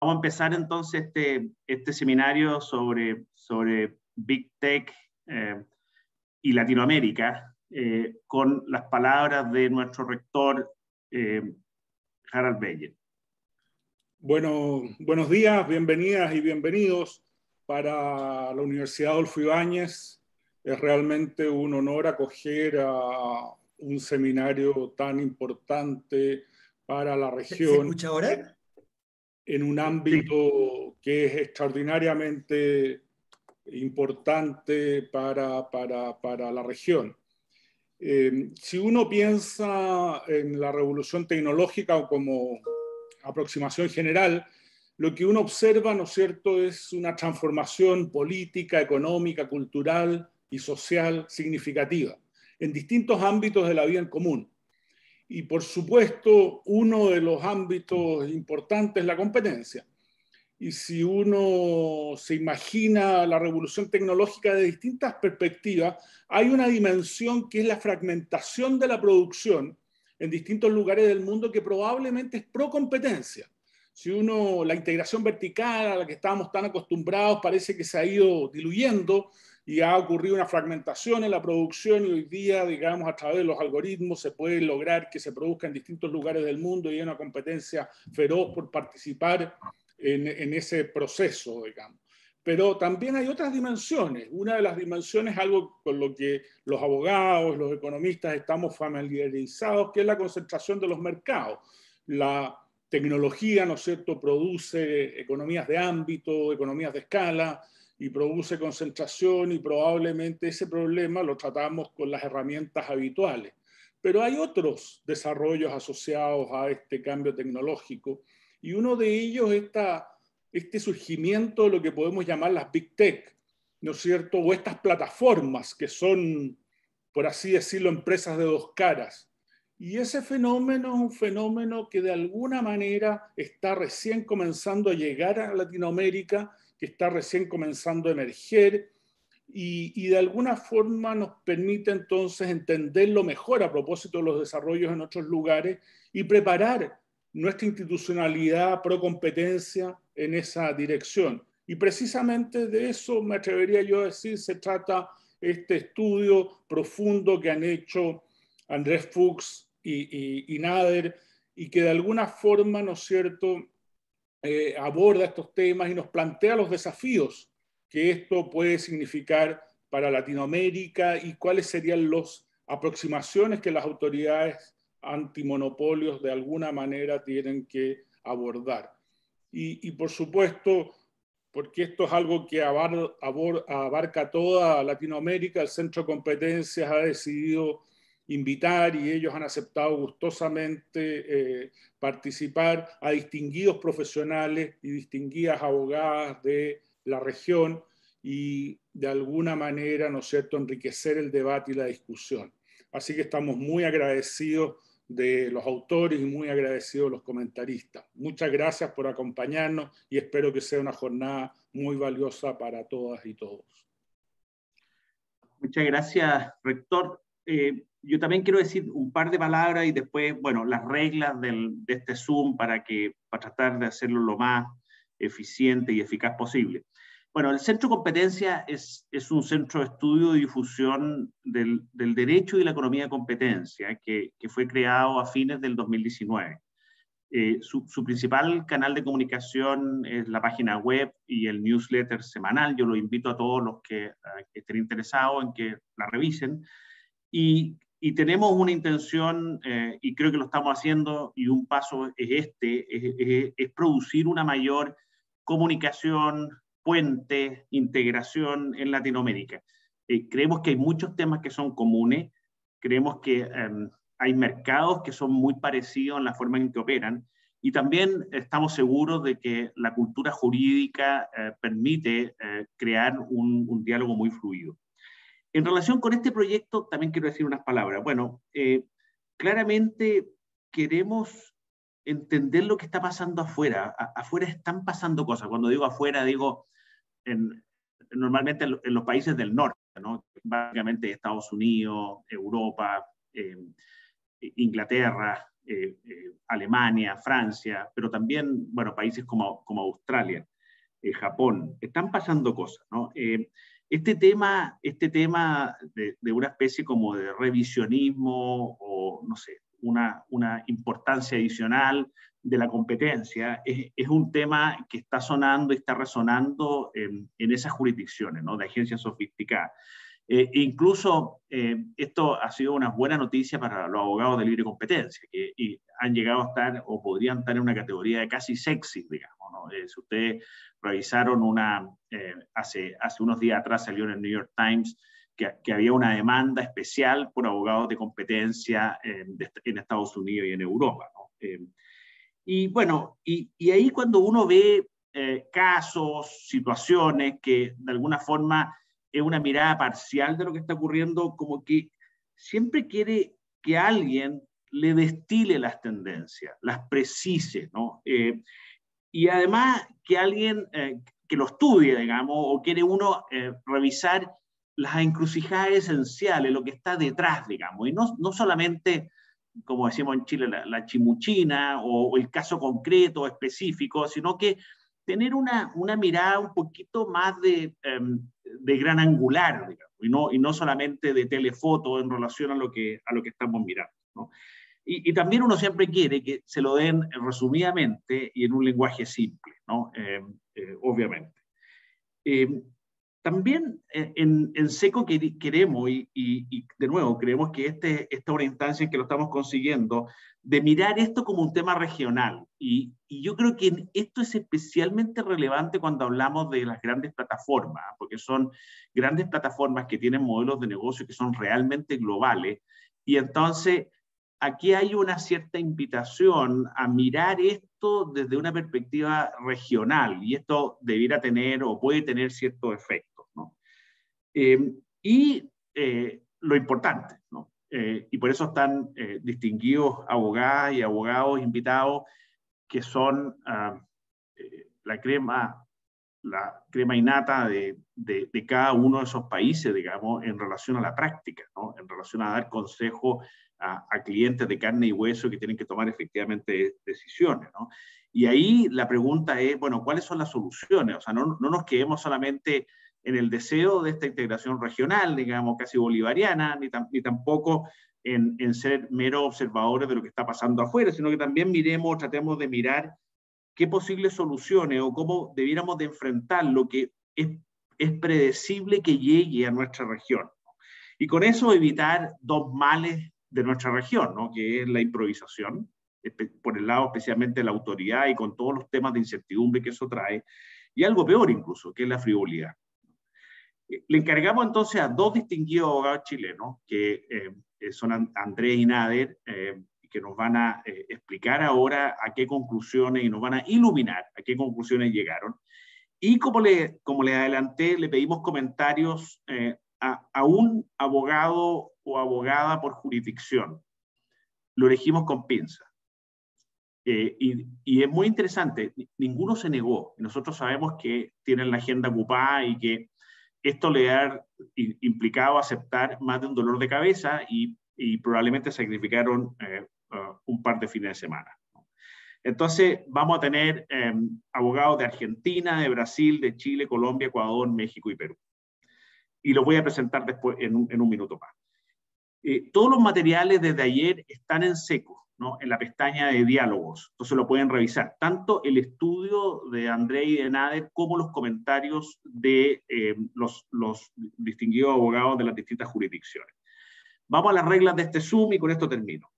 Vamos a empezar entonces este, este seminario sobre, sobre Big Tech eh, y Latinoamérica eh, con las palabras de nuestro rector eh, Harald Beyer. Bueno, buenos días, bienvenidas y bienvenidos para la Universidad Adolfo Ibáñez. Es realmente un honor acoger a un seminario tan importante para la región. ¿Se escucha ahora? En un ámbito que es extraordinariamente importante para, para, para la región. Eh, si uno piensa en la revolución tecnológica como aproximación general, lo que uno observa, ¿no es cierto?, es una transformación política, económica, cultural y social significativa en distintos ámbitos de la vida en común. Y por supuesto, uno de los ámbitos importantes es la competencia. Y si uno se imagina la revolución tecnológica de distintas perspectivas, hay una dimensión que es la fragmentación de la producción en distintos lugares del mundo que probablemente es pro competencia. Si uno, la integración vertical a la que estábamos tan acostumbrados parece que se ha ido diluyendo y ha ocurrido una fragmentación en la producción y hoy día, digamos, a través de los algoritmos se puede lograr que se produzca en distintos lugares del mundo y hay una competencia feroz por participar en, en ese proceso, digamos. Pero también hay otras dimensiones. Una de las dimensiones es algo con lo que los abogados, los economistas estamos familiarizados, que es la concentración de los mercados. La tecnología, ¿no es cierto?, produce economías de ámbito, economías de escala, y produce concentración y probablemente ese problema lo tratamos con las herramientas habituales. Pero hay otros desarrollos asociados a este cambio tecnológico y uno de ellos es este surgimiento de lo que podemos llamar las Big Tech, ¿no es cierto? O estas plataformas que son, por así decirlo, empresas de dos caras. Y ese fenómeno es un fenómeno que de alguna manera está recién comenzando a llegar a Latinoamérica que está recién comenzando a emerger y, de alguna forma nos permite entonces entenderlo mejor a propósito de los desarrollos en otros lugares y preparar nuestra institucionalidad pro competencia en esa dirección. Y precisamente de eso me atrevería yo a decir, se trata este estudio profundo que han hecho Andrés Fuchs y, y Nader y que de alguna forma, ¿no es cierto?, eh, aborda estos temas y nos plantea los desafíos que esto puede significar para Latinoamérica y cuáles serían las aproximaciones que las autoridades antimonopolios de alguna manera tienen que abordar. Y, por supuesto, porque esto es algo que abarca toda Latinoamérica, el Centro de Competencias ha decidido invitar y ellos han aceptado gustosamente eh, participar a distinguidos profesionales y distinguidas abogadas de la región y de alguna manera, ¿no es cierto?, enriquecer el debate y la discusión. Así que estamos muy agradecidos de los autores y muy agradecidos de los comentaristas. Muchas gracias por acompañarnos y espero que sea una jornada muy valiosa para todas y todos. Muchas gracias, rector. Eh, yo también quiero decir un par de palabras y después, bueno, las reglas del, de este Zoom para, que, para tratar de hacerlo lo más eficiente y eficaz posible. Bueno, el Centro Competencia es, es un centro de estudio y difusión del, del derecho y la economía de competencia que, que fue creado a fines del 2019. Eh, su, su, principal canal de comunicación es la página web y el newsletter semanal. Yo lo invito a todos los que, que estén interesados en que la revisen. Y tenemos una intención, eh, y creo que lo estamos haciendo, y un paso es este, es, producir una mayor comunicación, puente, integración en Latinoamérica. Eh, creemos que hay muchos temas que son comunes, creemos que em, hay mercados que son muy parecidos en la forma en que operan, y también estamos seguros de que la cultura jurídica eh, permite crear un, un diálogo muy fluido. En relación con este proyecto, también quiero decir unas palabras. Bueno, eh, claramente queremos entender lo que está pasando afuera. afuera están pasando cosas. Cuando digo afuera, digo normalmente en, los países del norte, ¿no? básicamente Estados Unidos, Europa, eh, Inglaterra, Alemania, Francia, pero también, bueno, países como Australia, Japón, están pasando cosas, ¿no? Este tema, este tema de, de, una especie como de revisionismo o, no sé, una, una importancia adicional de la competencia, es, es, un tema que está sonando y está resonando en, en esas jurisdicciones, ¿no? De agencias sofisticadas. Eh, incluso eh, esto ha sido una buena noticia para los abogados de libre competencia, que y han llegado a estar o podrían estar en una categoría de casi sexy, digamos. ¿no? Eh, si ustedes revisaron una, hace, hace unos días atrás salió en el New York Times que, que había una demanda especial por abogados de competencia en Estados Unidos y en Europa. ¿no? y bueno, y, y, ahí cuando uno ve casos, situaciones que de alguna forma es una mirada parcial de lo que está ocurriendo, como que siempre quiere que alguien le destile las tendencias, las precise, ¿no? Eh, y además que alguien eh, que lo estudie, digamos, o quiere uno eh, revisar las encrucijadas esenciales, lo que está detrás, digamos, y no, no solamente, como decimos en Chile, la, chimuchina o, el caso concreto, específico, sino que tener una, una mirada un poquito más de, em, de gran angular, digamos, y, no, y no solamente de telefoto en relación a lo que, a lo que estamos mirando. ¿no? Y, y, también uno siempre quiere que se lo den resumidamente y en un lenguaje simple, ¿no? Eh, eh, obviamente. Eh, también en, en, SECO queremos, y, y, de nuevo, creemos que este, esta es una instancia en que lo estamos consiguiendo, de mirar esto como un tema regional. Y, y, yo creo que esto es especialmente relevante cuando hablamos de las grandes plataformas, porque son grandes plataformas que tienen modelos de negocio que son realmente globales. Y entonces aquí hay una cierta invitación a mirar esto desde una perspectiva regional y esto debiera tener o puede tener ciertos efectos. ¿no? Eh, y eh, lo importante, ¿no? Eh, y por eso están eh, distinguidos abogadas y abogados invitados que son uh, la crema la crema innata de, de, de, cada uno de esos países, digamos, en relación a la práctica, ¿no? en relación a dar consejo a, a, clientes de carne y hueso que tienen que tomar efectivamente decisiones. ¿no? Y ahí la pregunta es, bueno, ¿cuáles son las soluciones? O sea, no, no nos quedemos solamente en el deseo de esta integración regional, digamos, casi bolivariana, ni, tam ni tampoco en, en, ser meros observadores de lo que está pasando afuera, sino que también miremos, tratemos de mirar qué posibles soluciones o cómo debiéramos de enfrentar lo que es, es predecible que llegue a nuestra región. Y con eso evitar dos males de nuestra región, ¿no? que es la improvisación, por el lado especialmente de la autoridad y con todos los temas de incertidumbre que eso trae, y algo peor incluso, que es la frivolidad. Le encargamos entonces a dos distinguidos abogados chilenos, que eh, son Andrés y Nader, eh, que nos van a eh, explicar ahora a qué conclusiones y nos van a iluminar a qué conclusiones llegaron. Y como le, como le adelanté, le pedimos comentarios eh, a, un abogado o abogada por jurisdicción. Lo elegimos con pinza. Eh, y, es muy interesante, ninguno se negó. Nosotros sabemos que tienen la agenda ocupada y que esto le ha implicado aceptar más de un dolor de cabeza y, probablemente sacrificaron eh, un par de fines de semana. Entonces, vamos a tener eh, abogados de Argentina, de Brasil, de Chile, Colombia, Ecuador, México y Perú. Y los voy a presentar después en un, en un minuto más. Eh, todos los materiales desde ayer están en seco, ¿no? en la pestaña de diálogos. Entonces lo pueden revisar. Tanto el estudio de André y de Nader como los comentarios de eh, los, los distinguidos abogados de las distintas jurisdicciones. Vamos a las reglas de este Zoom y con esto termino.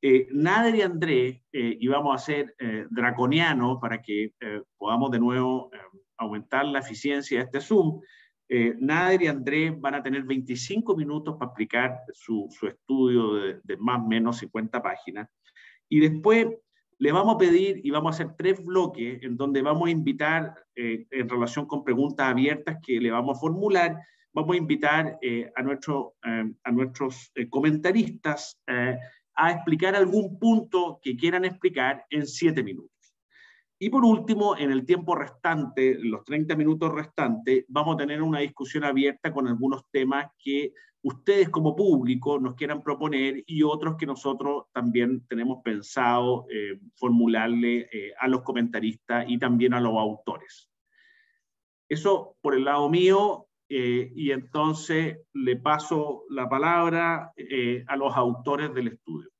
Eh, Nader y André, eh, y vamos a ser eh, draconianos para que eh, podamos de nuevo eh, aumentar la eficiencia de este Zoom, Nader y André van a tener 25 minutos para explicar su, estudio de, más o menos 50 páginas. Y después le vamos a pedir y vamos a hacer tres bloques en donde vamos a invitar, en relación con preguntas abiertas que le vamos a formular, vamos a invitar a, nuestro, a nuestros comentaristas a explicar algún punto que quieran explicar en siete minutos. Y por último, en el tiempo restante, los 30 minutos restantes, vamos a tener una discusión abierta con algunos temas que ustedes como público nos quieran proponer y otros que nosotros también tenemos pensado eh, formularle eh, a los comentaristas y también a los autores. Eso por el lado mío, eh, y entonces le paso la palabra a los autores del estudio.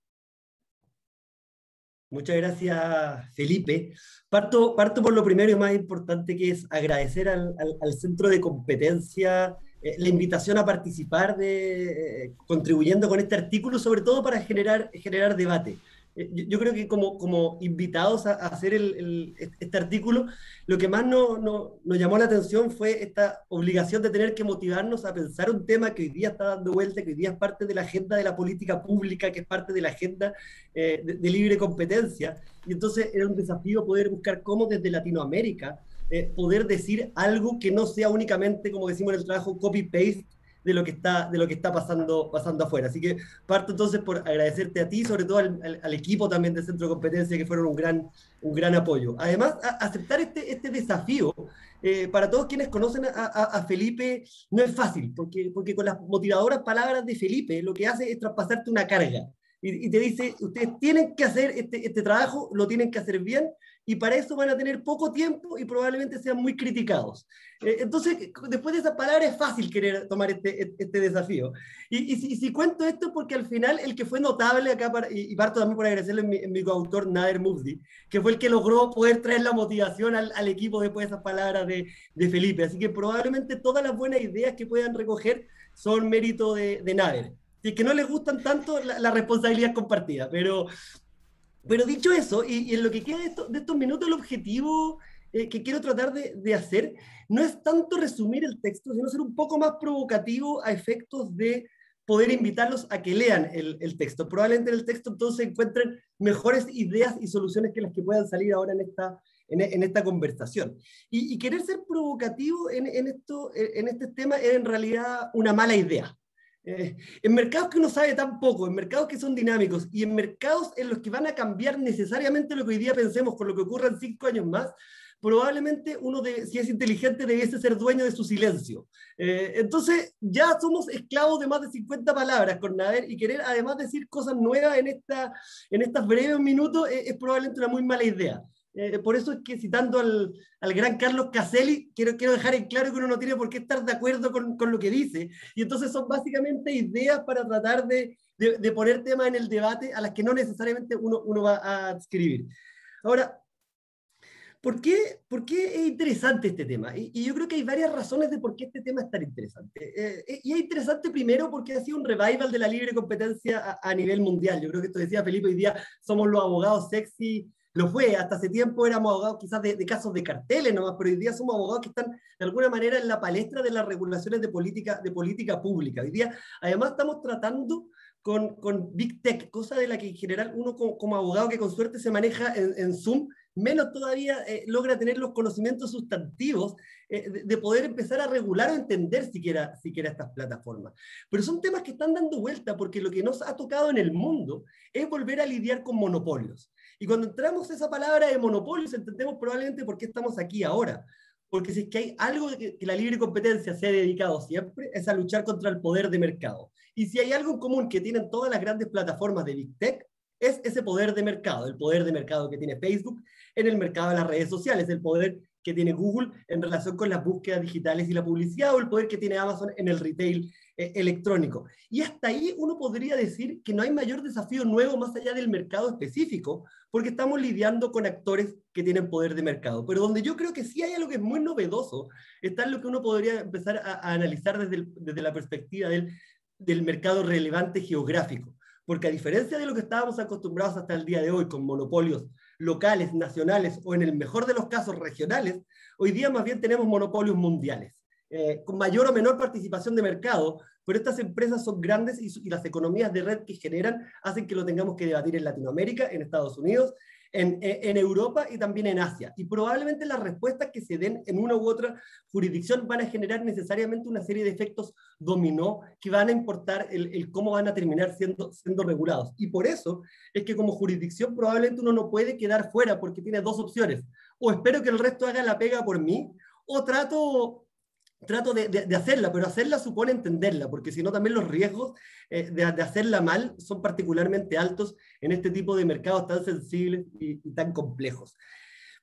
Muchas gracias, Felipe. Parto, parto por lo primero y más importante, que es agradecer al, al, Centro de Competencia eh, la invitación a participar de, eh, contribuyendo con este artículo, sobre todo para generar, generar debate. Eh, yo, creo que como, como invitados a, hacer el, este artículo, lo que más nos no, llamó la atención fue esta obligación de tener que motivarnos a pensar un tema que hoy día está dando vuelta, que hoy día es parte de la agenda de la política pública, que es parte de la agenda eh, de, libre competencia. Y entonces era un desafío poder buscar cómo desde Latinoamérica eh, poder decir algo que no sea únicamente, como decimos en el trabajo, copy-paste de lo que está, de lo que está pasando, pasando afuera. Así que parto entonces por agradecerte a ti, sobre todo al, equipo también del Centro de Competencia, que fueron un gran, un gran apoyo. Además, aceptar este, este desafío, eh, para todos quienes conocen a, Felipe, no es fácil, porque, porque con las motivadoras palabras de Felipe, lo que hace es traspasarte una carga. Y, y te dice, ustedes tienen que hacer este, este trabajo, lo tienen que hacer bien, y para eso van a tener poco tiempo y probablemente sean muy criticados. Eh, entonces, después de esa palabra es fácil querer tomar este, este desafío. Y, si, cuento esto porque al final el que fue notable acá, para, y, parto también por agradecerle a mi, mi coautor Nader Mufdi, que fue el que logró poder traer la motivación al, al equipo después de esas palabras de, de, Felipe. Así que probablemente todas las buenas ideas que puedan recoger son mérito de, de Nader. Y que no les gustan tanto, la, la responsabilidad es compartida, pero, pero dicho eso, y, en lo que queda de, estos minutos, el objetivo eh, que quiero tratar de, hacer no es tanto resumir el texto, sino ser un poco más provocativo a efectos de poder invitarlos a que lean el, texto. Probablemente en el texto entonces encuentren mejores ideas y soluciones que las que puedan salir ahora en esta, en, esta conversación. Y, querer ser provocativo en, esto, en este tema es en realidad una mala idea. Eh, en mercados que uno sabe tan poco, en mercados que son dinámicos y en mercados en los que van a cambiar necesariamente lo que hoy día pensemos con lo que ocurra en cinco años más, probablemente uno, de, si es inteligente, debiese ser dueño de su silencio. Eh, entonces, ya somos esclavos de más de 50 palabras con Nader y querer además decir cosas nuevas en, esta, en estos breves minutos es, es probablemente una muy mala idea. Eh, por eso es que citando al, al, gran Carlos Caselli, quiero, quiero dejar en claro que uno no tiene por qué estar de acuerdo con, con lo que dice. Y entonces son básicamente ideas para tratar de, de, poner temas en el debate a las que no necesariamente uno, uno va a escribir. Ahora, ¿por qué, ¿por qué es interesante este tema? Y, yo creo que hay varias razones de por qué este tema es tan interesante. Eh, y es interesante primero porque ha sido un revival de la libre competencia a, a nivel mundial. Yo creo que esto decía Felipe, hoy día somos los abogados sexy lo fue, hasta hace tiempo éramos abogados quizás de, casos de carteles nomás, pero hoy día somos abogados que están de alguna manera en la palestra de las regulaciones de política, de política pública. Hoy día, además, estamos tratando con, con Big Tech, cosa de la que en general uno como, abogado que con suerte se maneja en, Zoom, menos todavía eh, logra tener los conocimientos sustantivos eh, de, poder empezar a regular o entender siquiera, siquiera estas plataformas. Pero son temas que están dando vuelta porque lo que nos ha tocado en el mundo es volver a lidiar con monopolios. Y cuando entramos esa palabra de monopolios, entendemos probablemente por qué estamos aquí ahora. Porque si es que hay algo que, la libre competencia se ha dedicado siempre, es a luchar contra el poder de mercado. Y si hay algo en común que tienen todas las grandes plataformas de Big Tech, es ese poder de mercado, el poder de mercado que tiene Facebook en el mercado de las redes sociales, el poder que tiene Google en relación con las búsquedas digitales y la publicidad, o el poder que tiene Amazon en el retail eh, electrónico. Y hasta ahí uno podría decir que no hay mayor desafío nuevo más allá del mercado específico, porque estamos lidiando con actores que tienen poder de mercado. Pero donde yo creo que sí hay algo que es muy novedoso, está en lo que uno podría empezar a, analizar desde, desde, la perspectiva del, del mercado relevante geográfico. Porque a diferencia de lo que estábamos acostumbrados hasta el día de hoy con monopolios locales, nacionales o en el mejor de los casos regionales, hoy día más bien tenemos monopolios mundiales. Eh, con mayor o menor participación de mercado, pero estas empresas son grandes y, las economías de red que generan hacen que lo tengamos que debatir en Latinoamérica, en Estados Unidos, en, en, Europa y también en Asia. Y probablemente las respuestas que se den en una u otra jurisdicción van a generar necesariamente una serie de efectos dominó que van a importar el, el cómo van a terminar siendo, siendo regulados. Y por eso es que como jurisdicción probablemente uno no puede quedar fuera porque tiene dos opciones. O espero que el resto haga la pega por mí, o trato trato de, de, hacerla, pero hacerla supone entenderla, porque si no también los riesgos eh, de, de, hacerla mal son particularmente altos en este tipo de mercados tan sensibles y, tan complejos.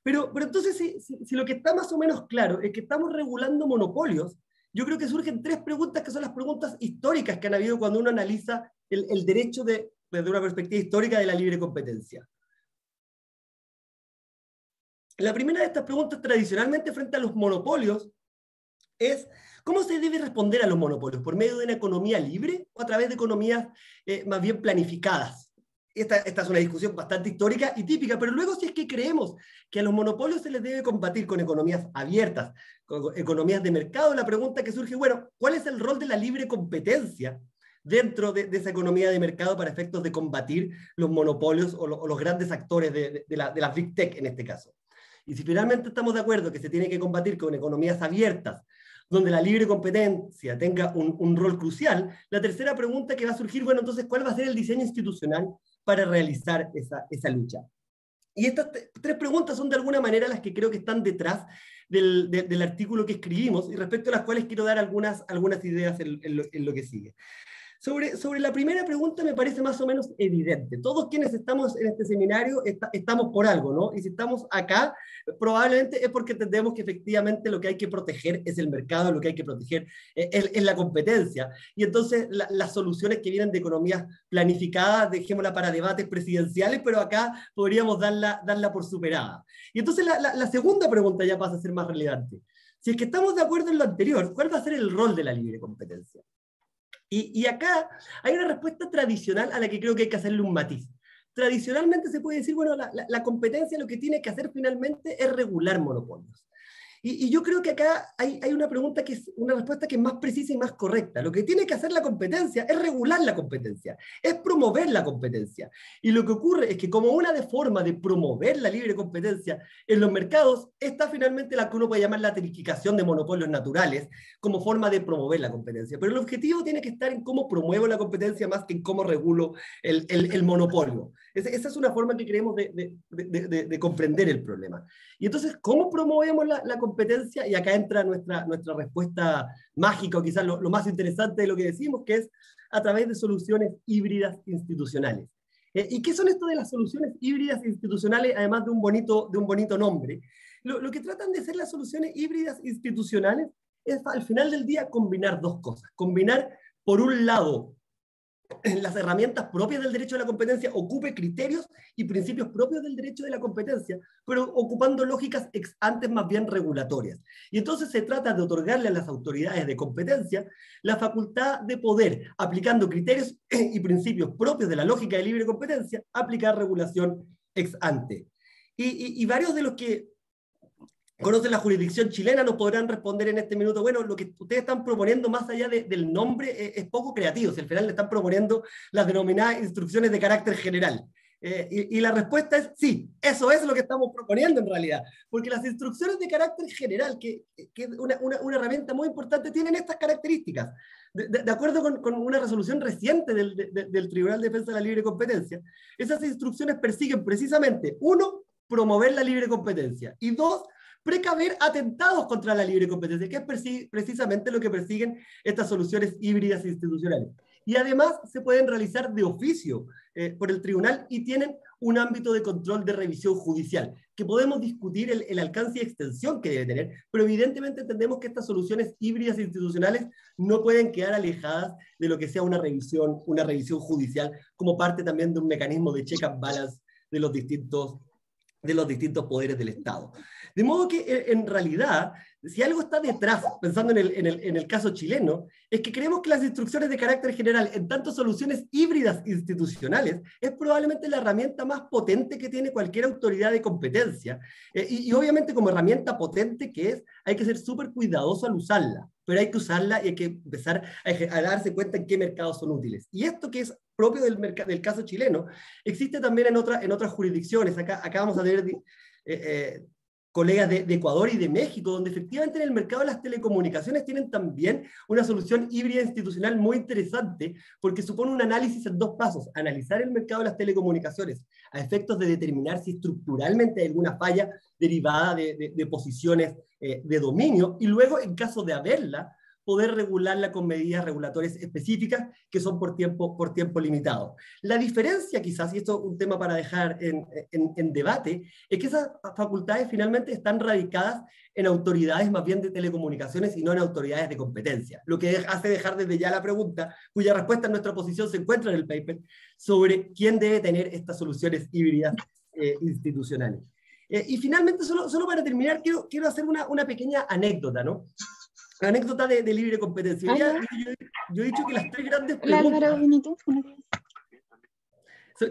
Pero, pero entonces, si, si, si, lo que está más o menos claro es que estamos regulando monopolios, yo creo que surgen tres preguntas que son las preguntas históricas que han habido cuando uno analiza el, el derecho de, desde una perspectiva histórica de la libre competencia. La primera de estas preguntas tradicionalmente frente a los monopolios es cómo se debe responder a los monopolios, por medio de una economía libre o a través de economías eh, más bien planificadas. Esta, es una discusión bastante histórica y típica, pero luego si es que creemos que a los monopolios se les debe combatir con economías abiertas, con economías de mercado, la pregunta que surge, bueno, ¿cuál es el rol de la libre competencia dentro de, esa economía de mercado para efectos de combatir los monopolios o, lo, o los grandes actores de, la, Big Tech en este caso? Y si finalmente estamos de acuerdo que se tiene que combatir con economías abiertas, donde la libre competencia tenga un, rol crucial, la tercera pregunta que va a surgir, bueno, entonces, ¿cuál va a ser el diseño institucional para realizar esa, esa lucha? Y estas tres preguntas son de alguna manera las que creo que están detrás del, de, del artículo que escribimos y respecto a las cuales quiero dar algunas, algunas ideas en lo que sigue. Sobre, sobre, la primera pregunta me parece más o menos evidente. Todos quienes estamos en este seminario estamos por algo, ¿no? Y si estamos acá, probablemente es porque entendemos que efectivamente lo que hay que proteger es el mercado, lo que hay que proteger es, la competencia. Y entonces la, las soluciones que vienen de economías planificadas, dejémosla para debates presidenciales, pero acá podríamos darla, darla por superada. Y entonces la, la, la segunda pregunta ya pasa a ser más relevante. Si es que estamos de acuerdo en lo anterior, ¿cuál va a ser el rol de la libre competencia? Y, acá hay una respuesta tradicional a la que creo que hay que hacerle un matiz. Tradicionalmente se puede decir, bueno, la, la competencia lo que tiene que hacer finalmente es regular monopolios. Y, y, yo creo que acá hay, hay, una pregunta que es una respuesta que es más precisa y más correcta. Lo que tiene que hacer la competencia es regular la competencia, es promover la competencia. Y lo que ocurre es que como una de forma de promover la libre competencia en los mercados está finalmente la que uno puede llamar la triquificación de monopolios naturales como forma de promover la competencia. Pero el objetivo tiene que estar en cómo promuevo la competencia más que en cómo regulo el, el, el monopolio. Esa, esa, es una forma que creemos de, de, de, de, comprender el problema. Y entonces, ¿cómo promovemos la, la competencia? Competencia y acá entra nuestra, nuestra respuesta mágica, quizás lo, más interesante de lo que decimos, que es a través de soluciones híbridas institucionales. Eh, ¿Y qué son esto de las soluciones híbridas institucionales, además de un bonito, de un bonito nombre? Lo, lo que tratan de ser las soluciones híbridas institucionales es al final del día combinar dos cosas. Combinar, por un lado, las herramientas propias del derecho de la competencia ocupe criterios y principios propios del derecho de la competencia, pero ocupando lógicas ex antes más bien regulatorias. Y entonces se trata de otorgarle a las autoridades de competencia la facultad de poder, aplicando criterios y principios propios de la lógica de libre competencia, aplicar regulación ex ante. Y, varios de los que conocen la jurisdicción chilena, nos podrán responder en este minuto, bueno, lo que ustedes están proponiendo más allá de, del nombre es, es, poco creativo, si al final le están proponiendo las denominadas instrucciones de carácter general. Eh, y, la respuesta es sí, eso es lo que estamos proponiendo en realidad, porque las instrucciones de carácter general, que, es una, herramienta muy importante, tienen estas características. De, acuerdo con, una resolución reciente del, de, del Tribunal de Defensa de la Libre Competencia, esas instrucciones persiguen precisamente, uno, promover la libre competencia, y dos, precaver atentados contra la libre competencia, que es precisamente lo que persiguen estas soluciones híbridas institucionales. Y además se pueden realizar de oficio eh, por el tribunal y tienen un ámbito de control de revisión judicial, que podemos discutir el, el, alcance y extensión que debe tener, pero evidentemente entendemos que estas soluciones híbridas institucionales no pueden quedar alejadas de lo que sea una revisión, una revisión judicial, como parte también de un mecanismo de check and balance de los distintos de los distintos poderes del Estado. De modo que eh, en realidad si algo está detrás, pensando en el, en, el, en el, caso chileno, es que creemos que las instrucciones de carácter general, en tanto soluciones híbridas institucionales, es probablemente la herramienta más potente que tiene cualquier autoridad de competencia. Eh, y, obviamente como herramienta potente que es, hay que ser súper cuidadoso al usarla, pero hay que usarla y hay que empezar a, darse cuenta en qué mercados son útiles. Y esto que es propio del, del caso chileno, existe también en, otra, en otras jurisdicciones. Acá, acá vamos a. Eh, eh, colegas de, Ecuador y de México, donde efectivamente en el mercado de las telecomunicaciones tienen también una solución híbrida institucional muy interesante, porque supone un análisis en dos pasos, analizar el mercado de las telecomunicaciones a efectos de determinar si estructuralmente hay alguna falla derivada de, de, de posiciones eh, de dominio, y luego, en caso de haberla, poder regularla con medidas regulatorias específicas que son por tiempo, por tiempo limitado. La diferencia quizás, y esto es un tema para dejar en, en, en, debate, es que esas facultades finalmente están radicadas en autoridades más bien de telecomunicaciones y no en autoridades de competencia, lo que hace dejar desde ya la pregunta, cuya respuesta en nuestra posición se encuentra en el paper, sobre quién debe tener estas soluciones híbridas eh, institucionales. Eh, y finalmente, solo, solo para terminar, quiero, quiero hacer una, una pequeña anécdota, ¿no? Anécdota de, de, libre competencia. Ya, yo, yo, he dicho que las tres grandes preguntas...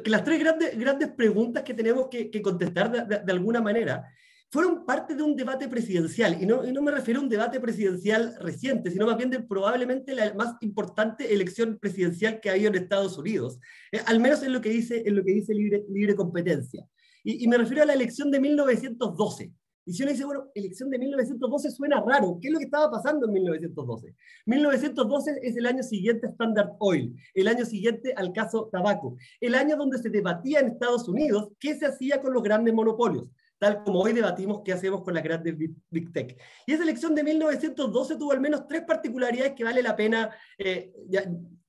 Que las tres grandes, grandes preguntas que tenemos que, que contestar de, de, de, alguna manera fueron parte de un debate presidencial, y no, y no me refiero a un debate presidencial reciente, sino más bien de probablemente la más importante elección presidencial que ha habido en Estados Unidos, eh, al menos en lo que dice, en lo que dice libre, libre competencia. Y, y me refiero a la elección de 1912. Y si uno dice, bueno, elección de 1912 suena raro, ¿qué es lo que estaba pasando en 1912? 1912 es el año siguiente a Standard Oil, el año siguiente al caso tabaco, el año donde se debatía en Estados Unidos qué se hacía con los grandes monopolios, tal como hoy debatimos qué hacemos con las grandes Big, Tech. Y esa elección de 1912 tuvo al menos tres particularidades que vale la pena eh, ya,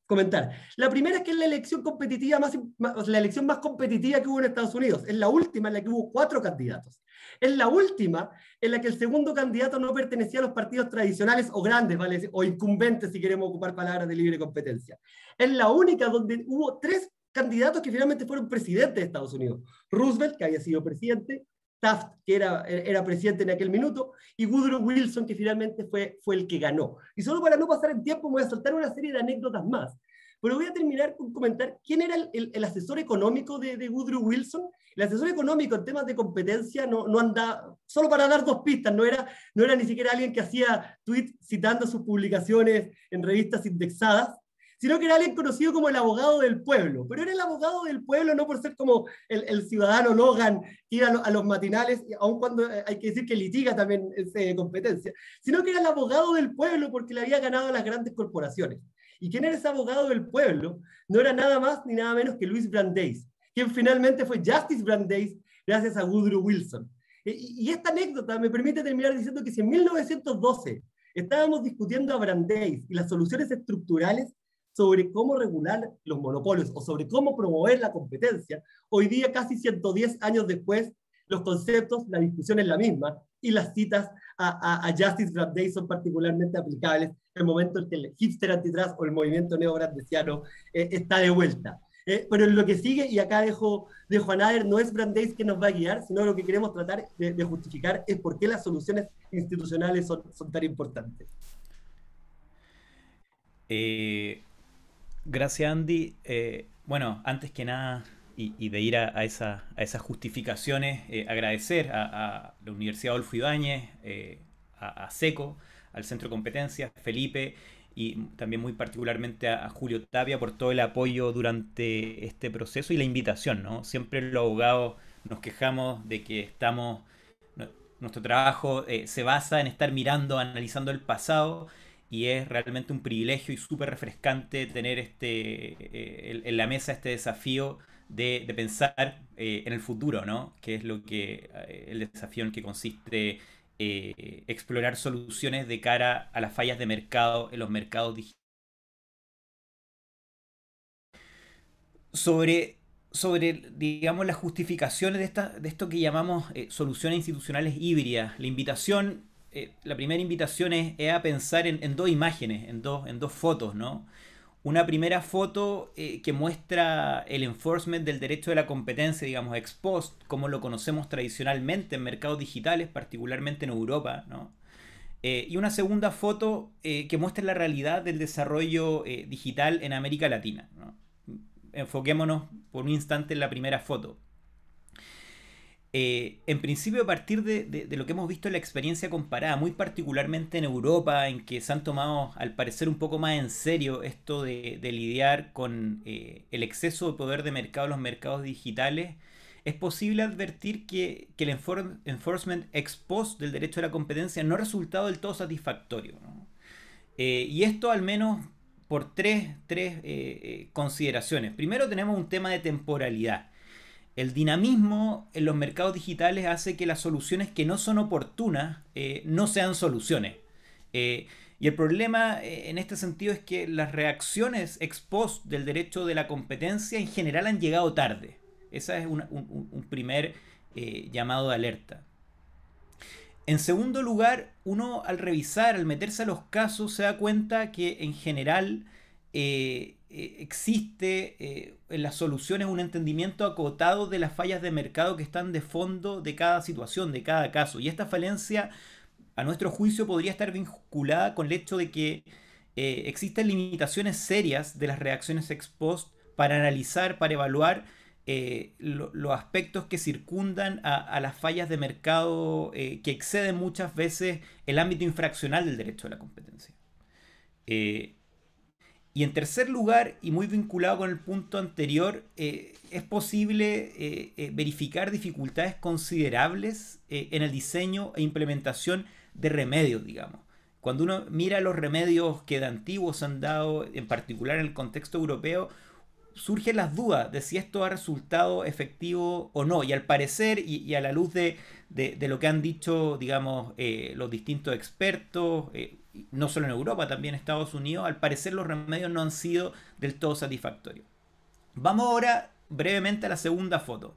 comentar. La primera es que es la elección competitiva más, la elección más competitiva que hubo en Estados Unidos. Es la última en la que hubo cuatro candidatos. Es la última en la que el segundo candidato no pertenecía a los partidos tradicionales o grandes, ¿vale? o incumbentes, si queremos ocupar palabras de libre competencia. Es la única donde hubo tres candidatos que finalmente fueron presidentes de Estados Unidos. Roosevelt, que había sido presidente, Taft, que era, era presidente en aquel minuto, y Woodrow Wilson, que finalmente fue, fue el que ganó. Y solo para no pasar el tiempo, voy a soltar una serie de anécdotas más. Pero voy a terminar con comentar quién era el, asesor económico de, Woodrow Wilson. El asesor económico en temas de competencia no, no anda, solo para dar dos pistas, no era, no era ni siquiera alguien que hacía tweets citando sus publicaciones en revistas indexadas, sino que era alguien conocido como el abogado del pueblo. Pero era el abogado del pueblo no por ser como el, ciudadano Logan que iba a, lo, a, los matinales, aun cuando eh, hay que decir que litiga también esa competencia, sino que era el abogado del pueblo porque le había ganado a las grandes corporaciones. ¿Y quién era ese abogado del pueblo? No era nada más ni nada menos que Luis Brandeis, quien finalmente fue Justice Brandeis gracias a Woodrow Wilson. Y, y esta anécdota me permite terminar diciendo que si en 1912 estábamos discutiendo a Brandeis y las soluciones estructurales sobre cómo regular los monopolios o sobre cómo promover la competencia, hoy día, casi 110 años después, los conceptos, la discusión es la misma y las citas a, a, a Justice Brandeis son particularmente aplicables en el momento en que el hipster antitrust o el movimiento neograndesiano eh, está de vuelta. Eh, pero lo que sigue, y acá dejo, dejo a Nader, no es Brandeis que nos va a guiar, sino lo que queremos tratar de, justificar es por qué las soluciones institucionales son, tan importantes. Eh, gracias, Andy. Eh, bueno, antes que nada, y, de ir a, a, esa, a esas justificaciones, agradecer a, a, la Universidad Adolfo Ibáñez, eh, a, SECO, al Centro de Competencias, Felipe y también muy particularmente a, Julio Tapia por todo el apoyo durante este proceso y la invitación, ¿no? Siempre los abogados nos quejamos de que estamos, nuestro trabajo eh, se basa en estar mirando, analizando el pasado y es realmente un privilegio y súper refrescante tener este, eh, en la mesa este desafío de, pensar eh, en el futuro, ¿no? Que es lo que el desafío en que consiste eh, explorar soluciones de cara a las fallas de mercado en los mercados digitales. Sobre, sobre, digamos, las justificaciones de, esta, de esto que llamamos eh, soluciones institucionales híbridas, la invitación, eh, la primera invitación es, a pensar en, en, dos imágenes, en dos, en dos fotos, ¿no? Una primera foto eh, que muestra el enforcement del derecho de la competencia, digamos, ex post, como lo conocemos tradicionalmente en mercados digitales, particularmente en Europa, ¿no? y una segunda foto que muestra la realidad del desarrollo digital en América Latina. Enfoquémonos por un instante en la primera foto. Eh, en principio, a partir de, lo que hemos visto en la experiencia comparada, muy particularmente en Europa, en que se han tomado, al parecer, un poco más en serio esto de, lidiar con eh, el exceso de poder de mercado en los mercados digitales, es posible advertir que, el enforcement ex post del derecho a la competencia no ha resultado del todo satisfactorio. Eh, y esto al menos por tres, tres consideraciones. Primero tenemos un tema de temporalidad. El dinamismo en los mercados digitales hace que las soluciones que no son oportunas eh, no sean soluciones. Eh, y el problema eh, en este sentido es que las reacciones ex post del derecho de la competencia en general han llegado tarde. Ese es un, primer llamado de alerta. En segundo lugar, uno al revisar, al meterse a los casos, se da cuenta que en general existe eh, en las soluciones un entendimiento acotado de las fallas de mercado que están de fondo de cada situación, de cada caso. Y esta falencia, a nuestro juicio, podría estar vinculada con el hecho de que eh, existen limitaciones serias de las reacciones ex post para analizar, para evaluar los aspectos que circundan a, las fallas de mercado que exceden muchas veces el ámbito infraccional del derecho a la competencia. Y en tercer lugar, y muy vinculado con el punto anterior, eh, es posible eh, eh, verificar dificultades considerables en el diseño e implementación de remedios, digamos. Cuando uno mira los remedios que de antiguos han dado, en particular en el contexto europeo, surgen las dudas de si esto ha resultado efectivo o no. Y al parecer, y, a la luz de, lo que han dicho, digamos, los distintos expertos, no solo en Europa, también en Estados Unidos, al parecer los remedios no han sido del todo satisfactorios. Vamos ahora brevemente a la segunda foto.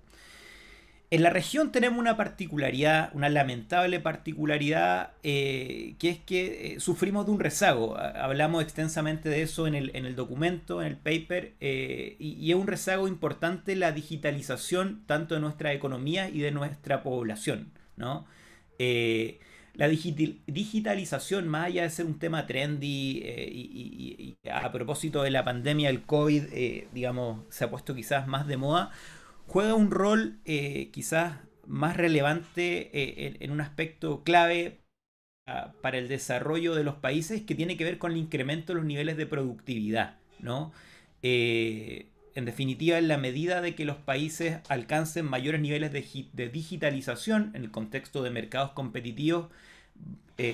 En la región tenemos una particularidad, una lamentable particularidad, eh, que es que eh, sufrimos de un rezago. Hablamos extensamente de eso en el, documento, en el paper, eh, y, es un rezago importante la digitalización tanto de nuestra economía y de nuestra población. ¿no? La digitalización, más allá de ser un tema trendy y, y, a propósito de la pandemia del COVID, digamos, se ha puesto quizás más de moda, juega un rol eh, quizás más relevante eh, en, un aspecto clave para el desarrollo de los países que tiene que ver con el incremento de los niveles de productividad, ¿no? Eh, en definitiva, en la medida de que los países alcancen mayores niveles de, digitalización en el contexto de mercados competitivos,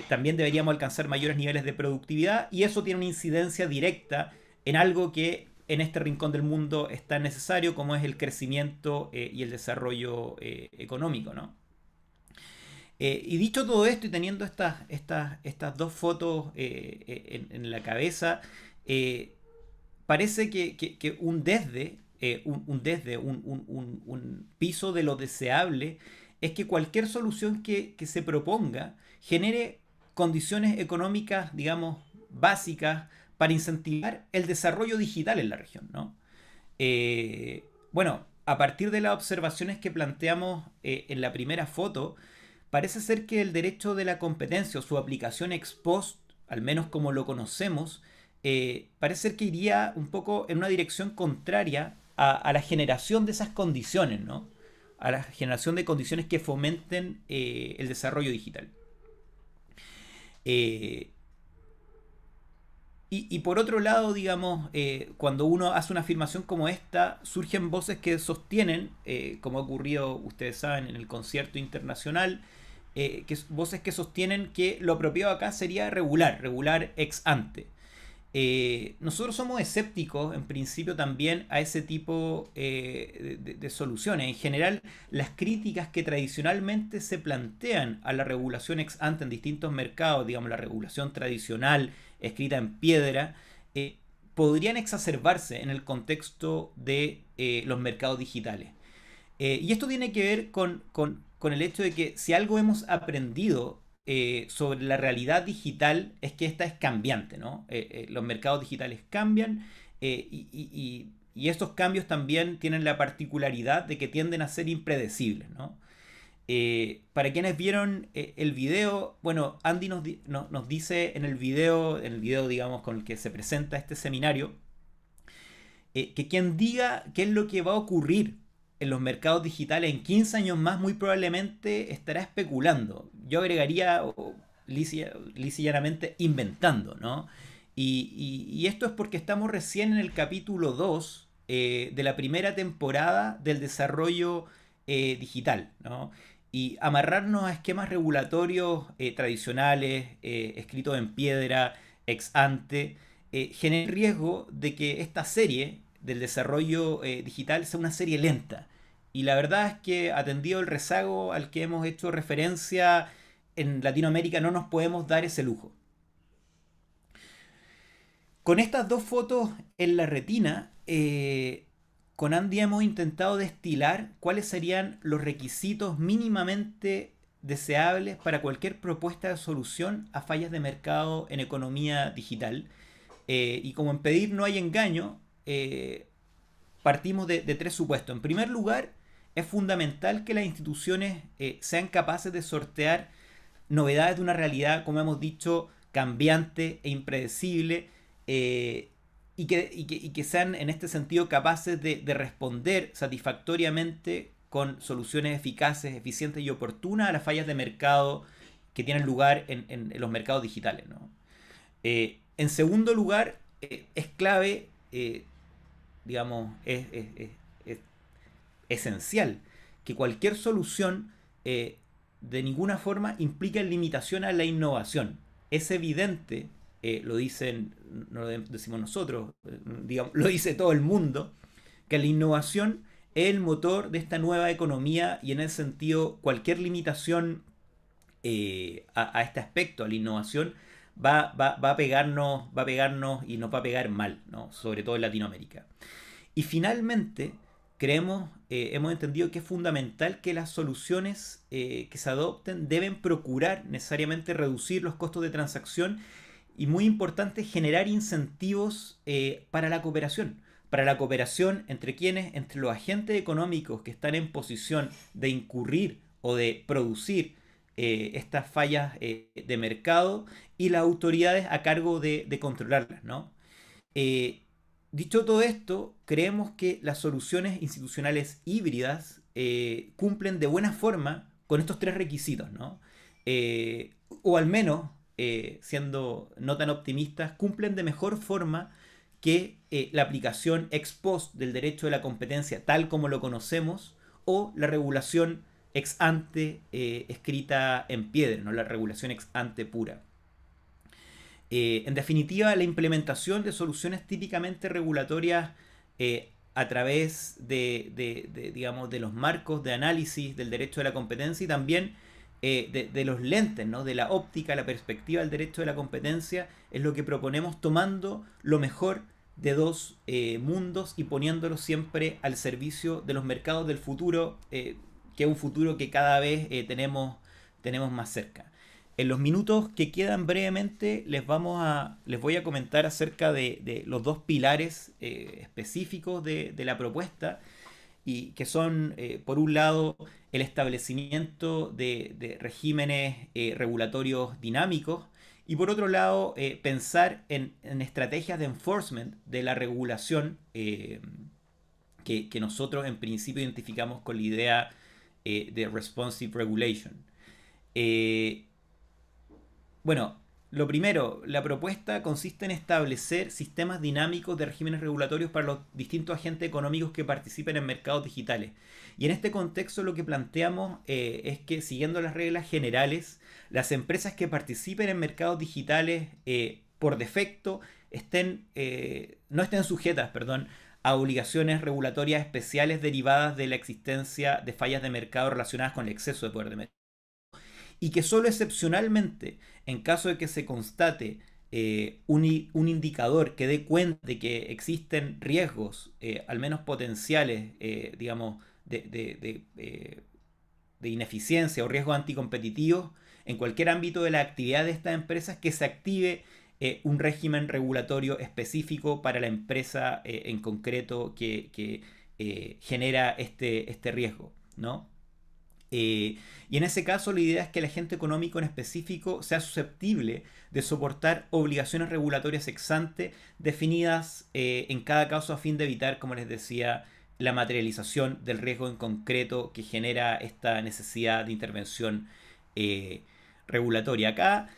también deberíamos alcanzar mayores niveles de productividad y eso tiene una incidencia directa en algo que en este rincón del mundo es tan necesario como es el crecimiento eh, y el desarrollo eh, económico, ¿no? Eh, y dicho todo esto y teniendo estas, estas, estas dos fotos en, la cabeza, parece que, un desde, un, desde un, piso de lo deseable, es que cualquier solución que, que se proponga genere condiciones económicas, digamos, básicas, para incentivar el desarrollo digital en la región. ¿no? Eh, bueno, a partir de las observaciones que planteamos eh, en la primera foto, parece ser que el derecho de la competencia o su aplicación ex post, al menos como lo conocemos, eh, parece ser que iría un poco en una dirección contraria a, la generación de esas condiciones, ¿no? A la generación de condiciones que fomenten el desarrollo digital. Y, por otro lado, digamos, eh, cuando uno hace una afirmación como esta, surgen voces que sostienen, eh, como ha ocurrido, ustedes saben, en el concierto internacional, eh, que, voces que sostienen que lo apropiado acá sería regular, regular ex ante. Eh, nosotros somos escépticos, en principio, también a ese tipo eh, de, soluciones. En general, las críticas que tradicionalmente se plantean a la regulación ex ante en distintos mercados, digamos la regulación tradicional escrita en piedra, eh, podrían exacerbarse en el contexto de los mercados digitales. y esto tiene que ver con, con el hecho de que si algo hemos aprendido eh, sobre la realidad digital es que esta es cambiante, ¿no? Eh, eh, los mercados digitales cambian y, estos cambios también tienen la particularidad de que tienden a ser impredecibles, para quienes vieron el video, bueno, Andy nos, nos, dice en el video, en el video, digamos, con el que se presenta este seminario, que quien diga qué es lo que va a ocurrir en los mercados digitales en 15 años más, muy probablemente estará especulando. Yo agregaría, llanamente, inventando, ¿no? Y, esto es porque estamos recién en el capítulo 2 eh, de la primera temporada del desarrollo eh, digital, ¿no? Y amarrarnos a esquemas regulatorios eh, tradicionales, escritos en piedra, ex ante, genera el riesgo de que esta serie del desarrollo digital sea una serie lenta. Y la verdad es que atendido el rezago al que hemos hecho referencia en Latinoamérica, no nos podemos dar ese lujo. Con estas dos fotos en la retina, eh, con Andy hemos intentado destilar cuáles serían los requisitos mínimamente deseables para cualquier propuesta de solución a fallas de mercado en economía digital. Eh, y como en pedir no hay engaño, eh, partimos de, de, tres supuestos. En primer lugar, es fundamental que las instituciones sean capaces de sortear novedades de una realidad, como hemos dicho, cambiante e impredecible eh, y, que, que, sean en este sentido capaces de, responder satisfactoriamente con soluciones eficaces, eficientes y oportunas a las fallas de mercado que tienen lugar en, los mercados digitales. Eh, en segundo lugar, eh, es clave, digamos, es, esencial que cualquier solución de ninguna forma implique limitación a la innovación. Es evidente eh, lo dicen, no lo decimos nosotros, eh, digamos, lo dice todo el mundo, que la innovación es el motor de esta nueva economía y en ese sentido cualquier limitación eh, a, este aspecto, a la innovación, va, va, a pegarnos, va a pegarnos y nos va a pegar mal, ¿no? sobre todo en Latinoamérica. Y finalmente, creemos, hemos entendido que es fundamental que las soluciones que se adopten deben procurar necesariamente reducir los costos de transacción y muy importante generar incentivos eh, para la cooperación. Para la cooperación entre quienes, entre los agentes económicos que están en posición de incurrir o de producir eh, estas fallas eh, de mercado y las autoridades a cargo de, controlarlas. ¿no? Dicho todo esto, creemos que las soluciones institucionales híbridas cumplen de buena forma con estos tres requisitos, ¿no? o al menos eh, siendo no tan optimistas, cumplen de mejor forma que eh, la aplicación ex post del derecho de la competencia tal como lo conocemos o la regulación ex ante eh, escrita en piedra, no la regulación ex ante pura. En definitiva, la implementación de soluciones típicamente regulatorias a través de, digamos, de los marcos de análisis del derecho de la competencia y también eh, de, los lentes, ¿no? de la óptica, la perspectiva del derecho de la competencia, es lo que proponemos tomando lo mejor de dos eh, mundos y poniéndolo siempre al servicio de los mercados del futuro, eh, que es un futuro que cada vez tenemos, tenemos más cerca. En los minutos que quedan brevemente les, vamos a, les voy a comentar acerca de, los dos pilares específicos de, la propuesta y que son, eh, por un lado, el establecimiento de, regímenes eh, regulatorios dinámicos y por otro lado, eh, pensar en, estrategias de enforcement de la regulación que, nosotros en principio identificamos con la idea de responsive regulation. Bueno, lo primero, la propuesta consiste en establecer sistemas dinámicos de regímenes regulatorios para los distintos agentes económicos que participen en mercados digitales. Y en este contexto lo que planteamos eh, es que siguiendo las reglas generales, las empresas que participen en mercados digitales eh, por defecto estén, eh, no estén sujetas perdón, a obligaciones regulatorias especiales derivadas de la existencia de fallas de mercado relacionadas con el exceso de poder de mercado y que solo excepcionalmente, en caso de que se constate eh, un, indicador que dé cuenta de que existen riesgos, eh, al menos potenciales, eh, digamos, de, ineficiencia o riesgos anticompetitivos, en cualquier ámbito de la actividad de estas empresas, que se active un régimen regulatorio específico para la empresa en concreto que, genera este, este riesgo, ¿no? Y en ese caso la idea es que el agente económico en específico sea susceptible de soportar obligaciones regulatorias ex ante definidas en cada caso a fin de evitar, como les decía, la materialización del riesgo en concreto que genera esta necesidad de intervención regulatoria. Acá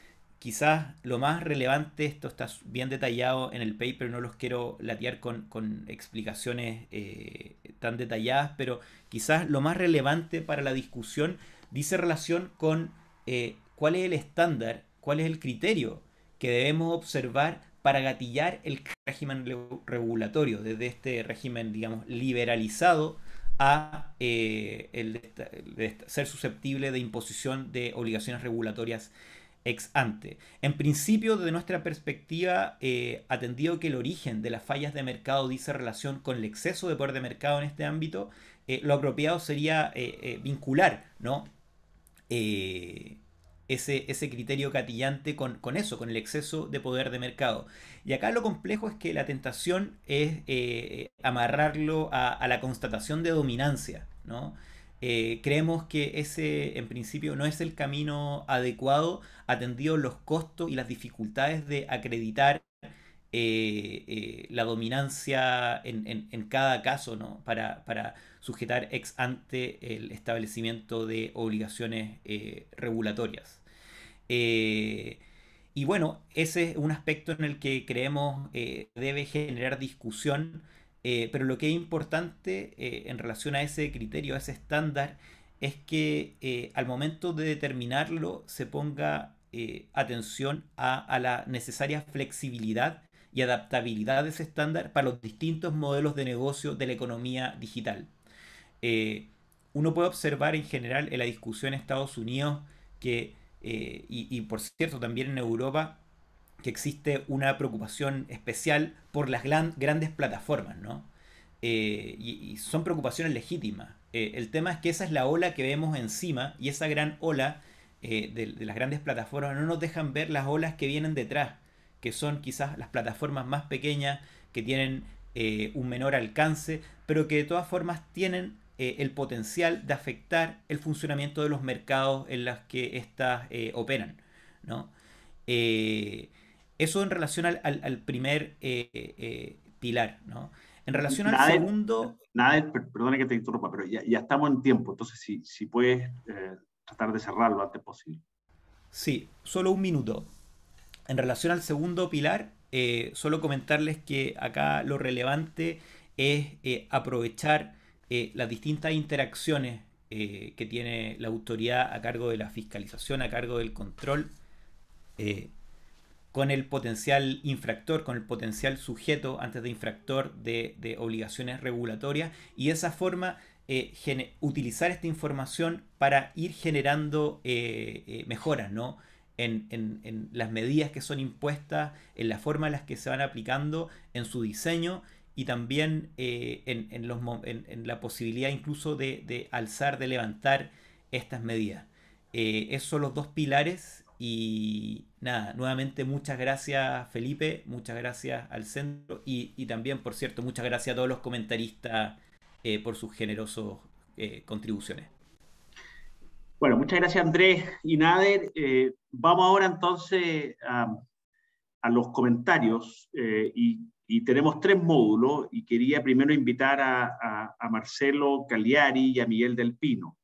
quizás lo más relevante, esto está bien detallado en el paper, no los quiero latear con, explicaciones eh, tan detalladas, pero quizás lo más relevante para la discusión dice relación con eh, cuál es el estándar, cuál es el criterio que debemos observar para gatillar el régimen regulatorio, desde este régimen, digamos, liberalizado a eh, ser susceptible de imposición de obligaciones regulatorias ex ante. En principio, desde nuestra perspectiva, eh, atendido que el origen de las fallas de mercado dice relación con el exceso de poder de mercado en este ámbito, eh, lo apropiado sería eh, vincular ¿no? ese, ese, criterio catillante con, con, eso, con el exceso de poder de mercado. Y acá lo complejo es que la tentación es amarrarlo a, a, la constatación de dominancia. ¿no? Eh, creemos que ese en principio no es el camino adecuado atendido los costos y las dificultades de acreditar eh, eh, la dominancia en, cada caso ¿no? para, sujetar ex ante el establecimiento de obligaciones regulatorias. y bueno, ese es un aspecto en el que creemos debe generar discusión eh, pero lo que es importante eh, en relación a ese criterio, a ese estándar, es que eh, al momento de determinarlo se ponga atención a, la necesaria flexibilidad y adaptabilidad de ese estándar para los distintos modelos de negocio de la economía digital. uno puede observar en general en la discusión en Estados Unidos que, y por cierto también en Europa, que existe una preocupación especial por las grandes plataformas, ¿no? Eh, y, son preocupaciones legítimas. Eh, el tema es que esa es la ola que vemos encima y esa gran ola eh, de, las grandes plataformas no nos dejan ver las olas que vienen detrás, que son quizás las plataformas más pequeñas, que tienen un menor alcance, pero que de todas formas tienen el potencial de afectar el funcionamiento de los mercados en los que éstas operan, ¿no? Eso en relación al, primer eh, eh, pilar, ¿no? En relación al segundo... Nada, perdona que te interrumpa, pero ya, estamos en tiempo, entonces si, si puedes eh, tratar de cerrarlo lo antes posible. Sí, solo un minuto. En relación al segundo pilar, solo comentarles que acá lo relevante es aprovechar las distintas interacciones que tiene la autoridad a cargo de la fiscalización, a cargo del control, con el potencial infractor, con el potencial sujeto antes de infractor de, obligaciones regulatorias y de esa forma eh, utilizar esta información para ir generando eh, eh, mejoras ¿no? En, las medidas que son impuestas, en la forma en las que se van aplicando, en su diseño y también en, la posibilidad incluso de, de, alzar, de levantar estas medidas. esos son los dos pilares y nada, nuevamente muchas gracias Felipe, muchas gracias al centro y, también, por cierto, muchas gracias a todos los comentaristas eh, por sus generosas eh, contribuciones. Bueno, muchas gracias Andrés y Nader. Eh, vamos ahora entonces a, los comentarios y, tenemos tres módulos y quería primero invitar a, a Marcelo Cagliari y a Miguel del Pino.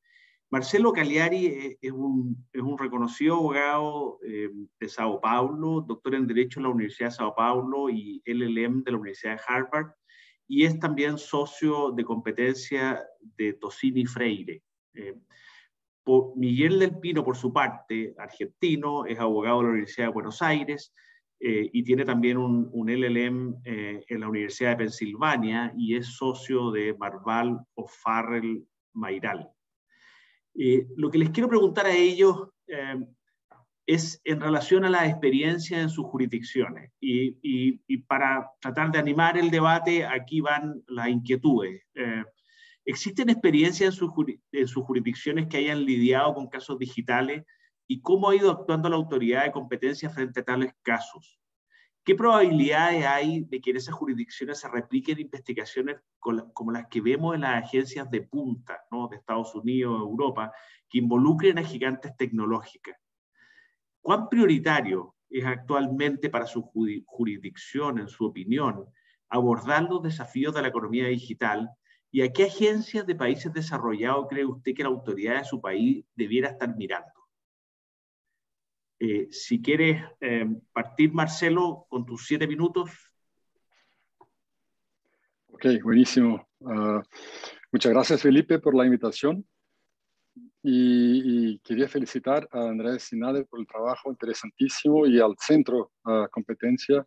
Marcelo Cagliari eh, es un, reconocido abogado eh, de Sao Paulo, doctor en Derecho en la Universidad de Sao Paulo y LLM de la Universidad de Harvard, y es también socio de competencia de Tosini Freire. Eh, Miguel del Pino, por su parte, argentino, es abogado de la Universidad de Buenos Aires y tiene también un, un LLM en la Universidad de Pensilvania y es socio de Marval O'Farrell Mairal. Eh, lo que les quiero preguntar a ellos eh, es en relación a la experiencia en sus jurisdicciones. Y, para tratar de animar el debate, aquí van las inquietudes. Eh, ¿Existen experiencias en, en sus jurisdicciones que hayan lidiado con casos digitales y cómo ha ido actuando la autoridad de competencia frente a tales casos? ¿Qué probabilidades hay de que en esas jurisdicciones se repliquen investigaciones como las que vemos en las agencias de punta de Estados Unidos, Europa, que involucren a gigantes tecnológicas? ¿Cuán prioritario es actualmente para su jurisdicción, en su opinión, abordar los desafíos de la economía digital? ¿Y a qué agencias de países desarrollados cree usted que la autoridad de su país debiera estar mirando? Eh, si quieres eh, partir, Marcelo, con tus siete minutos. Ok, buenísimo. Ah, muchas gracias, Felipe, por la invitación. Y, quería felicitar a Andrés Sinade por el trabajo interesantísimo y al Centro a Competencia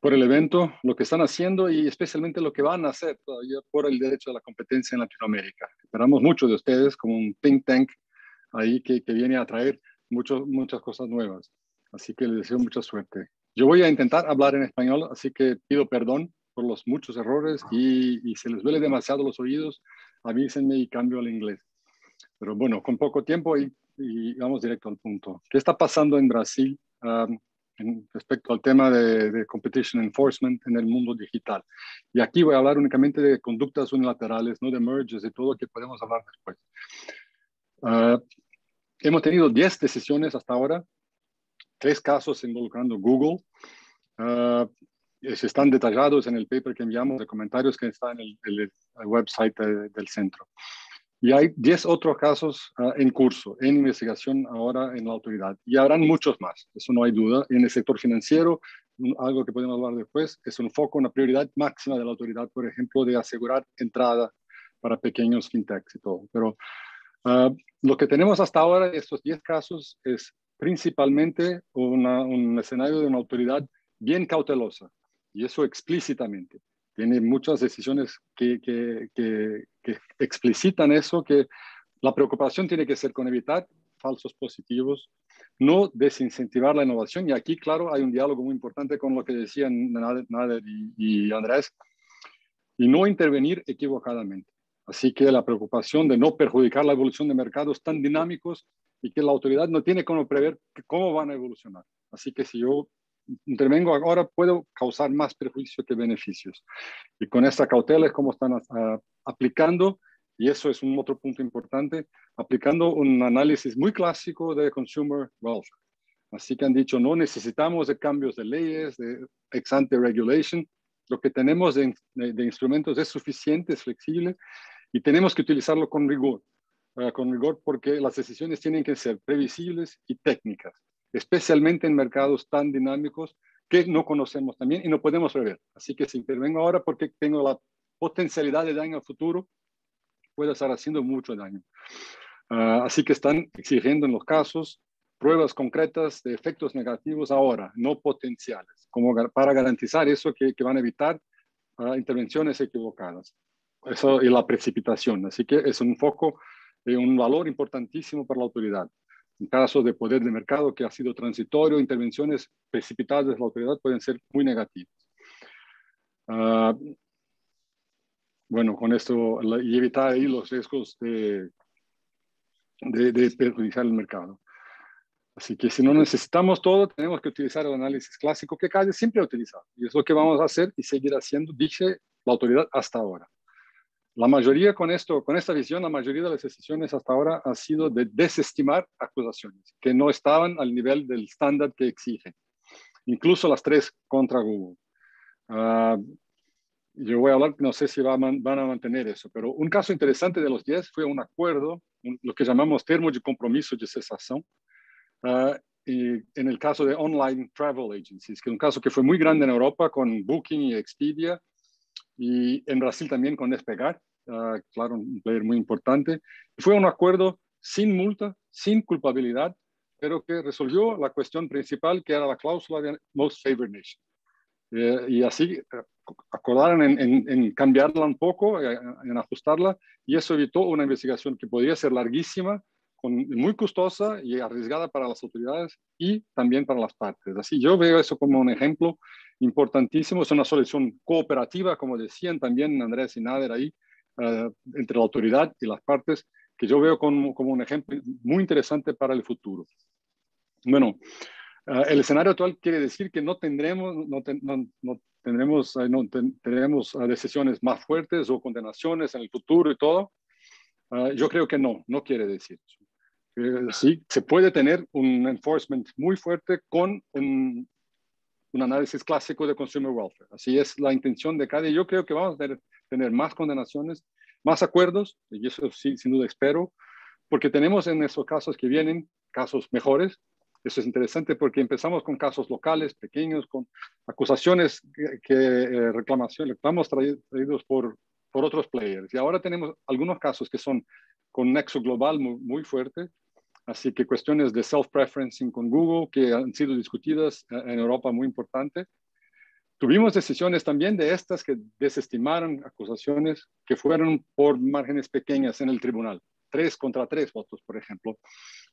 por el evento, lo que están haciendo y especialmente lo que van a hacer todavía por el derecho a la competencia en Latinoamérica. Esperamos mucho de ustedes como un think tank ahí que, que viene a traer muchas cosas nuevas. Así que les deseo mucha suerte. Yo voy a intentar hablar en español, así que pido perdón por los muchos errores y, y si les duele demasiado los oídos, avísenme y cambio al inglés. Pero bueno, con poco tiempo y, y vamos directo al punto. ¿Qué está pasando en Brasil um, en, respecto al tema de, de, competition enforcement en el mundo digital? Y aquí voy a hablar únicamente de conductas unilaterales, no de mergers y todo lo que podemos hablar después. Uh, Hemos tenido 10 decisiones hasta ahora, tres casos involucrando Google. Uh, están detallados en el paper que enviamos de comentarios que está en el, website del centro. Y hay 10 otros casos uh, en curso, en investigación ahora en la autoridad. Y habrán muchos más, eso no hay duda. En el sector financiero, algo que podemos hablar después, es un foco, una prioridad máxima de la autoridad, por ejemplo, de asegurar entrada para pequeños fintechs y todo. Pero uh, lo que tenemos hasta ahora, estos 10 casos, es principalmente un escenario de una autoridad bien cautelosa, y eso explícitamente. Tiene muchas decisiones que, que, que, explicitan eso, que la preocupación tiene que ser con evitar falsos positivos, no desincentivar la innovación. Y aquí, claro, hay un diálogo muy importante con lo que decían Nader y Andrés, y no intervenir equivocadamente. Así que la preocupación de no perjudicar la evolución de mercados tan dinámicos y que la autoridad no tiene cómo prever cómo van a evolucionar. Así que si yo intervengo ahora, puedo causar más perjuicio que beneficios. Y con esta cautela es como están aplicando, y eso es un otro punto importante, aplicando un análisis muy clásico de consumer welfare. Así que han dicho, no necesitamos de cambios de leyes, de ex ante regulation. Lo que tenemos de, de instrumentos es suficiente, es flexible y tenemos que utilizarlo con rigor, uh, con rigor porque las decisiones tienen que ser previsibles y técnicas, especialmente en mercados tan dinámicos que no conocemos también y no podemos prever. Así que si intervengo ahora porque tengo la potencialidad de daño al futuro, puede estar haciendo mucho daño. Uh, así que están exigiendo en los casos pruebas concretas de efectos negativos ahora, no potenciales, como para garantizar eso que, que van a evitar uh, intervenciones equivocadas eso y la precipitación. Así que es un foco de un valor importantísimo para la autoridad. En casos de poder de mercado que ha sido transitorio, intervenciones precipitadas de la autoridad pueden ser muy negativas. Uh, bueno, con esto y evitar ahí los riesgos de, de, de el mercado. Así que si no necesitamos todo, tenemos que utilizar el análisis clásico que casi siempre ha utilizado. Y es lo que vamos a hacer y seguir haciendo, dice la autoridad hasta ahora. La mayoría con esto, con esta visión, la mayoría de las decisiones hasta ahora ha sido de desestimar acusaciones que no estaban al nivel del estándar que exige, incluso las tres contra Google. Uh, yo voy a hablar, no sé si van a mantener eso, pero un caso interesante de los 10 fue un acuerdo, lo que llamamos termo de compromiso de cesación, uh, y en el caso de online travel agencies, que es un caso que fue muy grande en Europa con Booking y Expedia, y en Brasil también con Despegar, uh, claro, un player muy importante. Fue un acuerdo sin multa, sin culpabilidad, pero que resolvió la cuestión principal, que era la cláusula de Most Favored Nation. Eh, y así eh, acordaron en, en, en, cambiarla un poco, eh, en ajustarla, y eso evitó una investigación que podría ser larguísima, muy costosa y arriesgada para las autoridades y también para las partes. Así yo veo eso como un ejemplo importantísimo. Es una solución cooperativa, como decían también Andrés y Nader ahí, uh, entre la autoridad y las partes, que yo veo como, como, un ejemplo muy interesante para el futuro. Bueno, Ah, el escenario actual quiere decir que no tendremos, no, no, tendremos, no tendremos ah, decisiones más fuertes o condenaciones en el futuro y todo. Yo creo que no, no quiere decir eso. Sí, se puede tener un enforcement muy fuerte con un, un, análisis clásico de consumer welfare. Así es la intención de cada. Yo creo que vamos a tener, tener más condenaciones, más acuerdos, y eso sí, sin duda espero, porque tenemos en esos casos que vienen casos mejores, eso es interesante porque empezamos con casos locales, pequeños, con acusaciones que, que eh, reclamaciones, reclamos traídos por, por otros players. Y ahora tenemos algunos casos que son con nexo global muy, muy fuerte, así que cuestiones de self-preferencing con Google que han sido discutidas eh, en Europa muy importante. Tuvimos decisiones también de estas que desestimaron acusaciones que fueron por márgenes pequeñas en el tribunal tres contra tres votos, por ejemplo.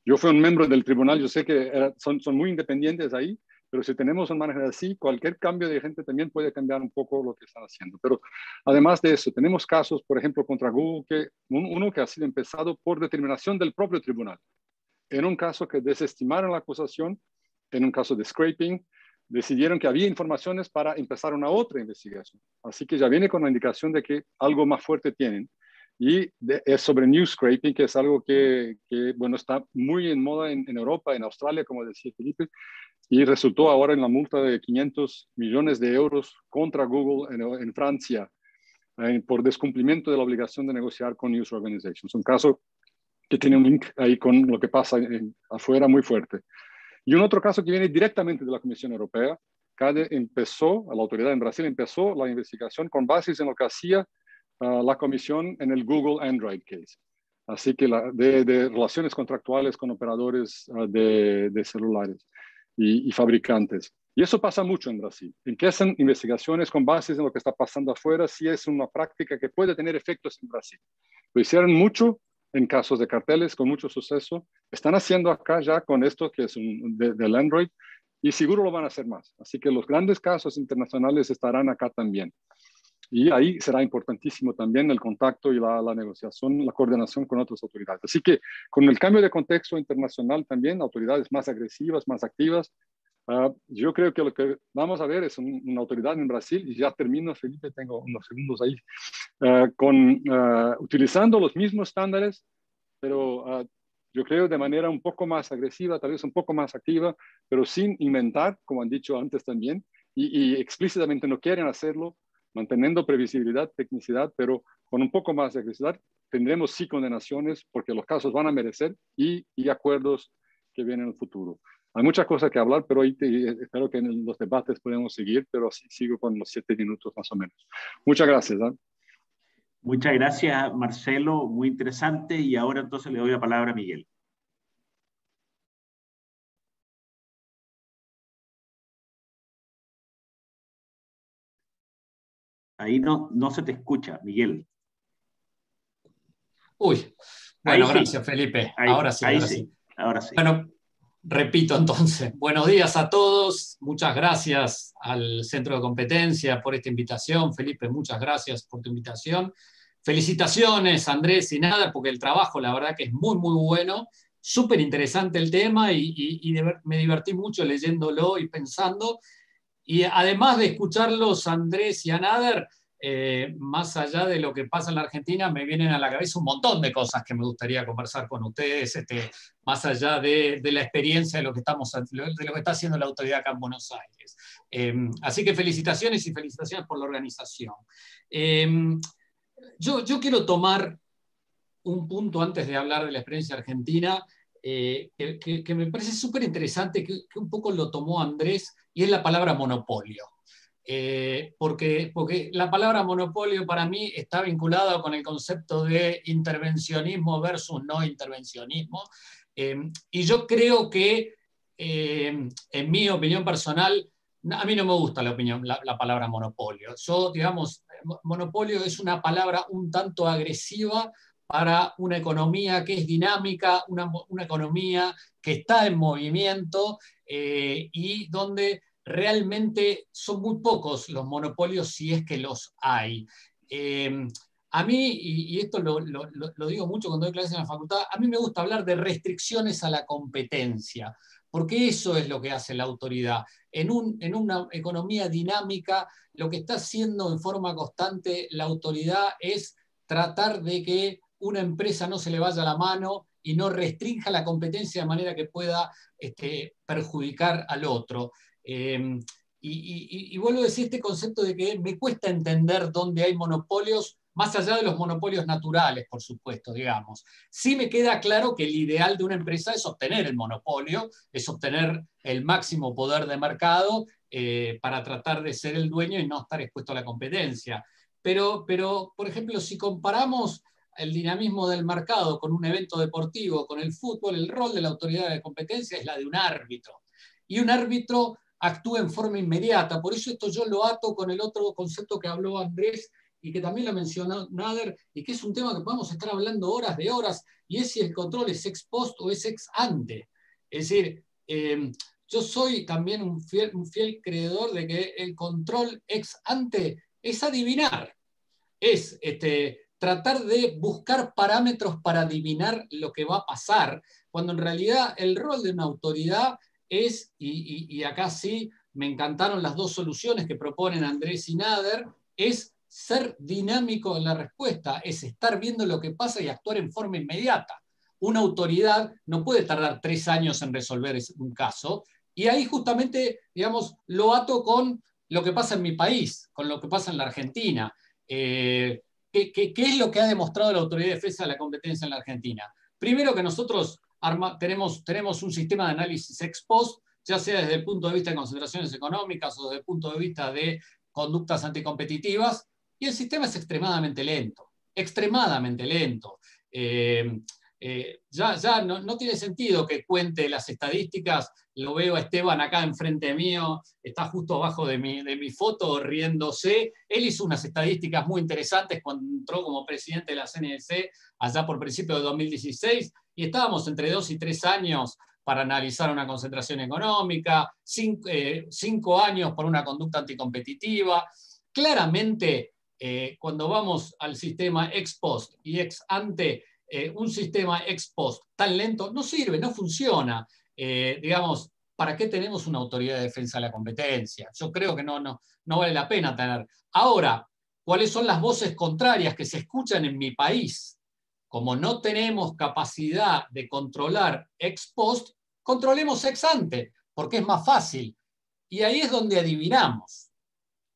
Yo fui un miembro del tribunal, yo sé que son, son muy independientes ahí, pero si tenemos un margen así, cualquier cambio de gente también puede cambiar un poco lo que están haciendo. Pero además de eso, tenemos casos, por ejemplo, contra Google, que, uno que ha sido empezado por determinación del propio tribunal. En un caso que desestimaron la acusación, en un caso de scraping, decidieron que había informaciones para empezar una otra investigación. Así que ya viene con la indicación de que algo más fuerte tienen. Y es sobre news scraping, que es algo que, bueno, está muy en moda en, Europa, en Australia, como decía Felipe, y resultó ahora en la multa de 500 millones de euros contra Google en, Francia eh, por descumplimiento de la obligación de negociar con news organizations. Un caso que tiene un link ahí con lo que pasa afuera muy fuerte. Y un otro caso que viene directamente de la Comisión Europea. CADE empezó, la autoridad en Brasil empezó la investigación con bases en lo que hacía la comisión en el Google Android case. Así que la, de, relaciones contractuales con operadores ah, de, de, celulares y, y, fabricantes. Y eso pasa mucho en Brasil. Empiezan investigaciones con bases en lo que está pasando afuera, si es una práctica que puede tener efectos en Brasil. Lo hicieron mucho en casos de carteles con mucho suceso. Están haciendo acá ya con esto que es un, del Android y seguro lo van a hacer más. Así que los grandes casos internacionales estarán acá también. Y ahí será importantísimo también el contacto y la, negociación, la coordinación con otras autoridades. Así que con el cambio de contexto internacional también, autoridades más agresivas, más activas, ah, yo creo que lo que vamos a ver es una autoridad en Brasil, y ya termino, Felipe, tengo unos segundos ahí, uh, con, uh, utilizando los mismos estándares, pero yo creo de manera un poco más agresiva, tal vez un poco más activa, pero sin inventar, como han dicho antes también, y, y explícitamente no quieren hacerlo, manteniendo previsibilidad, tecnicidad, pero con un poco más de agresividad, tendremos sí condenaciones porque los casos van a merecer y, y acuerdos que vienen en el futuro. Hay muchas cosas que hablar, pero ahí espero que en los debates podemos seguir, pero sí, sigo con los siete minutos más o menos. Muchas gracias. ¿eh? Muchas gracias, Marcelo. Muy interesante. Y ahora entonces le doy la palabra a Miguel. Ahí no, no se te escucha, Miguel. Uy, bueno, gracias, Felipe. ahora sí, ahora sí. Ahora sí. Bueno, repito entonces, buenos días a todos. Muchas gracias al Centro de Competencia por esta invitación. Felipe, muchas gracias por tu invitación. Felicitaciones, Andrés y nada, porque el trabajo, la verdad que es muy, muy bueno. Súper interesante el tema y, me divertí mucho leyéndolo y pensando. Y además de escucharlos, Andrés y Anader, eh, más allá de lo que pasa en la Argentina, me vienen a la cabeza un montón de cosas que me gustaría conversar con ustedes, este, más allá de, la experiencia de lo, que estamos, de lo que está haciendo la autoridad acá en Buenos Aires. Eh, así que felicitaciones y felicitaciones por la organización. Eh, yo, quiero tomar un punto antes de hablar de la experiencia argentina, que, que, me parece súper interesante, que, un poco lo tomó Andrés, y es la palabra monopolio. Eh, porque, porque la palabra monopolio para mí está vinculada con el concepto de intervencionismo versus no intervencionismo. Eh, y yo creo que, eh, en mi opinión personal, a mí no me gusta la, opinión, la, palabra monopolio. Yo, digamos, monopolio es una palabra un tanto agresiva para una economía que es dinámica, una, una economía que está en movimiento y donde realmente son muy pocos los monopolios si es que los hay. Em, a mí, y, esto lo, digo mucho cuando doy clases en la facultad, a mí me gusta hablar de restricciones a la competencia, porque eso es lo que hace la autoridad. En, una economía dinámica, lo que está haciendo en forma constante la autoridad es tratar de que una empresa no se le vaya la mano y no restrinja la competencia de manera que pueda este, perjudicar al otro. Em, y, vuelvo a decir este concepto de que me cuesta entender dónde hay monopolios más allá de los monopolios naturales, por supuesto, digamos. Sí me queda claro que el ideal de una empresa es obtener el monopolio, es obtener el máximo poder de mercado eh, para tratar de ser el dueño y no estar expuesto a la competencia. Pero, pero, por ejemplo, si comparamos el dinamismo del mercado con un evento deportivo, con el fútbol, el rol de la autoridad de competencia es la de un árbitro. Y un árbitro actúa en forma inmediata. Por eso esto yo lo ato con el otro concepto que habló Andrés y que también lo mencionó Nader, y que es un tema que podemos estar hablando horas de horas, y es si el control es ex post o es ex ante. Es decir, eh, yo soy también un fiel, un fiel creedor de que el control ex ante es adivinar, es este, tratar de buscar parámetros para adivinar lo que va a pasar, cuando en realidad el rol de una autoridad es, y, y acá sí me encantaron las dos soluciones que proponen Andrés y Nader, es ser dinámico en la respuesta, es estar viendo lo que pasa y actuar en forma inmediata. Una autoridad no puede tardar tres años en resolver un caso, y ahí justamente, digamos, lo ato con lo que pasa en mi país, con lo que pasa en la Argentina. Eh, ¿qué, es lo que ha demostrado la Autoridad de Defensa de la Competencia en la Argentina? Primero que nosotros tenemos, tenemos un sistema de análisis ex post, ya sea desde el punto de vista de concentraciones económicas o desde el punto de vista de conductas anticompetitivas, y el sistema es extremadamente lento, extremadamente lento. Eh, eh, ya, ya no, tiene sentido que cuente las estadísticas. Lo veo a Esteban acá enfrente mío, está justo abajo de mi, de mi foto riéndose. Él hizo unas estadísticas muy interesantes cuando entró como presidente de la CNC allá por principio de 2016 y estábamos entre dos y tres años para analizar una concentración económica, cinco, eh, cinco años por una conducta anticompetitiva. Claramente eh, cuando vamos al sistema ex post y ex ante, eh, un sistema ex post tan lento no sirve, no funciona. Eh, digamos, ¿para qué tenemos una autoridad de defensa de la competencia? Yo creo que no, no, no vale la pena tener. Ahora, ¿cuáles son las voces contrarias que se escuchan en mi país? Como no tenemos capacidad de controlar ex post, controlemos ex ante, porque es más fácil. Y ahí es donde adivinamos.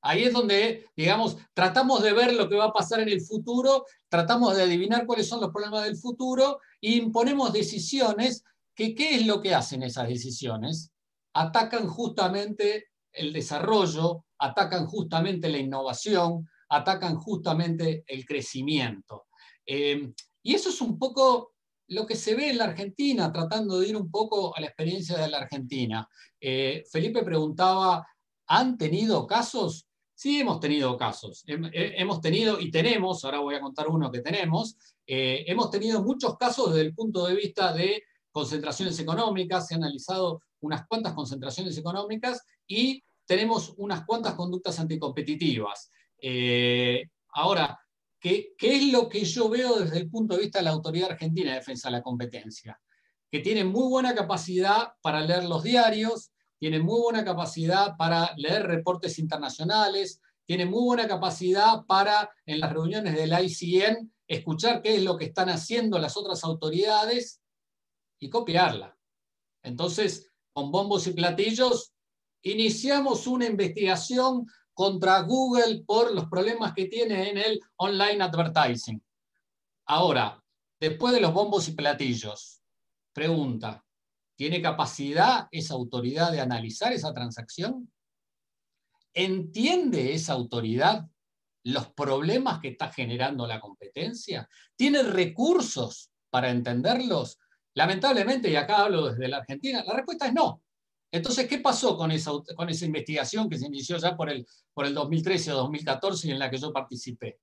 Ahí es donde, digamos, tratamos de ver lo que va a pasar en el futuro, tratamos de adivinar cuáles son los problemas del futuro e imponemos decisiones que, ¿qué es lo que hacen esas decisiones? Atacan justamente el desarrollo, atacan justamente la innovación, atacan justamente el crecimiento. Eh, y eso es un poco lo que se ve en la Argentina, tratando de ir un poco a la experiencia de la Argentina. Eh, Felipe preguntaba, ¿han tenido casos? Sí, hemos tenido casos. Hemos tenido y tenemos, ahora voy a contar uno que tenemos, eh, hemos tenido muchos casos desde el punto de vista de concentraciones económicas, se han analizado unas cuantas concentraciones económicas y tenemos unas cuantas conductas anticompetitivas. Eh, ahora, ¿qué, ¿qué, es lo que yo veo desde el punto de vista de la Autoridad Argentina de Defensa de la Competencia? Que tiene muy buena capacidad para leer los diarios, tiene muy buena capacidad para leer reportes internacionales, tiene muy buena capacidad para, en las reuniones del ICN, escuchar qué es lo que están haciendo las otras autoridades y copiarla. Entonces, con bombos y platillos, iniciamos una investigación contra Google por los problemas que tiene en el online advertising. Ahora, después de los bombos y platillos, pregunta, ¿Tiene capacidad esa autoridad de analizar esa transacción? ¿Entiende esa autoridad los problemas que está generando la competencia? ¿Tiene recursos para entenderlos? Lamentablemente, y acá hablo desde la Argentina, la respuesta es no. Entonces, ¿qué pasó con esa, con esa investigación que se inició ya por el, por el 2013 o 2014 y en la que yo participé?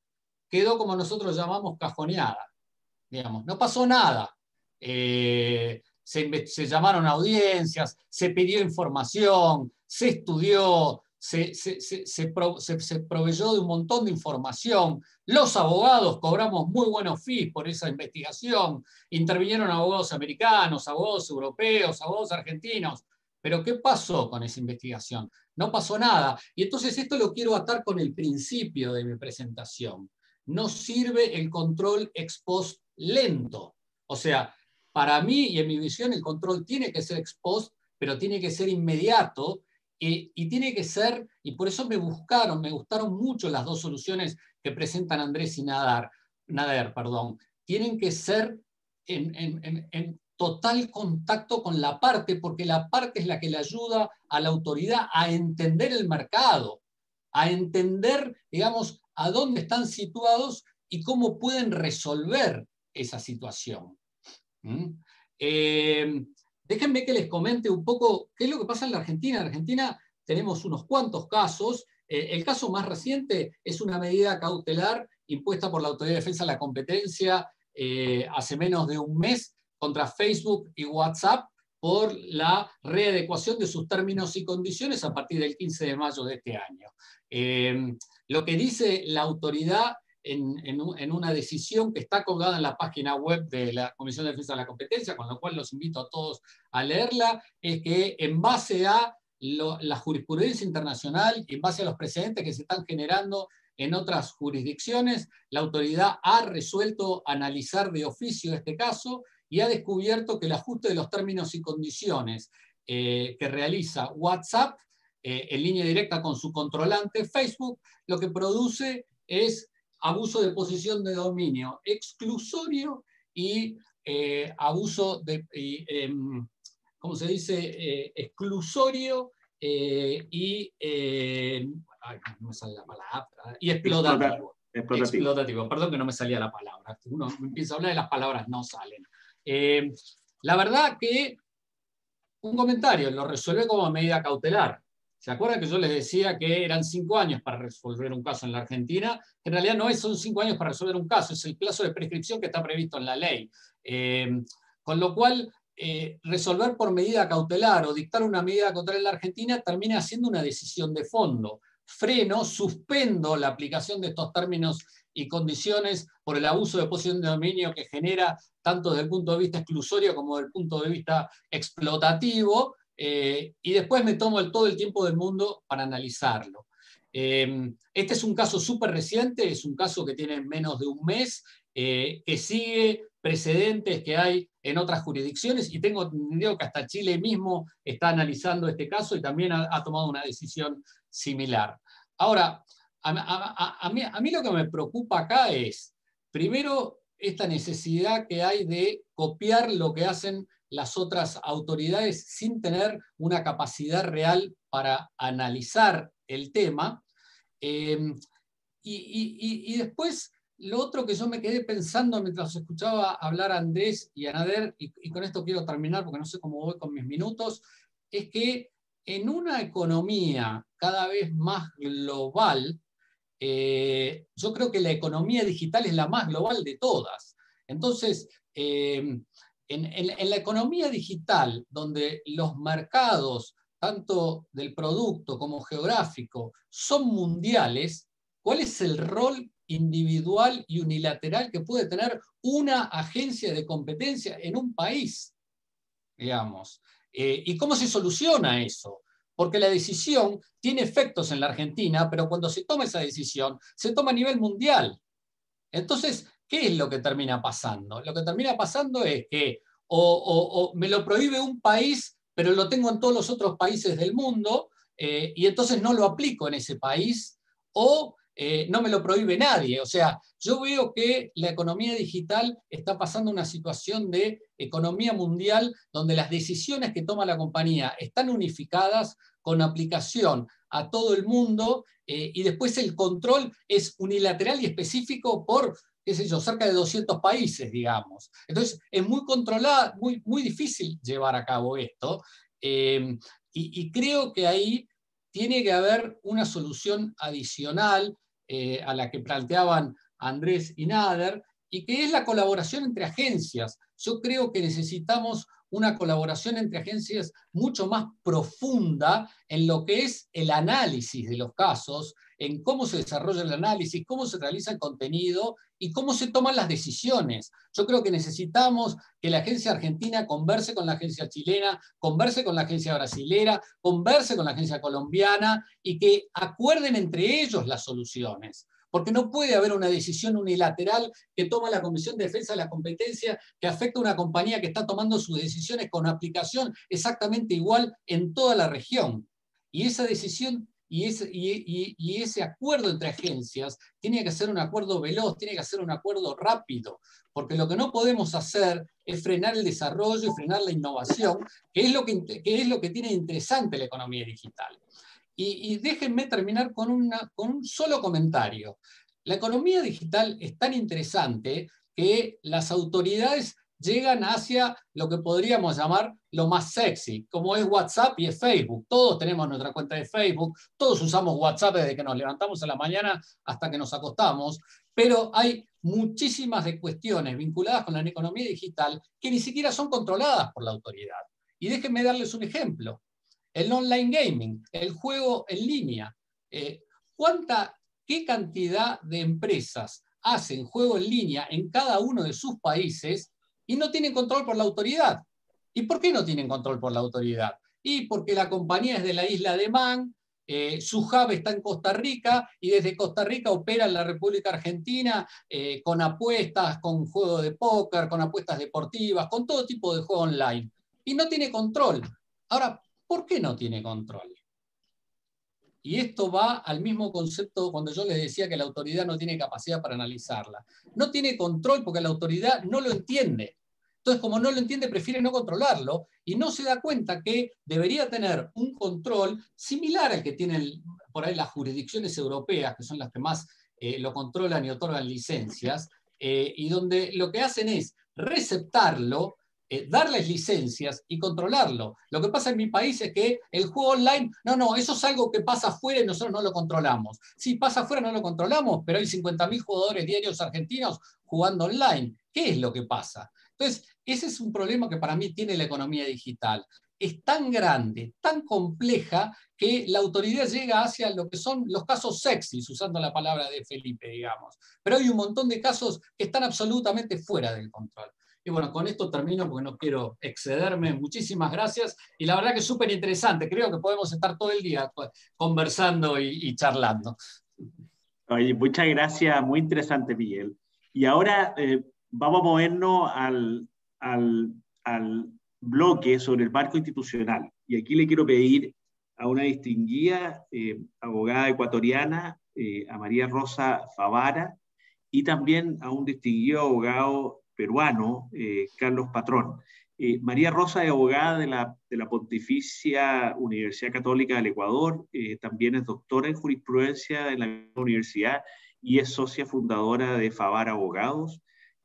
Quedó como nosotros llamamos cajoneada. Digamos, no pasó nada. Eh, se, llamaron audiencias, se pidió información, se estudió, se, proveyó de un montón de información. Los abogados cobramos muy buenos fees por esa investigación. Intervinieron abogados americanos, abogados europeos, abogados argentinos. Pero ¿qué pasó con esa investigación? No pasó nada. Y entonces esto lo quiero atar con el principio de mi presentación. No sirve el control ex post lento. O sea, para mí y en mi visión el control tiene que ser ex post, pero tiene que ser inmediato y tiene que ser, y por eso me buscaron, me gustaron mucho las dos soluciones que presentan Andrés y Nader, Nader perdón, tienen que ser en, total contacto con la parte, porque la parte es la que le ayuda a la autoridad a entender el mercado, a entender, digamos, a dónde están situados y cómo pueden resolver esa situación. ¿Mm? Eh, Déjenme que les comente un poco qué es lo que pasa en la Argentina. En Argentina tenemos unos cuantos casos. Eh, el caso más reciente es una medida cautelar impuesta por la Autoridad de Defensa de la Competencia eh, hace menos de un mes contra Facebook y WhatsApp por la readecuación de sus términos y condiciones a partir del 15 de mayo de este año. Lo que dice la autoridad en, una decisión que está colgada en la página web de la Comisión de Defensa de la Competencia, con lo cual los invito a todos a leerla, es que en base a la jurisprudencia internacional y en base a los precedentes que se están generando en otras jurisdicciones, la autoridad ha resuelto analizar de oficio este caso y ha descubierto que el ajuste de los términos y condiciones eh, que realiza WhatsApp eh, en línea directa con su controlante Facebook, lo que produce es abuso de posición de dominio exclusorio y eh, abuso de, em, ¿cómo se dice? Eh, exclusorio eh, y, ay, no me sale la palabra, y explotativo. Explotativo. Perdón que no me salía la palabra. Uno empieza a hablar de las palabras, no salen. la verdad que un comentario lo resuelve como medida cautelar. ¿Se acuerdan que yo les decía que eran cinco años para resolver un caso en la Argentina? En realidad no es, son cinco años para resolver un caso, es el plazo de prescripción que está previsto en la ley. Eh, con lo cual, eh, resolver por medida cautelar o dictar una medida en la Argentina termina siendo una decisión de fondo. Freno, suspendo la aplicación de estos términos y condiciones por el abuso de posición de dominio que genera tanto desde el punto de vista exclusorio como desde el punto de vista explotativo, eh, y después me tomo todo el tiempo del mundo para analizarlo. Eh, este es un caso súper reciente, es un caso que tiene menos de un mes, eh, que sigue precedentes que hay en otras jurisdicciones y tengo entendido que hasta Chile mismo está analizando este caso y también ha, tomado una decisión similar. Ahora, a, mí, a mí lo que me preocupa acá es, primero, esta necesidad que hay de copiar lo que hacen las otras autoridades sin tener una capacidad real para analizar el tema. Em, y, después, lo otro que yo me quedé pensando mientras escuchaba hablar a Andrés y a Nader, y, con esto quiero terminar porque no sé cómo voy con mis minutos, es que en una economía cada vez más global, eh, yo creo que la economía digital es la más global de todas. Entonces, em, en, la economía digital, donde los mercados, tanto del producto como geográfico, son mundiales, ¿cuál es el rol individual y unilateral que puede tener una agencia de competencia en un país? Digamos. Eh, ¿Y cómo se soluciona eso? Porque la decisión tiene efectos en la Argentina, pero cuando se toma esa decisión, se toma a nivel mundial. Entonces, ¿qué es lo que termina pasando? Lo que termina pasando es que o, me lo prohíbe un país, pero lo tengo en todos los otros países del mundo, eh, y entonces no lo aplico en ese país, o eh, no me lo prohíbe nadie. O sea, yo veo que la economía digital está pasando una situación de economía mundial donde las decisiones que toma la compañía están unificadas con aplicación a todo el mundo eh, y después el control es unilateral y específico por qué sé cerca de 200 países, digamos. Entonces, es muy controlada, muy, muy difícil llevar a cabo esto. Eh, y, creo que ahí tiene que haber una solución adicional eh, a la que planteaban Andrés y Nader, y que es la colaboración entre agencias. Yo creo que necesitamos una colaboración entre agencias mucho más profunda en lo que es el análisis de los casos, en cómo se desarrolla el análisis, cómo se realiza el contenido y cómo se toman las decisiones. Yo creo que necesitamos que la agencia argentina converse con la agencia chilena, converse con la agencia brasilera, converse con la agencia colombiana y que acuerden entre ellos las soluciones porque no puede haber una decisión unilateral que toma la Comisión de Defensa de la Competencia que afecta a una compañía que está tomando sus decisiones con aplicación exactamente igual en toda la región. Y esa decisión y ese, y, ese, acuerdo entre agencias tiene que ser un acuerdo veloz, tiene que ser un acuerdo rápido, porque lo que no podemos hacer es frenar el desarrollo y frenar la innovación, que es lo que, que es lo que tiene interesante la economía digital. Y, déjenme terminar con, un solo comentario. La economía digital es tan interesante que las autoridades llegan hacia lo que podríamos llamar lo más sexy, como es WhatsApp y Facebook. Todos tenemos nuestra cuenta de Facebook, todos usamos WhatsApp desde que nos levantamos a la mañana hasta que nos acostamos, pero hay muchísimas cuestiones vinculadas con la economía digital que ni siquiera son controladas por la autoridad. Y déjenme darles un ejemplo el online gaming, el juego en línea. Eh, ¿cuánta, ¿Qué cantidad de empresas hacen juego en línea en cada uno de sus países y no tienen control por la autoridad? ¿Y por qué no tienen control por la autoridad? Y porque la compañía es de la isla de Man, eh, su hub está en Costa Rica y desde Costa Rica opera en la República Argentina eh, con apuestas, con juego de póker, con apuestas deportivas, con todo tipo de juego online. Y no tiene control. Ahora, ¿Por qué no tiene control? Y esto va al mismo concepto cuando yo les decía que la autoridad no tiene capacidad para analizarla. No tiene control porque la autoridad no lo entiende. Entonces, como no lo entiende, prefiere no controlarlo y no se da cuenta que debería tener un control similar al que tienen por ahí las jurisdicciones europeas, que son las que más eh, lo controlan y otorgan licencias, eh, y donde lo que hacen es receptarlo eh, darles licencias y controlarlo. Lo que pasa en mi país es que el juego online, no, no, eso es algo que pasa afuera y nosotros no lo controlamos. Sí, pasa afuera, no lo controlamos, pero hay 50.000 jugadores diarios argentinos jugando online. ¿Qué es lo que pasa? Entonces, ese es un problema que para mí tiene la economía digital. Es tan grande, tan compleja, que la autoridad llega hacia lo que son los casos sexys, usando la palabra de Felipe, digamos. Pero hay un montón de casos que están absolutamente fuera del control. Y bueno, con esto termino porque no quiero excederme. Muchísimas gracias. Y la verdad que es súper interesante. Creo que podemos estar todo el día conversando y, charlando. Oye, muchas gracias. Muy interesante, Miguel. Y ahora eh, vamos a movernos al, al, al bloque sobre el marco institucional. Y aquí le quiero pedir a una distinguida eh, abogada ecuatoriana, eh, a María Rosa Favara, y también a un distinguido abogado peruano, eh, Carlos Patrón. Eh, María Rosa es abogada de la, Pontificia Universidad Católica del Ecuador, eh, también es doctora en jurisprudencia en la universidad y es socia fundadora de Favar Abogados.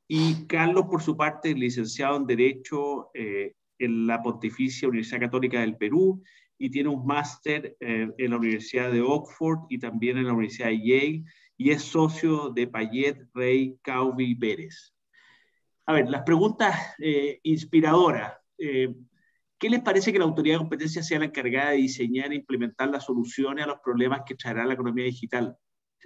Y Carlos, por su parte, es licenciado en Derecho en la Pontificia Universidad Católica del Perú y tiene un máster en la Universidad de Oxford y también en la Universidad de Yale y es socio de Payet Rey Cauvi Pérez. A ver, las preguntas eh, inspiradoras. Eh, ¿Qué les parece que la autoridad de competencia sea la encargada de diseñar e implementar las soluciones a los problemas que traerá la economía digital?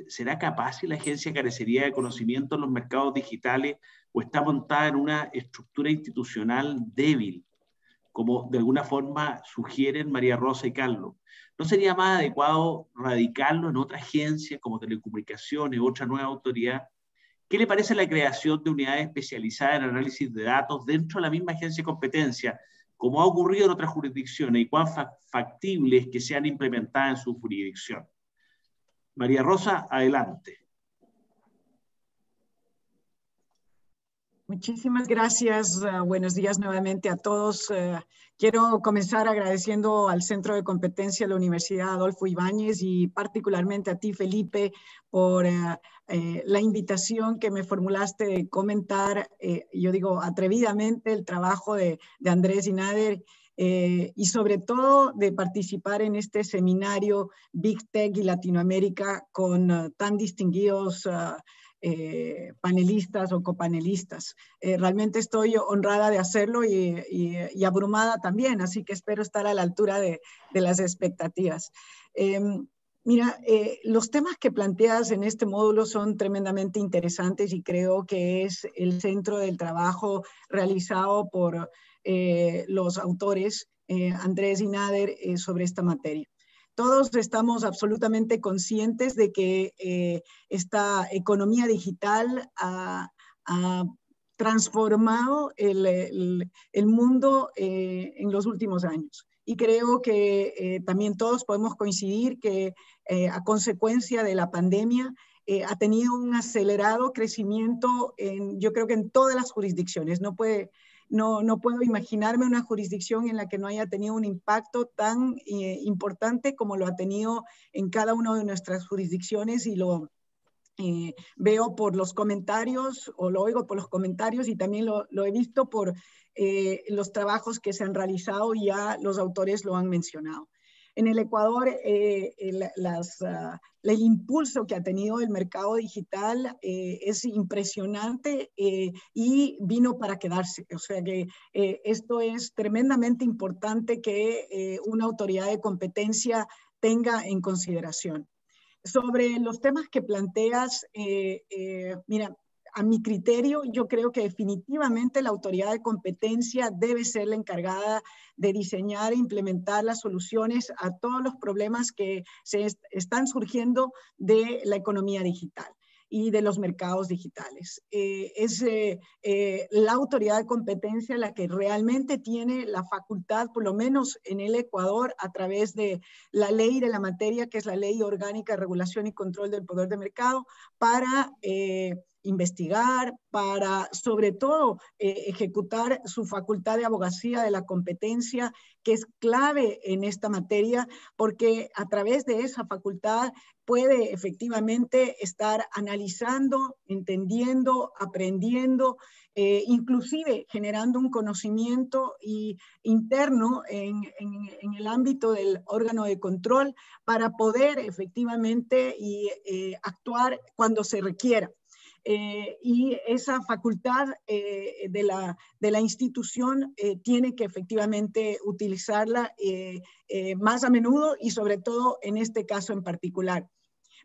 ¿Será capaz y la agencia carecería de conocimiento en los mercados digitales o está montada en una estructura institucional débil, como de alguna forma sugieren María Rosa y Carlos? ¿No sería más adecuado radicarlo en otra agencia como telecomunicaciones, otra nueva autoridad ¿Qué le parece la creación de unidades especializadas en análisis de datos dentro de la misma agencia de competencia, como ha ocurrido en otras jurisdicciones, y cuán factible es que sean implementadas en su jurisdicción? María Rosa, adelante. Muchísimas gracias. Uh, buenos días nuevamente a todos. Uh, quiero comenzar agradeciendo al Centro de Competencia de la Universidad Adolfo Ibáñez y particularmente a ti, Felipe, por eh, la invitación que me formulaste de comentar, eh, yo digo atrevidamente, el trabajo de, Andrés y Nader eh, y sobre todo de participar en este seminario Big Tech y Latinoamérica con tan distinguidos eh, panelistas o copanelistas. Eh, realmente estoy honrada de hacerlo y, abrumada también, así que espero estar a la altura de, las expectativas. Em, mira, los temas que planteas en este módulo son tremendamente interesantes y creo que es el centro del trabajo realizado por los autores Andrés y Nader sobre esta materia. Todos estamos absolutamente conscientes de que eh, esta economía digital ha, transformado el, mundo eh, en los últimos años. Y creo que eh, también todos podemos coincidir que a consecuencia de la pandemia ha tenido un acelerado crecimiento en, yo creo que en todas las jurisdicciones. No puede, no, puedo imaginarme una jurisdicción en la que no haya tenido un impacto tan eh, importante como lo ha tenido en cada una de nuestras jurisdicciones y lo eh, veo por los comentarios o lo oigo por los comentarios y también lo, he visto por eh, los trabajos que se han realizado y ya los autores lo han mencionado. En el Ecuador, eh, el, ah, el, impulso que ha tenido el mercado digital eh, es impresionante eh, y vino para quedarse. O sea que esto es tremendamente importante que una autoridad de competencia tenga en consideración. Sobre los temas que planteas, mira, a mi criterio, yo creo que definitivamente la autoridad de competencia debe ser la encargada de diseñar e implementar las soluciones a todos los problemas que se están surgiendo de la economía digital y de los mercados digitales. Eh, es eh, eh, la autoridad de competencia la que realmente tiene la facultad, por lo menos en el Ecuador, a través de la ley de la materia, que es la Ley Orgánica de Regulación y Control del Poder de Mercado, para investigar, para sobre todo eh, ejecutar su facultad de abogacía de la competencia, que es clave en esta materia, porque a través de esa facultad puede efectivamente estar analizando, entendiendo, aprendiendo, eh, inclusive generando un conocimiento interno en, el ámbito del órgano de control para poder efectivamente eh, actuar cuando se requiera. Eh, y esa facultad eh, de, la, de, la, institución eh, tiene que efectivamente utilizarla más a menudo y sobre todo en este caso en particular.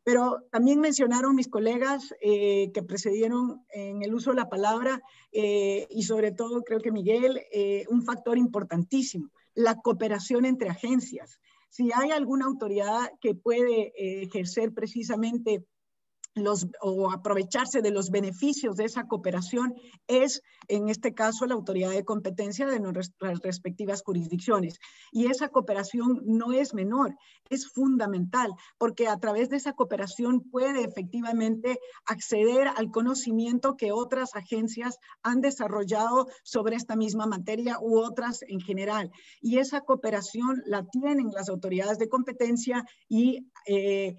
Pero también mencionaron mis colegas que precedieron en el uso de la palabra y sobre todo creo que Miguel, un factor importantísimo, la cooperación entre agencias. Si hay alguna autoridad que puede ejercer precisamente los, o aprovecharse de los beneficios de esa cooperación es, en este caso, la autoridad de competencia de nuestras respectivas jurisdicciones. Y esa cooperación no es menor, es fundamental, porque a través de esa cooperación puede efectivamente acceder al conocimiento que otras agencias han desarrollado sobre esta misma materia u otras en general. Y esa cooperación la tienen las autoridades de competencia y eh,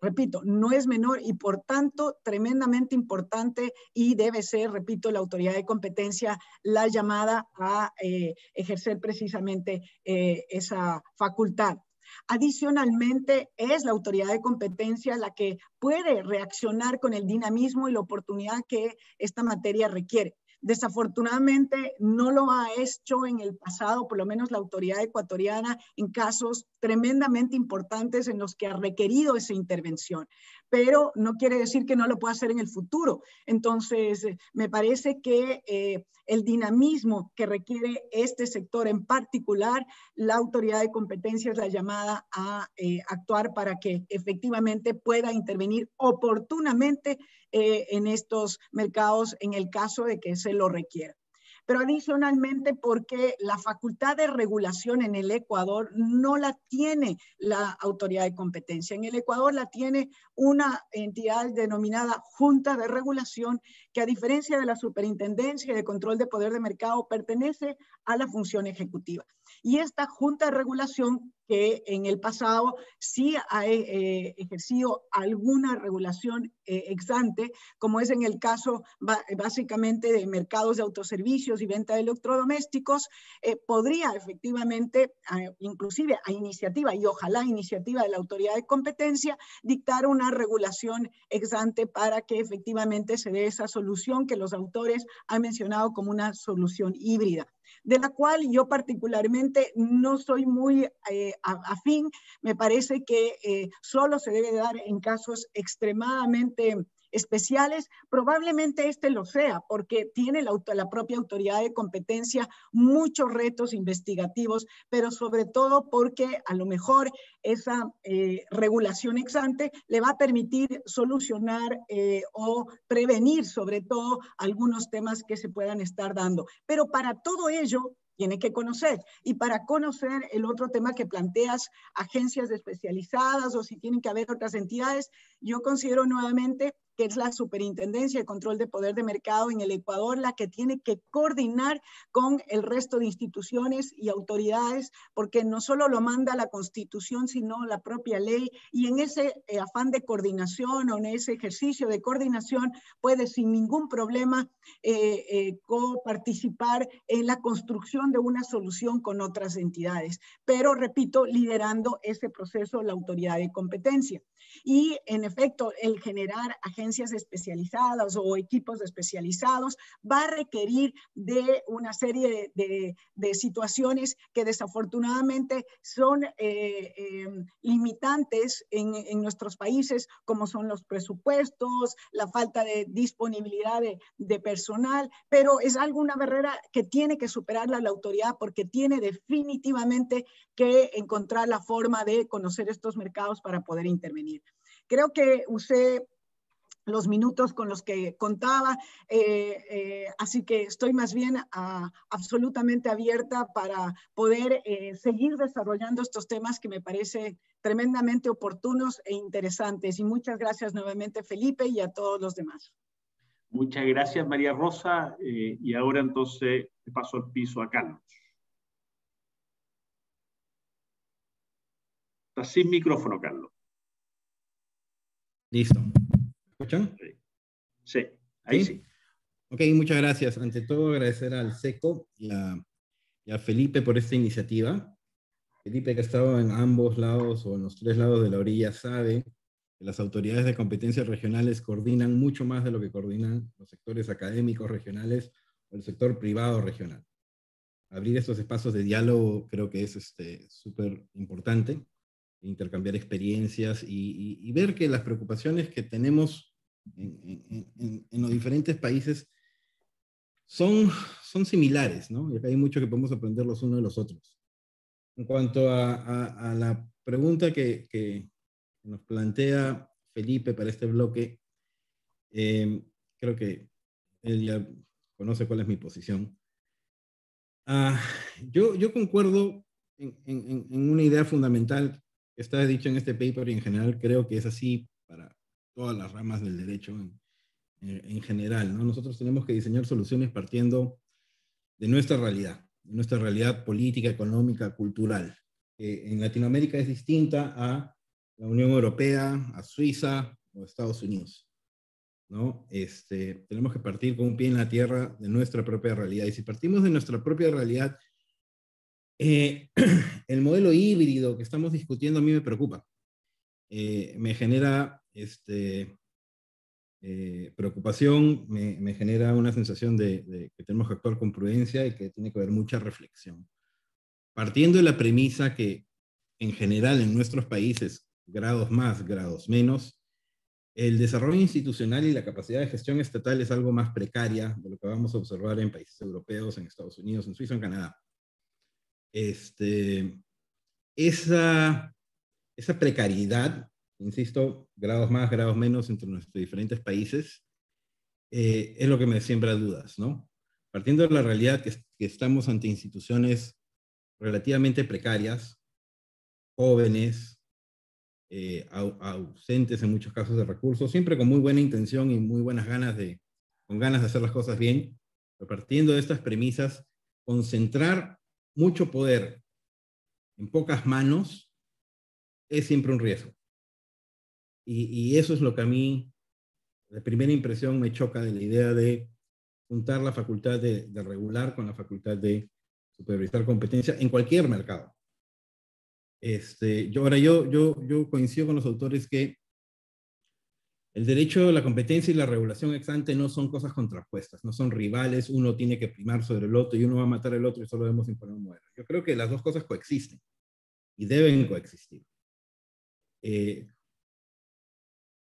repito, no es menor y por tanto tremendamente importante y debe ser, repito, la autoridad de competencia la llamada a eh, ejercer precisamente eh, esa facultad. Adicionalmente, es la autoridad de competencia la que puede reaccionar con el dinamismo y la oportunidad que esta materia requiere. Desafortunadamente no lo ha hecho en el pasado, por lo menos la autoridad ecuatoriana, en casos tremendamente importantes en los que ha requerido esa intervención pero no quiere decir que no lo pueda hacer en el futuro. Entonces, eh, me parece que eh, el dinamismo que requiere este sector en particular, la autoridad de competencia es la llamada a eh, actuar para que efectivamente pueda intervenir oportunamente en estos mercados en el caso de que se lo requiera pero adicionalmente porque la facultad de regulación en el Ecuador no la tiene la autoridad de competencia. En el Ecuador la tiene una entidad denominada Junta de Regulación, que a diferencia de la Superintendencia de Control de Poder de Mercado pertenece a la función ejecutiva. Y esta Junta de Regulación que en el pasado sí ha eh, ejercido alguna regulación eh, ex ante, como es en el caso básicamente de mercados de autoservicios y venta de electrodomésticos, eh, podría efectivamente, inclusive a iniciativa y ojalá iniciativa de la autoridad de competencia, dictar una regulación ex ante para que efectivamente se dé esa solución que los autores han mencionado como una solución híbrida de la cual yo particularmente no soy muy eh, afín. Me parece que eh, solo se debe dar en casos extremadamente especiales, probablemente este lo sea, porque tiene la, propia autoridad de competencia muchos retos investigativos, pero sobre todo porque a lo mejor esa eh, regulación ex ante le va a permitir solucionar eh, o prevenir sobre todo algunos temas que se puedan estar dando. Pero para todo ello, tiene que conocer. Y para conocer el otro tema que planteas, agencias especializadas o si tienen que haber otras entidades, yo considero nuevamente que es la Superintendencia de Control de Poder de Mercado en el Ecuador, la que tiene que coordinar con el resto de instituciones y autoridades, porque no solo lo manda la Constitución, sino la propia ley, y en ese eh, afán de coordinación o en ese ejercicio de coordinación puede sin ningún problema eh, eh en la construcción de una solución con otras entidades, pero repito, liderando ese proceso la autoridad de competencia. Y en efecto, el generar agencias especializadas o equipos especializados va a requerir de una serie de, situaciones que desafortunadamente son eh, em, limitantes en, nuestros países, como son los presupuestos, la falta de disponibilidad de, personal, pero es alguna barrera que tiene que superarla la autoridad porque tiene definitivamente que encontrar la forma de conocer estos mercados para poder intervenir. Creo que usé los minutos con los que contaba, eh, eh, así que estoy más bien absolutamente abierta para poder eh, seguir desarrollando estos temas que me parecen tremendamente oportunos e interesantes. Y muchas gracias nuevamente, Felipe, y a todos los demás. Muchas gracias, María Rosa. y ahora entonces le paso el piso a Carlos. Está sin micrófono, Carlos. Listo. ¿Escuchan? Sí, ahí sí. Ok, muchas gracias. Ante todo, agradecer al SECO y a, Felipe por esta iniciativa. Felipe, que ha estado en ambos lados o en los tres lados de la orilla, sabe que las autoridades de competencias regionales coordinan mucho más de lo que coordinan los sectores académicos regionales o el sector privado regional. Abrir estos espacios de diálogo creo que es súper este, importante intercambiar experiencias y, ver que las preocupaciones que tenemos en, los diferentes países son, son similares, ¿no? Y acá hay mucho que podemos aprender los unos de los otros. En cuanto a, la pregunta que, nos plantea Felipe para este bloque, eh, creo que él ya conoce cuál es mi posición. Ah, yo, yo concuerdo en, una idea fundamental está dicho en este paper y en general creo que es así para todas las ramas del derecho en, en, general. ¿no? Nosotros tenemos que diseñar soluciones partiendo de nuestra realidad, de nuestra realidad política, económica, cultural. en Latinoamérica es distinta a la Unión Europea, a Suiza o Estados Unidos. ¿no? Este, tenemos que partir con un pie en la tierra de nuestra propia realidad. Y si partimos de nuestra propia realidad, eh, el modelo híbrido que estamos discutiendo a mí me preocupa. Eh, me genera este, eh, preocupación, me, genera una sensación de, que tenemos que actuar con prudencia y que tiene que haber mucha reflexión. Partiendo de la premisa que en general en nuestros países, grados más, grados menos, el desarrollo institucional y la capacidad de gestión estatal es algo más precaria de lo que vamos a observar en países europeos, en Estados Unidos, en Suiza, en Canadá este, esa, precariedad, insisto, grados más, grados menos entre nuestros diferentes países, eh, es lo que me siembra dudas, ¿no? Partiendo de la realidad que, estamos ante instituciones relativamente precarias, jóvenes, eh, ausentes en muchos casos de recursos, siempre con muy buena intención y muy buenas ganas de, con ganas de hacer las cosas bien, pero partiendo de estas premisas, concentrar mucho poder en pocas manos es siempre un riesgo. Y, eso es lo que a mí, de primera impresión, me choca de la idea de juntar la facultad de, regular con la facultad de supervisar competencia en cualquier mercado. Este, yo, ahora, yo, yo, yo coincido con los autores que el derecho, la competencia y la regulación ex ante no son cosas contrapuestas, no son rivales, uno tiene que primar sobre el otro y uno va a matar al otro y solo debemos imponer un modelo. Yo creo que las dos cosas coexisten y deben coexistir. Eh,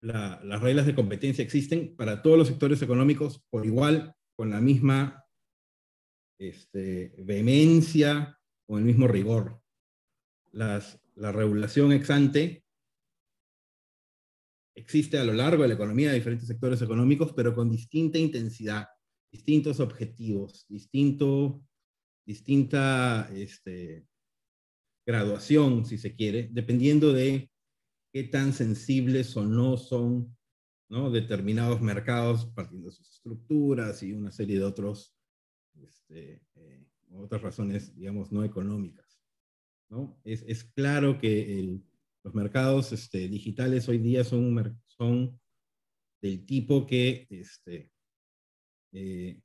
las reglas de competencia existen para todos los sectores económicos por igual, con la misma este, vehemencia o el mismo rigor. Las, la regulación ex ante existe a lo largo de la economía de diferentes sectores económicos, pero con distinta intensidad, distintos objetivos, distinto, distinta este, graduación, si se quiere, dependiendo de qué tan sensibles o no son ¿no? determinados mercados, partiendo de sus estructuras y una serie de otros, este, eh, otras razones, digamos, no económicas. ¿no? Es, es claro que el, los mercados este, digitales hoy día son, del tipo que este, eh,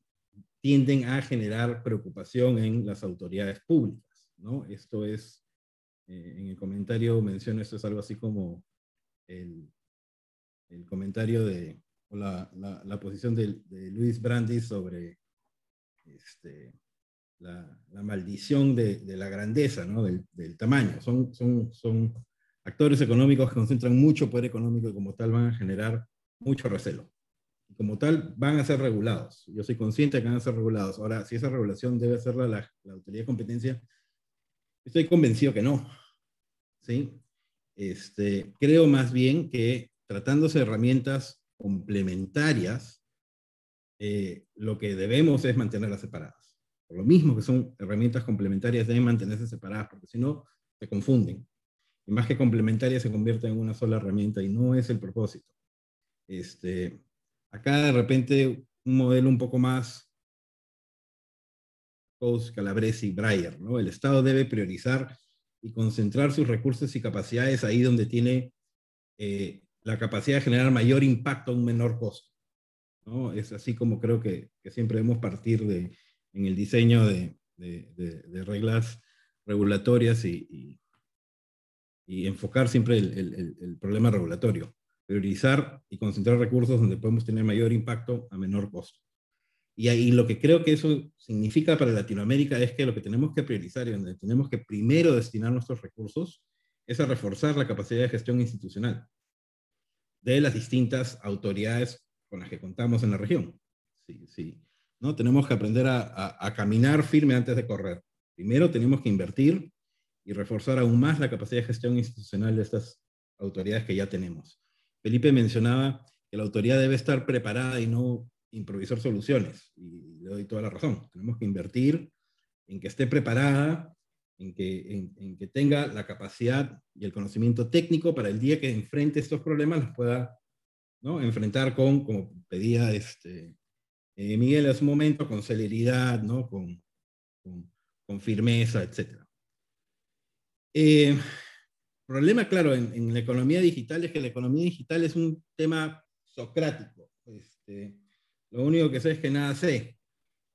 tienden a generar preocupación en las autoridades públicas. ¿no? Esto es, eh, en el comentario menciona esto es algo así como el, el comentario de, o la, la, posición de, Luis Brandis sobre este, la, maldición de, de, la grandeza, ¿no? del, del tamaño. Son, son, son actores económicos que concentran mucho poder económico y como tal van a generar mucho recelo. Y como tal van a ser regulados. Yo soy consciente de que van a ser regulados. Ahora, si esa regulación debe hacerla la, la autoridad de competencia, estoy convencido que no. ¿Sí? Este, creo más bien que tratándose de herramientas complementarias, eh, lo que debemos es mantenerlas separadas. Por lo mismo que son herramientas complementarias, deben mantenerse separadas, porque si no, se confunden y más que complementaria se convierte en una sola herramienta y no es el propósito. Este, acá de repente un modelo un poco más Coase, Calabresi, Breyer, ¿no? El Estado debe priorizar y concentrar sus recursos y capacidades ahí donde tiene eh, la capacidad de generar mayor impacto a un menor costo. ¿no? Es así como creo que, siempre debemos partir de, en el diseño de, de, reglas regulatorias y enfocar siempre el, el, problema regulatorio, priorizar y concentrar recursos donde podemos tener mayor impacto a menor costo. Y ahí lo que creo que eso significa para Latinoamérica es que lo que tenemos que priorizar y donde tenemos que primero destinar nuestros recursos es a reforzar la capacidad de gestión institucional de las distintas autoridades con las que contamos en la región. Sí, sí. ¿No? Tenemos que aprender a, a, a caminar firme antes de correr. Primero tenemos que invertir y reforzar aún más la capacidad de gestión institucional de estas autoridades que ya tenemos. Felipe mencionaba que la autoridad debe estar preparada y no improvisar soluciones, y le doy toda la razón. Tenemos que invertir en que esté preparada, en que, en, que tenga la capacidad y el conocimiento técnico para el día que enfrente estos problemas los pueda ¿no? enfrentar con, como pedía este, eh, Miguel hace un momento, con celeridad, ¿no? con, firmeza, etc. Eh, problema, claro, en, la economía digital es que la economía digital es un tema socrático. Este, lo único que sé es que nada sé.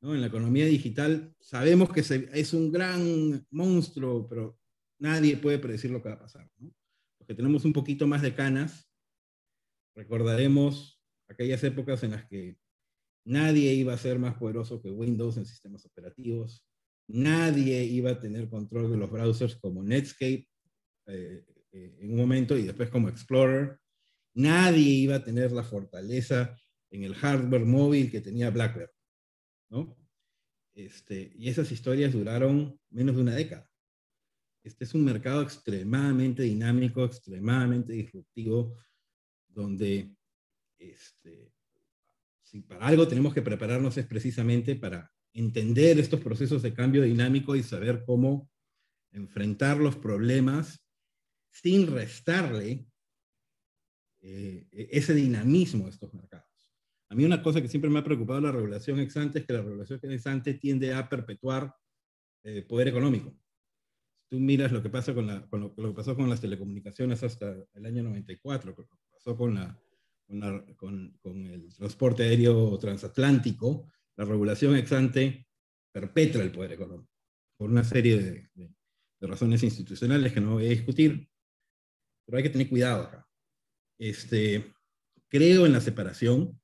En la economía digital sabemos que es un gran monstruo, pero nadie puede predecir lo que va a pasar. ¿no? Los tenemos un poquito más de canas, recordaremos aquellas épocas en las que nadie iba a ser más poderoso que Windows en sistemas operativos, Nadie iba a tener control de los browsers como Netscape eh, eh, en un momento y después como Explorer. Nadie iba a tener la fortaleza en el hardware móvil que tenía BlackBerry. ¿no? Este, y esas historias duraron menos de una década. Este es un mercado extremadamente dinámico, extremadamente disruptivo, donde este, si para algo tenemos que prepararnos es precisamente para entender estos procesos de cambio dinámico y saber cómo enfrentar los problemas sin restarle eh, ese dinamismo a estos mercados. A mí una cosa que siempre me ha preocupado la regulación ex ante es que la regulación ex ante tiende a perpetuar eh, poder económico. tú miras lo que, pasa con, la, con lo, que pasó con las telecomunicaciones hasta el año 94, lo que pasó con, la, con, con, el transporte aéreo transatlántico, la regulación ex ante perpetra el poder económico por una serie de, de, razones institucionales que no voy a discutir, pero hay que tener cuidado acá. Este, creo en la separación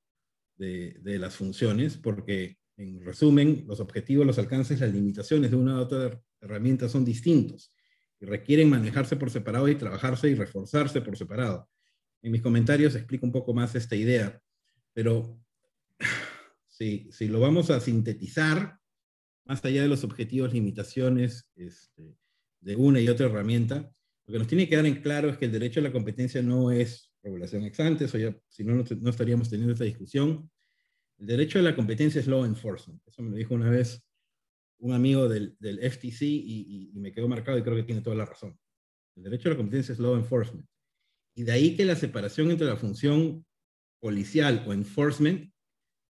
de, de las funciones porque, en resumen, los objetivos, los alcances, las limitaciones de una u otra herramienta son distintos y requieren manejarse por separado y trabajarse y reforzarse por separado. En mis comentarios explico un poco más esta idea, pero si, si lo vamos a sintetizar, más allá de los objetivos, limitaciones este, de una y otra herramienta, lo que nos tiene que dar en claro es que el derecho a la competencia no es regulación ex ante, ya, si no, no estaríamos teniendo esta discusión. El derecho a la competencia es law enforcement. Eso me lo dijo una vez un amigo del, del FTC y, y, me quedó marcado y creo que tiene toda la razón. El derecho a la competencia es law enforcement. Y de ahí que la separación entre la función policial o enforcement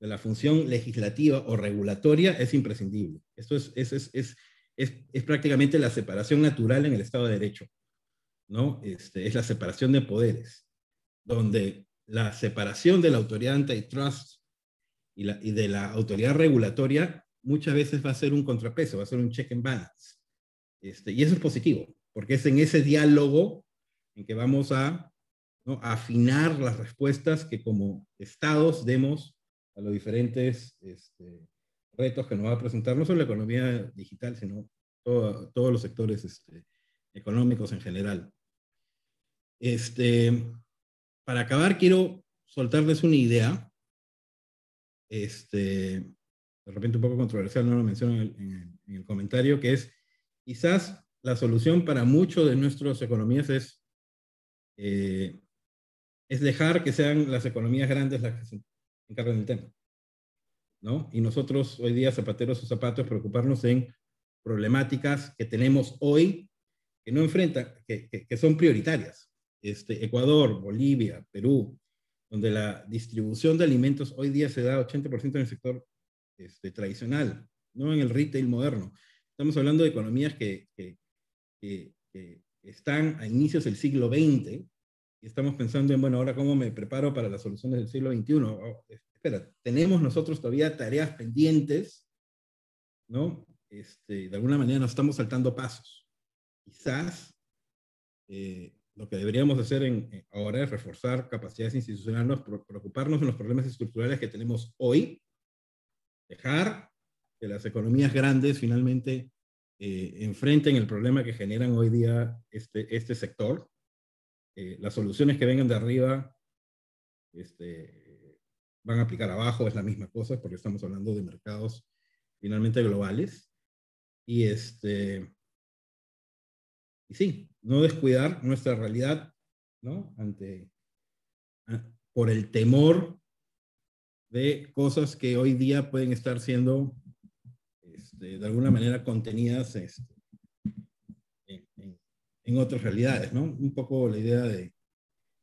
de la función legislativa o regulatoria es imprescindible. Esto es, es, es, es, es prácticamente la separación natural en el Estado de Derecho. ¿no? Este, es la separación de poderes, donde la separación de la autoridad antitrust y, la, y de la autoridad regulatoria muchas veces va a ser un contrapeso, va a ser un check and balance. Este, y eso es positivo, porque es en ese diálogo en que vamos a afinar las respuestas que como estados demos a los diferentes este, retos que nos va a presentar no solo la economía digital, sino todo, todos los sectores este, económicos en general. Este, para acabar, quiero soltarles una idea. Este, de repente un poco controversial, no lo menciono en el, comentario, que es quizás la solución para muchos de nuestras economías es, eh, es dejar que sean las economías grandes las que se encarguen del tema. ¿no? Y nosotros hoy día, zapateros o zapatos, preocuparnos en problemáticas que tenemos hoy que no enfrentan, que, que, son prioritarias. Este, Ecuador, Bolivia, Perú, donde la distribución de alimentos hoy día se da 80% en el sector este, tradicional, no en el retail moderno. Estamos hablando de economías que, que, están a inicios del siglo XX estamos pensando en, bueno, ahora cómo me preparo para las soluciones del siglo XXI. espera, tenemos nosotros todavía tareas pendientes, ¿no? Este, de alguna manera nos estamos saltando pasos. Quizás eh, lo que deberíamos hacer en, ahora es reforzar capacidades institucionales, preocuparnos de los problemas estructurales que tenemos hoy dejar que las economías grandes finalmente eh, enfrenten el problema que generan hoy día este, este sector. Eh, las soluciones que vengan de arriba este, van a aplicar abajo, es la misma cosa, porque estamos hablando de mercados finalmente globales. Y, este, y sí, no descuidar nuestra realidad, ¿no? Ante, por el temor de cosas que hoy día pueden estar siendo este, de alguna manera contenidas este, en, otras realidades, ¿no? Un poco la idea de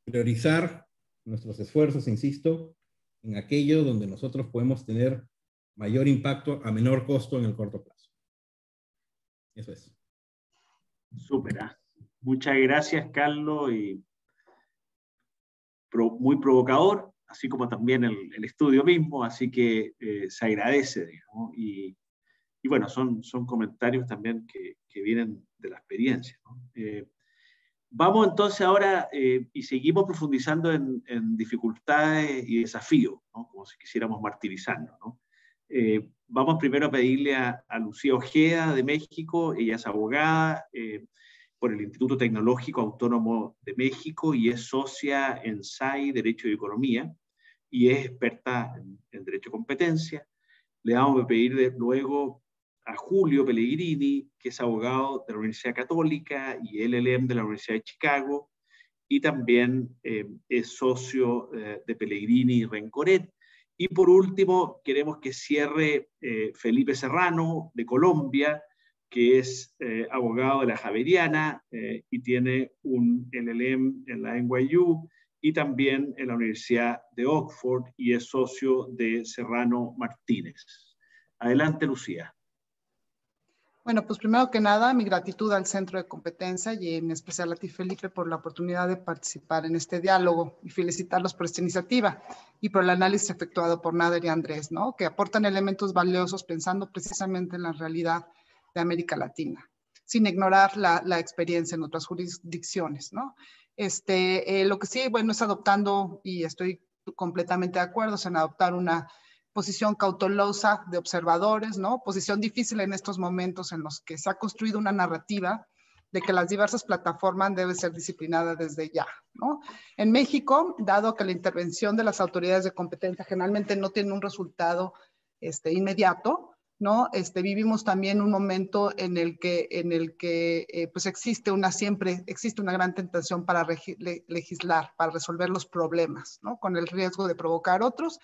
priorizar nuestros esfuerzos, insisto, en aquello donde nosotros podemos tener mayor impacto a menor costo en el corto plazo. Eso es. Súper. Muchas gracias, Carlos, y muy provocador así como también el, estudio mismo, así que eh, se agradece, digamos, y, y, bueno, son, son comentarios también que, que vienen de la experiencia. Eh, vamos entonces ahora eh, y seguimos profundizando en, en, dificultades y desafíos, como si quisiéramos martirizarnos. vamos primero a pedirle a, a, Lucía Ojeda de México, ella es abogada por el Instituto Tecnológico Autónomo de México y es socia en SAI Derecho y Economía y es experta en, derecho de competencia. Le vamos a pedir luego a Julio Pellegrini, que es abogado de la Universidad Católica y LLM de la Universidad de Chicago, y también eh, es socio eh, de Pellegrini y Rencoret. Y por último, queremos que cierre eh, Felipe Serrano, de Colombia, que es abogado de la Javeriana y tiene un LLM en la NYU y también en la Universidad de Oxford y es socio de Serrano Martínez. Adelante, Lucía. Bueno, pues primero que nada, mi gratitud al Centro de Competencia y en especial a ti, Felipe, por la oportunidad de participar en este diálogo y felicitarlos por esta iniciativa y por el análisis efectuado por Nader y Andrés, ¿no? Que aportan elementos valiosos pensando precisamente en la realidad de América Latina, sin ignorar la, la experiencia en otras jurisdicciones, ¿no? Este, eh, lo que sí, bueno, es adoptando, y estoy completamente de acuerdo, en adoptar una posición cautelosa de observadores, ¿no? Posición difícil en estos momentos en los que se ha construido una narrativa de que las diversas plataformas deben ser disciplinadas desde ya, ¿no? En México, dado que la intervención de las autoridades de competencia generalmente no tiene un resultado este, inmediato, ¿no? Este, vivimos también un momento en el que, en el que eh, pues existe una siempre, existe una gran tentación para legislar, para resolver los problemas, ¿no? Con el riesgo de provocar otros,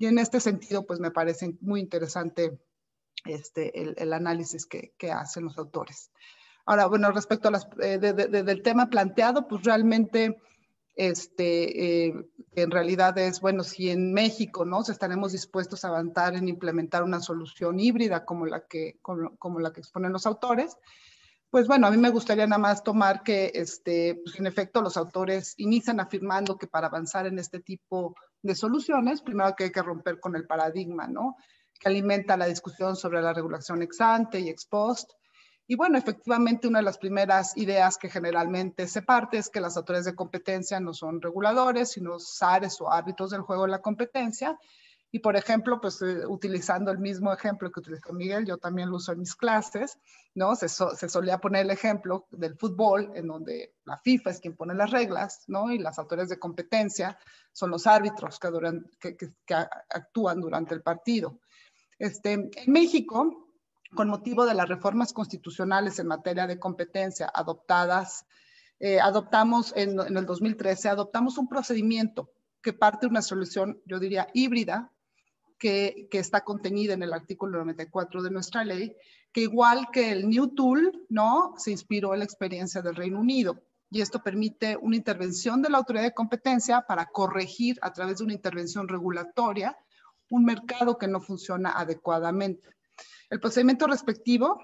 y en este sentido, pues me parece muy interesante este, el, análisis que, hacen los autores. Ahora, bueno, respecto a las, eh, del tema planteado, pues realmente, este, eh, en realidad es, bueno, si en México, ¿no? Estaremos dispuestos a avanzar en implementar una solución híbrida como la que, como la que exponen los autores, pues bueno, a mí me gustaría nada más tomar que, este, pues en efecto, los autores inician afirmando que para avanzar en este tipo de soluciones, primero que hay que romper con el paradigma, ¿no? Que alimenta la discusión sobre la regulación ex ante y ex post. Y bueno, efectivamente, una de las primeras ideas que generalmente se parte es que las autoridades de competencia no son reguladores, sino SARES o árbitros del juego de la competencia y por ejemplo, pues eh, utilizando el mismo ejemplo que utilizó Miguel, yo también lo uso en mis clases, ¿no? Se, se, solía poner el ejemplo del fútbol, en donde la FIFA es quien pone las reglas, ¿no? Y las autoridades de competencia son los árbitros que, que, que, actúan durante el partido. Este, en México, con motivo de las reformas constitucionales en materia de competencia adoptadas, eh, adoptamos en, en el 2013, adoptamos un procedimiento que parte de una solución, yo diría, híbrida, que, está contenida en el artículo 94 de nuestra ley, que igual que el New Tool, ¿no? Se inspiró en la experiencia del Reino Unido. Y esto permite una intervención de la autoridad de competencia para corregir a través de una intervención regulatoria un mercado que no funciona adecuadamente. El procedimiento respectivo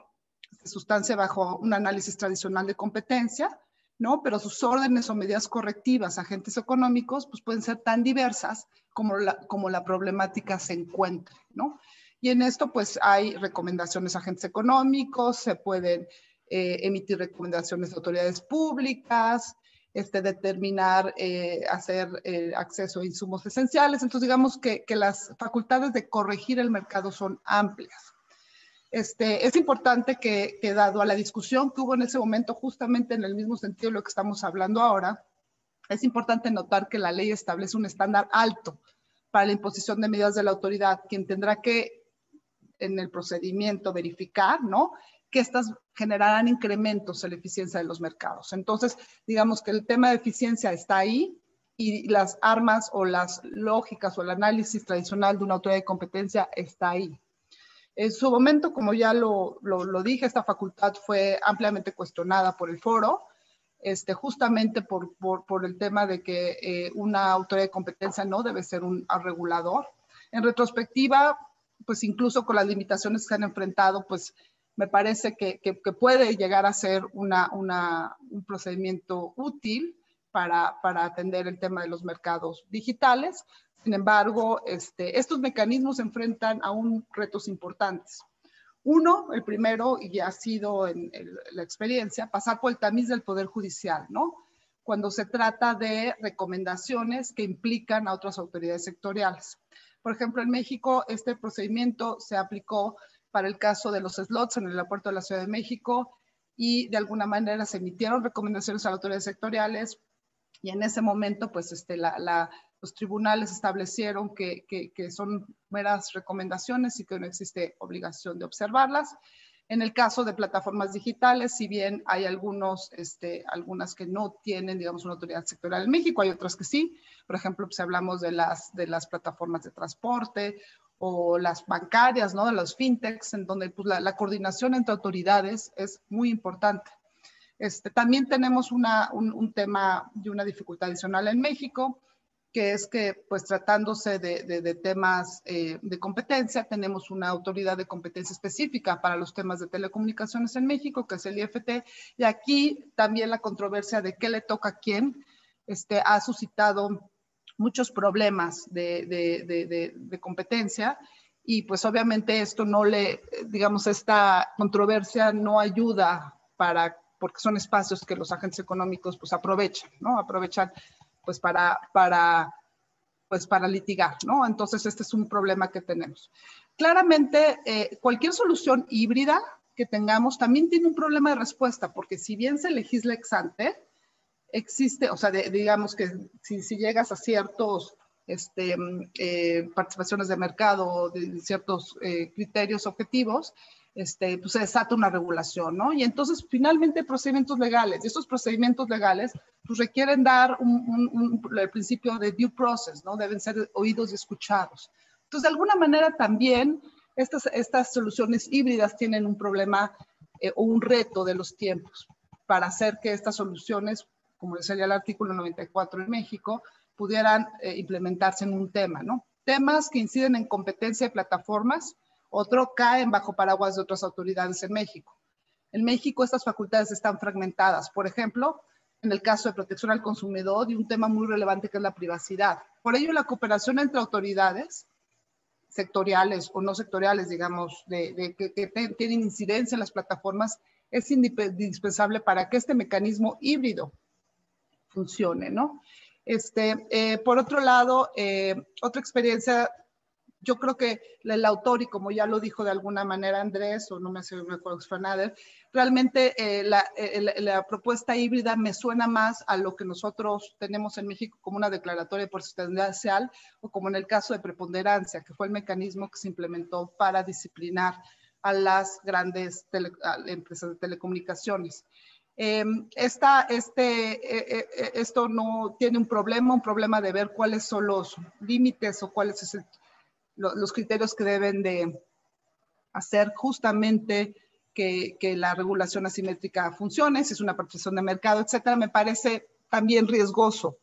se sustancia bajo un análisis tradicional de competencia, ¿no? Pero sus órdenes o medidas correctivas, agentes económicos, pues pueden ser tan diversas como la, como la problemática se encuentre, ¿no? Y en esto, pues hay recomendaciones a agentes económicos, se pueden eh, emitir recomendaciones de autoridades públicas, este, determinar, eh, hacer eh, acceso a insumos esenciales. Entonces, digamos que, que las facultades de corregir el mercado son amplias. Este, es importante que, dado a la discusión que hubo en ese momento, justamente en el mismo sentido de lo que estamos hablando ahora, es importante notar que la ley establece un estándar alto para la imposición de medidas de la autoridad, quien tendrá que, en el procedimiento, verificar, ¿no? Que estas generarán incrementos en la eficiencia de los mercados. Entonces, digamos que el tema de eficiencia está ahí y las armas o las lógicas o el análisis tradicional de una autoridad de competencia está ahí. En su momento, como ya lo, lo, dije, esta facultad fue ampliamente cuestionada por el foro, este, justamente por, por, por el tema de que eh, una autoridad de competencia no debe ser un regulador. En retrospectiva, pues incluso con las limitaciones que se han enfrentado, pues me parece que, que, puede llegar a ser una, una, un procedimiento útil para, para, atender el tema de los mercados digitales, sin embargo, este, estos mecanismos enfrentan a un retos importantes. Uno, el primero, y ha sido en, la experiencia, pasar por el tamiz del Poder Judicial, ¿no? Cuando se trata de recomendaciones que implican a otras autoridades sectoriales. Por ejemplo, en México, este procedimiento se aplicó para el caso de los slots en el aeropuerto de la Ciudad de México y de alguna manera se emitieron recomendaciones a las autoridades sectoriales y en ese momento, pues, este, la, los tribunales establecieron que, que, son meras recomendaciones y que no existe obligación de observarlas. En el caso de plataformas digitales, si bien hay algunos, este, algunas que no tienen, digamos, una autoridad sectorial en México, hay otras que sí. Por ejemplo, si hablamos de las, de las plataformas de transporte o las bancarias, ¿no? De los fintechs, en donde pues, la, la coordinación entre autoridades es muy importante. Este, también tenemos una, un, un, tema y una dificultad adicional en México, que es que, pues tratándose de, temas eh, de competencia, tenemos una autoridad de competencia específica para los temas de telecomunicaciones en México, que es el IFT, y aquí también la controversia de qué le toca a quién este, ha suscitado muchos problemas de, competencia y pues obviamente esto no le, digamos, esta controversia no ayuda para, porque son espacios que los agentes económicos pues aprovechan, ¿no? Aprovechan pues para, para, pues para litigar, ¿no? Entonces este es un problema que tenemos. Claramente, eh, cualquier solución híbrida que tengamos también tiene un problema de respuesta, porque si bien se legisla ex ante, existe, o sea, digamos que si, si, llegas a ciertos este, eh, participaciones de mercado, de ciertos eh, criterios objetivos, este, pues se desata una regulación, ¿no? Y entonces finalmente procedimientos legales, y estos procedimientos legales pues requieren dar un, el principio de due process, ¿no? Deben ser oídos y escuchados. Entonces, de alguna manera también estas, estas soluciones híbridas tienen un problema eh, o un reto de los tiempos para hacer que estas soluciones, como decía el artículo 94 en México, pudieran eh, implementarse en un tema, ¿no? Temas que inciden en competencia de plataformas, otro caen bajo paraguas de otras autoridades en México. En México estas facultades están fragmentadas. Por ejemplo, en el caso de protección al consumidor y un tema muy relevante que es la privacidad. Por ello, la cooperación entre autoridades sectoriales o no sectoriales, digamos, de, que, que, tienen incidencia en las plataformas, es indispensable para que este mecanismo híbrido funcione, ¿no? Este, eh, por otro lado, eh, otra experiencia yo creo que el autor, y como ya lo dijo de alguna manera Andrés, o no me sé, me Nader, realmente eh, la, propuesta híbrida me suena más a lo que nosotros tenemos en México como una declaratoria de social o como en el caso de preponderancia, que fue el mecanismo que se implementó para disciplinar a las grandes empresas de telecomunicaciones. Em, esta, este, eh, esto no tiene un problema, un problema de ver cuáles son los límites o cuáles es el, los criterios que deben de hacer justamente que, la regulación asimétrica funcione, si es una participación de mercado, etcétera, me parece también riesgoso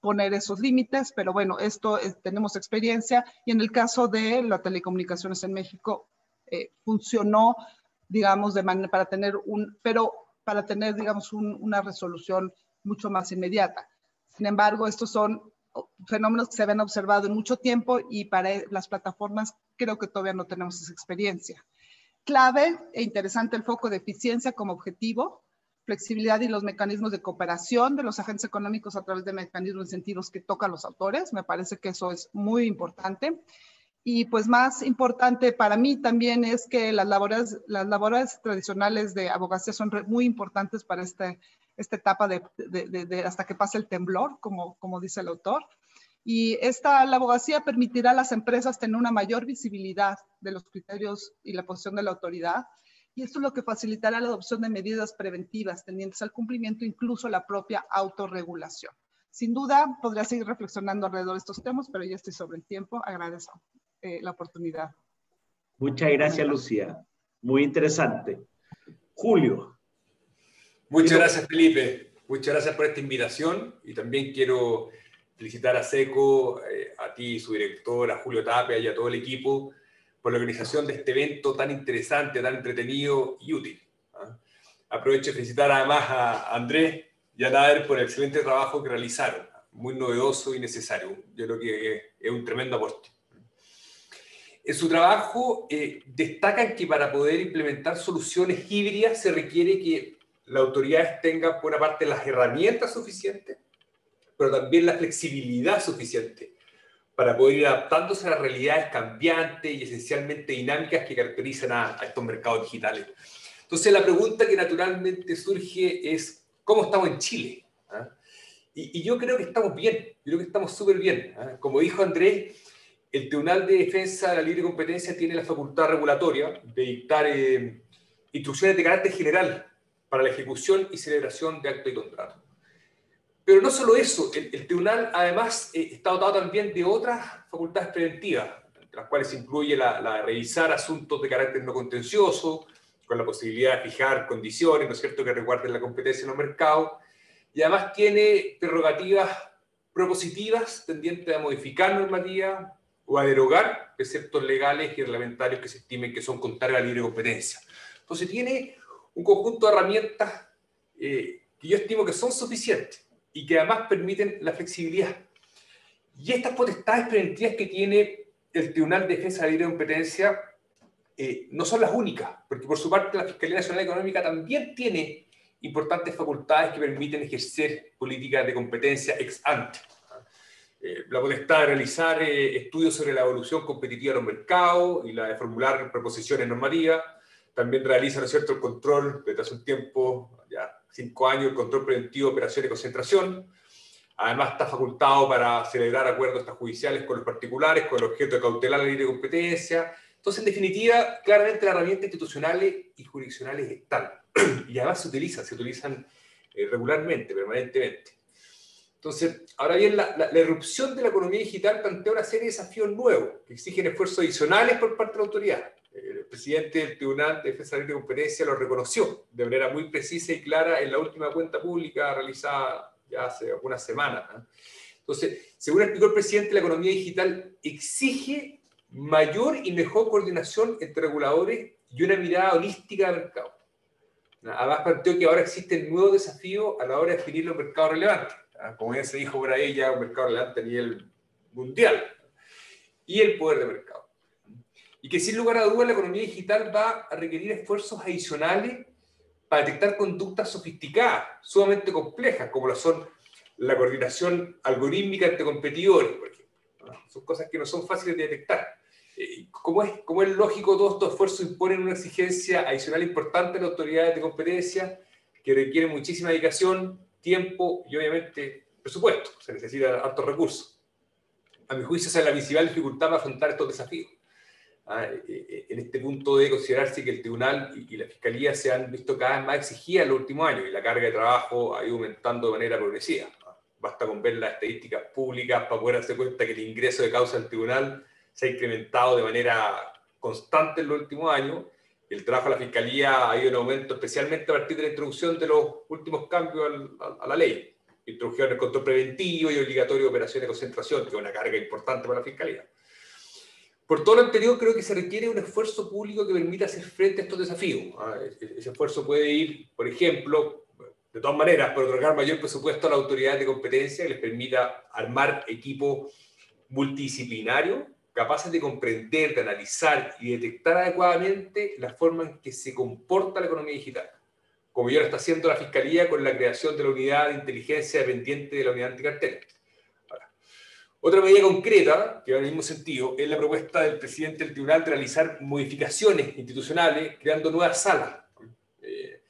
poner esos límites, pero bueno, esto tenemos experiencia y en el caso de las telecomunicaciones en México eh, funcionó, digamos, de manera para tener un, pero para tener, digamos, una resolución mucho más inmediata. Sin embargo, estos son fenómenos que se habían observado en mucho tiempo y para las plataformas creo que todavía no tenemos esa experiencia. Clave e interesante el foco de eficiencia como objetivo, flexibilidad y los mecanismos de cooperación de los agentes económicos a través de mecanismos incentivos que tocan los autores. Me parece que eso es muy importante. Y pues más importante para mí también es que las labores, las labores tradicionales de abogacía son muy importantes para este, esta etapa de, de, hasta que pase el temblor, como, como dice el autor. Y esta la abogacía permitirá a las empresas tener una mayor visibilidad de los criterios y la posición de la autoridad. Y esto es lo que facilitará la adopción de medidas preventivas tendientes al cumplimiento, incluso la propia autorregulación. Sin duda, podría seguir reflexionando alrededor de estos temas, pero ya estoy sobre el tiempo. Agradezco eh, la oportunidad. Muchas gracias, Lucía. Muy interesante. Julio. Muchas gracias, Felipe. Muchas gracias por esta invitación y también quiero felicitar a SECO, eh, a ti, su director, a Julio Tapia y a todo el equipo por la organización de este evento tan interesante, tan entretenido y útil. ¿ah? Aprovecho de felicitar además a Andrés y a Nader por el excelente trabajo que realizaron, muy novedoso y necesario. Yo creo que es un tremendo aporte. En su trabajo eh, destacan que para poder implementar soluciones híbridas se requiere que la autoridad tenga, por una parte, las herramientas suficientes, pero también la flexibilidad suficiente para poder ir adaptándose a las realidades cambiantes y esencialmente dinámicas que caracterizan a, estos mercados digitales. Entonces, la pregunta que naturalmente surge es, ¿cómo estamos en Chile? ¿Ah? Y, yo creo que estamos bien, yo creo que estamos súper bien. ¿ah? Como dijo Andrés, el Tribunal de Defensa de la Libre Competencia tiene la facultad regulatoria de dictar eh, instrucciones de carácter general para la ejecución y celebración de actos y contratos. Pero no solo eso, el, tribunal además eh, está dotado también de otras facultades preventivas, entre las cuales incluye la, la, de revisar asuntos de carácter no contencioso, con la posibilidad de fijar condiciones, ¿no es cierto?, que recuerden la competencia en los mercados, y además tiene prerrogativas propositivas tendientes a modificar normativa o a derogar preceptos legales y reglamentarios que se estimen que son contrarios a la libre competencia. Entonces tiene un conjunto de herramientas eh, que yo estimo que son suficientes y que además permiten la flexibilidad. Y estas potestades preventivas que tiene el Tribunal de Defensa de la Libre Competencia eh, no son las únicas, porque por su parte la Fiscalía Nacional Económica también tiene importantes facultades que permiten ejercer políticas de competencia ex ante. Eh, la potestad de realizar eh, estudios sobre la evolución competitiva de los mercados y la de formular proposiciones normativas. También realiza, ¿no es cierto?, el control, desde hace un tiempo, ya cinco años, el control preventivo de operaciones de concentración. Además, está facultado para celebrar acuerdos extrajudiciales con los particulares, con el objeto de cautelar la libre competencia. Entonces, en definitiva, claramente las herramientas institucionales y jurisdiccionales están. y además se utilizan, se utilizan eh, regularmente, permanentemente. Entonces, ahora bien, la, la, irrupción de la economía digital plantea una serie de desafíos nuevos que exigen esfuerzos adicionales por parte de la autoridad. El presidente del Tribunal de Defensa de Competencia lo reconoció de manera muy precisa y clara en la última cuenta pública realizada ya hace algunas semanas. Entonces, según explicó el presidente, la economía digital exige mayor y mejor coordinación entre reguladores y una mirada holística del mercado. Además, planteó que ahora existen nuevos desafíos a la hora de definir los mercados relevantes. Como ya se dijo por ahí, ya un mercado relevante a nivel mundial. Y el poder de mercado. Y que sin lugar a dudas la economía digital va a requerir esfuerzos adicionales para detectar conductas sofisticadas, sumamente complejas, como lo son la coordinación algorítmica entre competidores, por ejemplo. Son cosas que no son fáciles de detectar. Eh, como es, como es lógico, todos estos esfuerzos imponen una exigencia adicional importante a las autoridades de competencia que requiere muchísima dedicación, tiempo y obviamente presupuesto. Se necesita altos recursos. A mi juicio, esa es la principal dificultad para afrontar estos desafíos. Ah, eh, eh, en este punto de considerarse que el tribunal y, la fiscalía se han visto cada vez más exigidas en los últimos años y la carga de trabajo ha ido aumentando de manera progresiva. Basta con ver las estadísticas públicas para poder darse cuenta que el ingreso de causa al tribunal se ha incrementado de manera constante en los últimos años. El trabajo de la Fiscalía ha ido en aumento, especialmente a partir de la introducción de los últimos cambios a la ley. Introdujeron el control preventivo y obligatorio de operaciones de concentración, que es una carga importante para la Fiscalía. Por todo lo anterior, creo que se requiere un esfuerzo público que permita hacer frente a estos desafíos. Ah, ese esfuerzo puede ir, por ejemplo, de todas maneras, por otorgar mayor presupuesto a la autoridad de competencia que les permita armar equipos multidisciplinarios capaces de comprender, de analizar y detectar adecuadamente la forma en que se comporta la economía digital, como ya lo está haciendo la Fiscalía con la creación de la unidad de inteligencia dependiente de la unidad anticartel. otra medida concreta, que va en el mismo sentido, es la propuesta del presidente del tribunal de realizar modificaciones institucionales creando nuevas salas. Eh,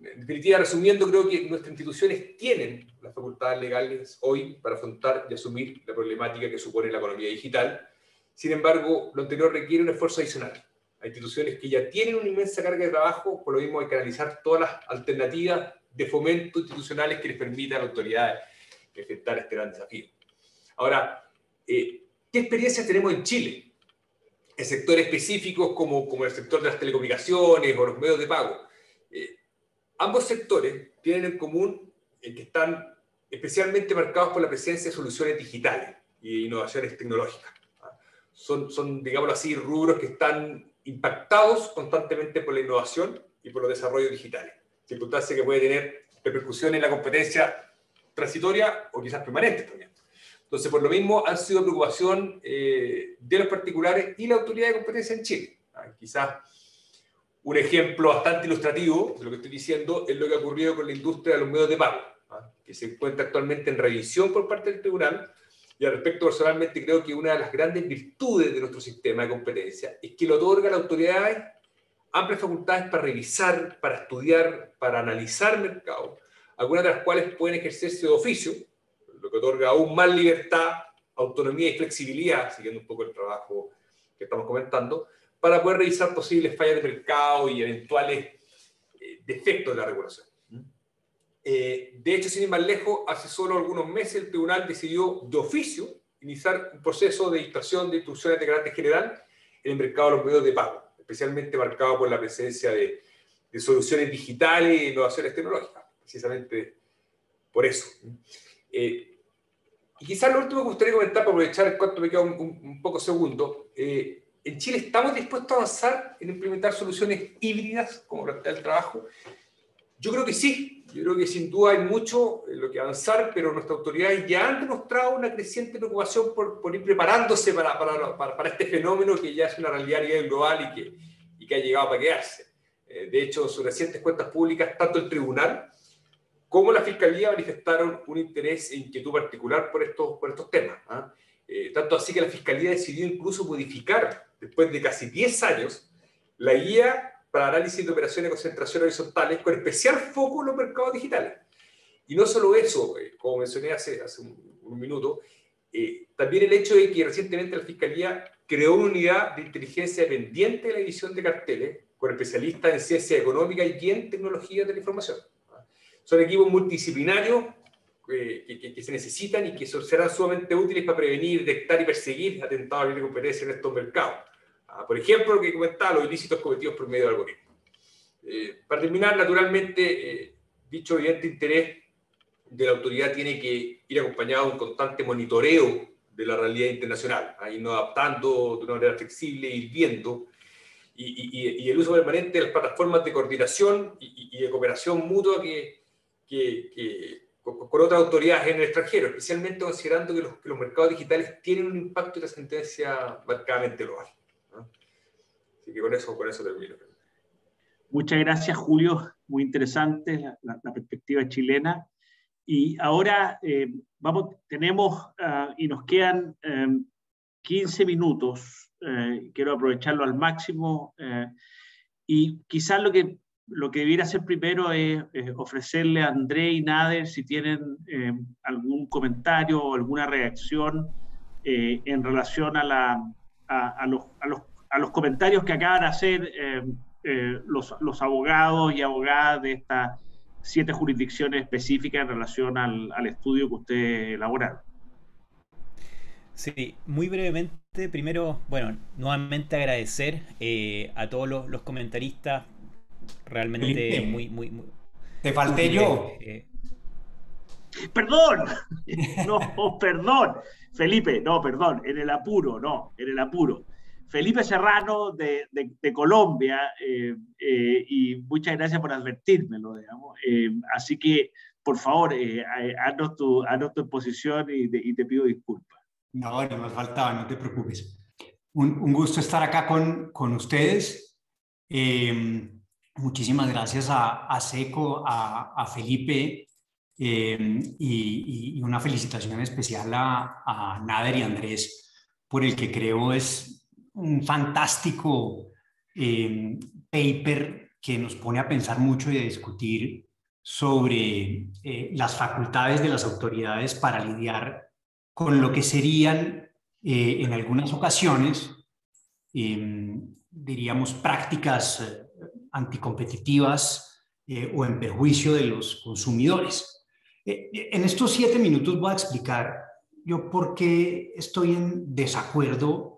en definitiva, resumiendo, creo que nuestras instituciones tienen las facultades legales hoy para afrontar y asumir la problemática que supone la economía digital sin embargo, lo anterior requiere un esfuerzo adicional. Hay instituciones que ya tienen una inmensa carga de trabajo, por lo mismo hay que analizar todas las alternativas de fomento institucionales que les permitan a la autoridad enfrentar este gran desafío. Ahora, eh, ¿qué experiencias tenemos en Chile? En sectores específicos como, como el sector de las telecomunicaciones o los medios de pago. Eh, ambos sectores tienen en común que están especialmente marcados por la presencia de soluciones digitales y innovaciones tecnológicas son, son, digámoslo así, rubros que están impactados constantemente por la innovación y por los desarrollos digitales. Circunstancia que puede tener repercusión en la competencia transitoria o quizás permanente también. Entonces, por lo mismo, han sido preocupación eh, de los particulares y la autoridad de competencia en Chile. Ah, quizás un ejemplo bastante ilustrativo de lo que estoy diciendo es lo que ha ocurrido con la industria de los medios de pago, ¿ah? que se encuentra actualmente en revisión por parte del tribunal y al respecto, personalmente, creo que una de las grandes virtudes de nuestro sistema de competencia es que le otorga a las autoridades amplias facultades para revisar, para estudiar, para analizar mercados, algunas de las cuales pueden ejercerse de oficio, lo que otorga aún más libertad, autonomía y flexibilidad, siguiendo un poco el trabajo que estamos comentando, para poder revisar posibles fallas de mercado y eventuales eh, defectos de la regulación. Eh, de hecho, sin ir más lejos, hace solo algunos meses el tribunal decidió de oficio iniciar un proceso de dictación de instrucciones de carácter general en el mercado de los medios de pago, especialmente marcado por la presencia de, soluciones digitales e innovaciones tecnológicas, precisamente por eso. Eh, y quizás lo último que gustaría comentar, para aprovechar el cuanto me queda un, un, poco segundo, eh, en Chile estamos dispuestos a avanzar en implementar soluciones híbridas como plantea el trabajo. Yo creo que sí, yo creo que sin duda hay mucho en lo que avanzar, pero nuestras autoridades ya han demostrado una creciente preocupación por, por ir preparándose para, para, para, este fenómeno que ya es una realidad global y que, y que ha llegado para quedarse. Eh, de hecho, sus recientes cuentas públicas, tanto el tribunal como la Fiscalía manifestaron un interés e inquietud particular por estos, por estos temas. ¿ah? Eh, tanto así que la Fiscalía decidió incluso modificar, después de casi 10 años, la guía para análisis de operaciones de concentración horizontales con especial foco en los mercados digitales. Y no solo eso, eh, como mencioné hace, hace un, minuto, eh, también el hecho de que recientemente la Fiscalía creó una unidad de inteligencia dependiente de la edición de carteles con especialistas en ciencia económica y en tecnología de la información. Son equipos multidisciplinarios eh, que, se necesitan y que serán sumamente útiles para prevenir, detectar y perseguir atentados a la competencia en estos mercados. Ah, por ejemplo, lo que comentaba, los ilícitos cometidos por medio de algoritmos. Eh, para terminar, naturalmente, eh, dicho evidente interés de la autoridad tiene que ir acompañado de un constante monitoreo de la realidad internacional, ahí no adaptando de una manera flexible, ir viendo, y, y, el uso permanente de las plataformas de coordinación y, de cooperación mutua que, que, con, otras autoridades en el extranjero, especialmente considerando que los, que los mercados digitales tienen un impacto y trascendencia marcadamente global. Así que con eso, termino. Muchas gracias, Julio. Muy interesante la, perspectiva chilena. Y ahora eh, vamos, tenemos ah, y nos quedan 15 eh, minutos. Eh, quiero aprovecharlo al máximo. y quizás lo que lo que debiera hacer primero es, ofrecerle a André y Nader si tienen eh, algún comentario o alguna reacción eh, en relación a, la, los, a, los, a, los, comentarios que acaban de hacer eh, los, los, abogados y abogadas de estas siete jurisdicciones específicas en relación al, al estudio que ustedes elaboraron. Sí, muy brevemente, primero, bueno, nuevamente agradecer a todos los, los comentaristas realmente muy, muy, muy, Te falté yo. Eh, perdón, no, perdón, Felipe, no, perdón, en el apuro, no, en el apuro. Felipe Serrano de, de, Colombia, eh, eh, y muchas gracias por advertírmelo, digamos. así que, por favor, haznos tu, tu, exposición y, y, te pido disculpas. No, no nos faltaba, no te preocupes. Un, un gusto estar acá con, con ustedes. Muchísimas gracias a, Seco, a, Felipe eh, y, una felicitación especial a, Nader y Andrés por el que creo es un fantástico eh, paper que nos pone a pensar mucho y a discutir sobre eh, las facultades de las autoridades para lidiar con lo que serían en algunas ocasiones, diríamos, prácticas anticompetitivas eh, o en perjuicio de los consumidores. Eh, eh, en estos siete minutos voy a explicar yo por qué estoy en desacuerdo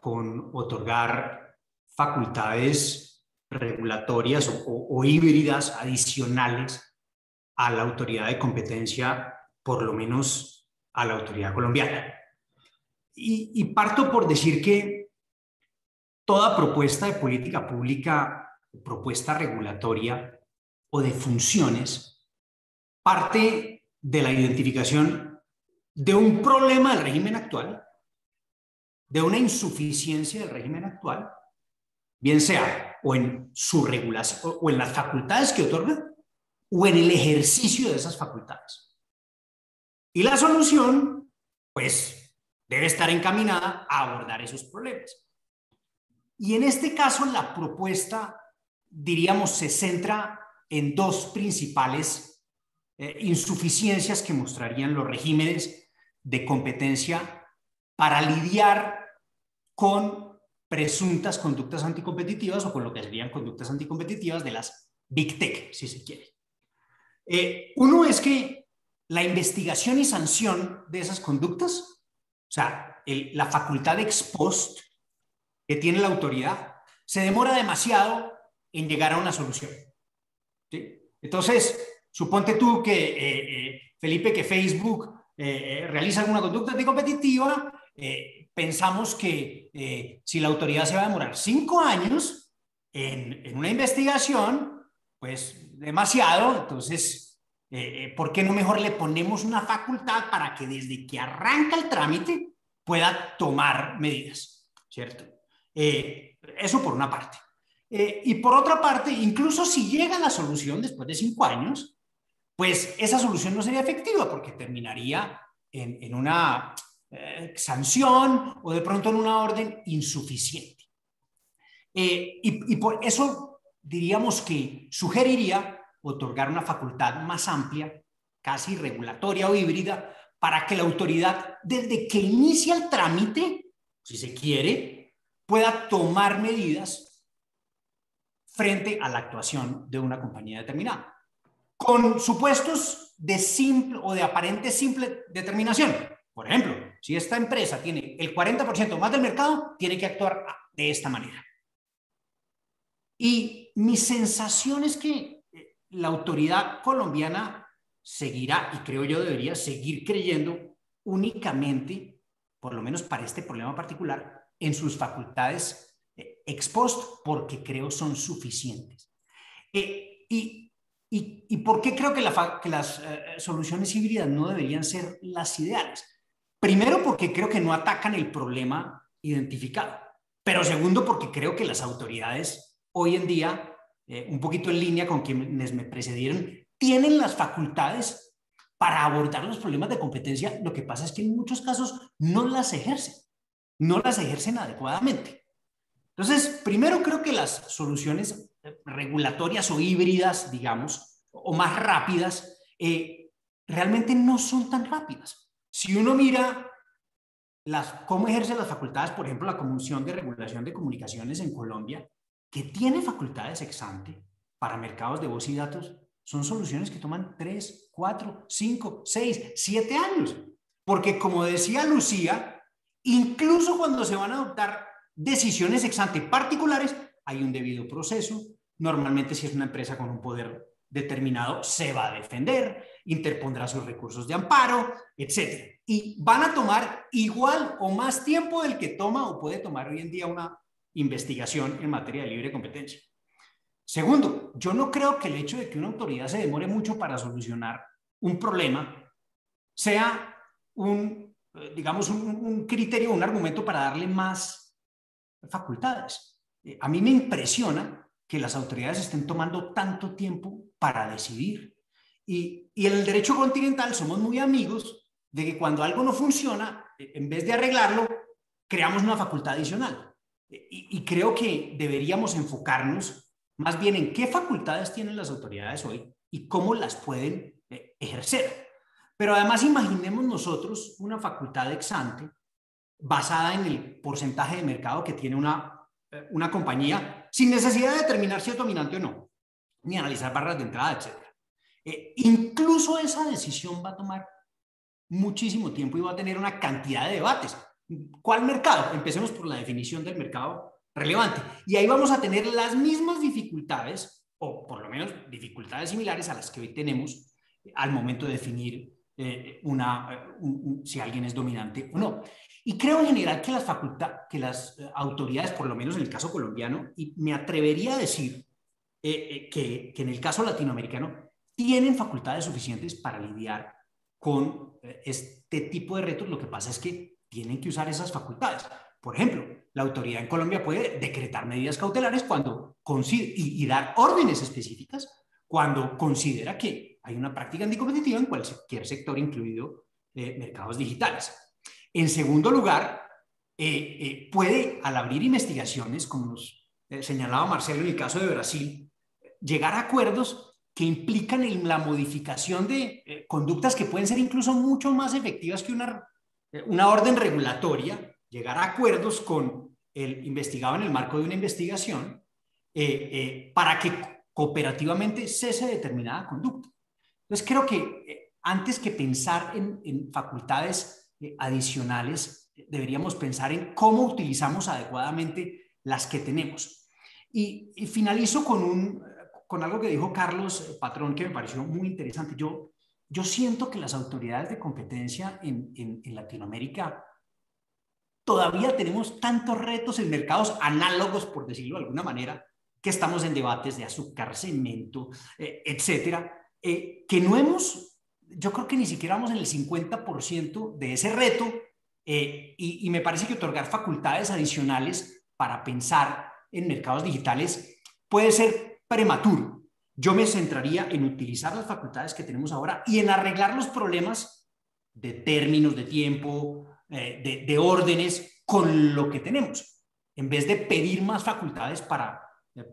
con otorgar facultades regulatorias o, híbridas adicionales a la autoridad de competencia, por lo menos a la autoridad colombiana. y parto por decir que toda propuesta de política pública propuesta regulatoria o de funciones parte de la identificación de un problema del régimen actual, de una insuficiencia del régimen actual, bien sea o en su regulación o en las facultades que otorga o en el ejercicio de esas facultades. Y la solución, pues, debe estar encaminada a abordar esos problemas. Y en este caso, la propuesta diríamos, se centra en dos principales eh, insuficiencias que mostrarían los regímenes de competencia para lidiar con presuntas conductas anticompetitivas o con lo que serían conductas anticompetitivas de las Big Tech, si se quiere. Eh, uno es que la investigación y sanción de esas conductas, o sea, la facultad ex post que tiene la autoridad, se demora demasiado en llegar a una solución. Entonces, suponte tú que, eh, eh, Felipe, que Facebook realiza alguna conducta anticompetitiva, pensamos que si la autoridad se va a demorar cinco años en, en una investigación, pues demasiado, entonces, ¿por qué no mejor le ponemos una facultad para que desde que arranca el trámite pueda tomar medidas, ¿cierto? eso por una parte. Eh, y por otra parte, incluso si llega la solución después de cinco años, pues esa solución no sería efectiva porque terminaría en, una eh, sanción o de pronto en una orden insuficiente. Eh, y, y por eso diríamos que sugeriría otorgar una facultad más amplia, casi regulatoria o híbrida, para que la autoridad, desde que inicia el trámite, si se quiere, pueda tomar medidas frente a la actuación de una compañía determinada, con supuestos de simple o de aparente simple determinación. Por ejemplo, si esta empresa tiene el 40% más del mercado, tiene que actuar de esta manera. Y mi sensación es que eh, la autoridad colombiana seguirá, y creo yo debería seguir creyendo únicamente, por lo menos para este problema particular, en sus facultades ex post porque creo son suficientes. Eh, y, y, por qué creo que, la, que las eh, soluciones híbridas no deberían ser las ideales? Primero, porque creo que no atacan el problema identificado. Pero segundo, porque creo que las autoridades hoy en día, eh, un poquito en línea con quienes me precedieron, tienen las facultades para abordar los problemas de competencia. Lo que pasa es que en muchos casos no las ejercen, no las ejercen adecuadamente. Entonces, primero creo que las soluciones regulatorias o híbridas, digamos, o más rápidas, eh, realmente no son tan rápidas. Si uno mira las, cómo ejerce las facultades, por ejemplo, la Comisión de Regulación de Comunicaciones en Colombia, que tiene facultades ex ante para mercados de voz y datos, son soluciones que toman 3, 4, 5, 6, 7 años. Porque como decía Lucía, incluso cuando se van a adoptar decisiones ex ante particulares, hay un debido proceso. Normalmente si es una empresa con un poder determinado, se va a defender, interpondrá sus recursos de amparo, etc. Y van a tomar igual o más tiempo del que toma o puede tomar hoy en día una investigación en materia de libre competencia. Segundo, yo no creo que el hecho de que una autoridad se demore mucho para solucionar un problema sea un, eh, digamos, un, un criterio, un argumento para darle más facultades. Eh, a mí me impresiona que las autoridades estén tomando tanto tiempo para decidir. Y, en el derecho continental somos muy amigos de que cuando algo no funciona, eh, en vez de arreglarlo, creamos una facultad adicional. Eh, y, creo que deberíamos enfocarnos más bien en qué facultades tienen las autoridades hoy y cómo las pueden ejercer. Pero además imaginemos nosotros una facultad ex ante basada en el porcentaje de mercado que tiene una, eh, una compañía, sin necesidad de determinar si es dominante o no, ni analizar barras de entrada, etc. Eh, incluso esa decisión va a tomar muchísimo tiempo y va a tener una cantidad de debates. ¿Cuál mercado? Empecemos por la definición del mercado relevante. Y ahí vamos a tener las mismas dificultades, o por lo menos dificultades similares a las que hoy tenemos al momento de definir eh, una, si alguien es dominante o no. Y creo en general que las, facultades, que las eh, autoridades, por lo menos en el caso colombiano, y me atrevería a decir eh, eh, que, que, en el caso latinoamericano, tienen facultades suficientes para lidiar con este tipo de retos. Lo que pasa es que tienen que usar esas facultades. Por ejemplo, la autoridad en Colombia puede decretar medidas cautelares cuando y, y dar órdenes específicas cuando considera que hay una práctica anticompetitiva en cualquier sector, incluido mercados digitales. En segundo lugar, eh, eh, puede, al abrir investigaciones, como nos eh, señalaba Marcelo en el caso de Brasil, llegar a acuerdos que implican la modificación de conductas que pueden ser incluso mucho más efectivas que una, una orden regulatoria, llegar a acuerdos con el investigado en el marco de una investigación para que cooperativamente cese determinada conducta. Entonces, creo que antes que pensar en, en facultades eh, adicionales, deberíamos pensar en cómo utilizamos adecuadamente las que tenemos. Y, finalizo con, un, con algo que dijo Carlos Patrón que me pareció muy interesante. Yo yo siento que las autoridades de competencia en, en, Latinoamérica todavía tenemos tantos retos en mercados análogos, por decirlo de alguna manera, que estamos en debates de azúcar, cemento, eh, etcétera, eh, que no hemos, yo creo que ni siquiera vamos en el 50% de ese reto, eh, y me parece que otorgar facultades adicionales para pensar en mercados digitales puede ser prematuro. Yo me centraría en utilizar las facultades que tenemos ahora y en arreglar los problemas de términos, de tiempo, de, de, órdenes con lo que tenemos, en vez de pedir más facultades para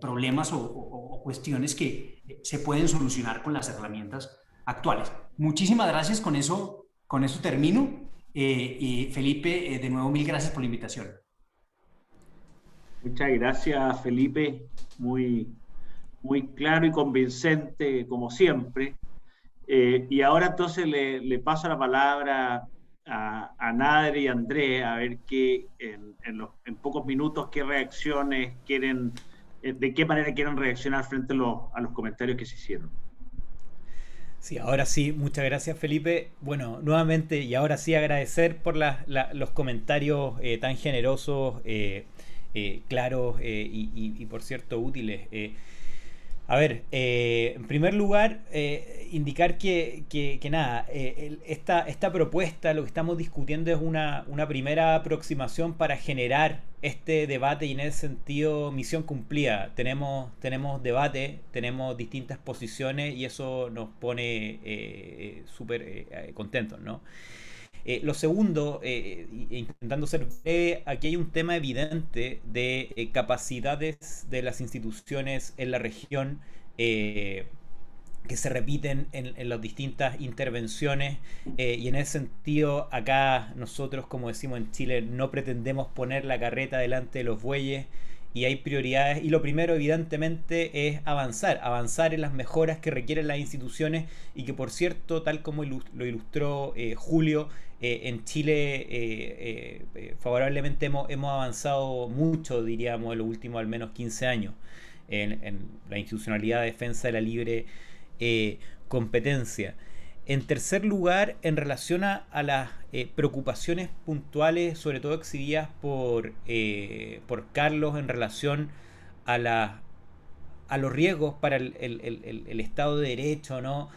problemas o, cuestiones que se pueden solucionar con las herramientas actuales. Muchísimas gracias, con eso, con eso termino. Eh, y Felipe, eh, de nuevo, mil gracias por la invitación. Muchas gracias, Felipe. Muy, muy claro y convincente, como siempre. Eh, y ahora entonces le, paso la palabra a, a Nader y a Andrés a ver qué, en, pocos minutos, qué reacciones quieren eh, de qué manera quieren reaccionar frente a los, comentarios que se hicieron. Sí, ahora sí, muchas gracias Felipe. Bueno, nuevamente y ahora sí agradecer por los comentarios eh, tan generosos, claros y, por cierto útiles. A ver, eh, en primer lugar, eh, indicar que, nada, eh, esta, esta, propuesta, lo que estamos discutiendo es una, primera aproximación para generar este debate y en ese sentido misión cumplida. Tenemos, tenemos debate, tenemos distintas posiciones y eso nos pone súper contentos, ¿no? Eh, lo segundo, eh, intentando ser breve, aquí hay un tema evidente de eh, capacidades de las instituciones en la región que se repiten en, las distintas intervenciones y en ese sentido acá nosotros como decimos en Chile no pretendemos poner la carreta delante de los bueyes y hay prioridades y lo primero evidentemente es avanzar, avanzar en las mejoras que requieren las instituciones y que por cierto, tal como lo ilustró Julio, eh, en Chile eh, eh, favorablemente hemos, avanzado mucho, diríamos, en los últimos al menos 15 años en, la institucionalidad de defensa de la libre competencia. En tercer lugar, en relación a, las preocupaciones puntuales, sobre todo exhibidas por, por Carlos en relación a, la, a los riesgos para el, el Estado de Derecho, ¿no?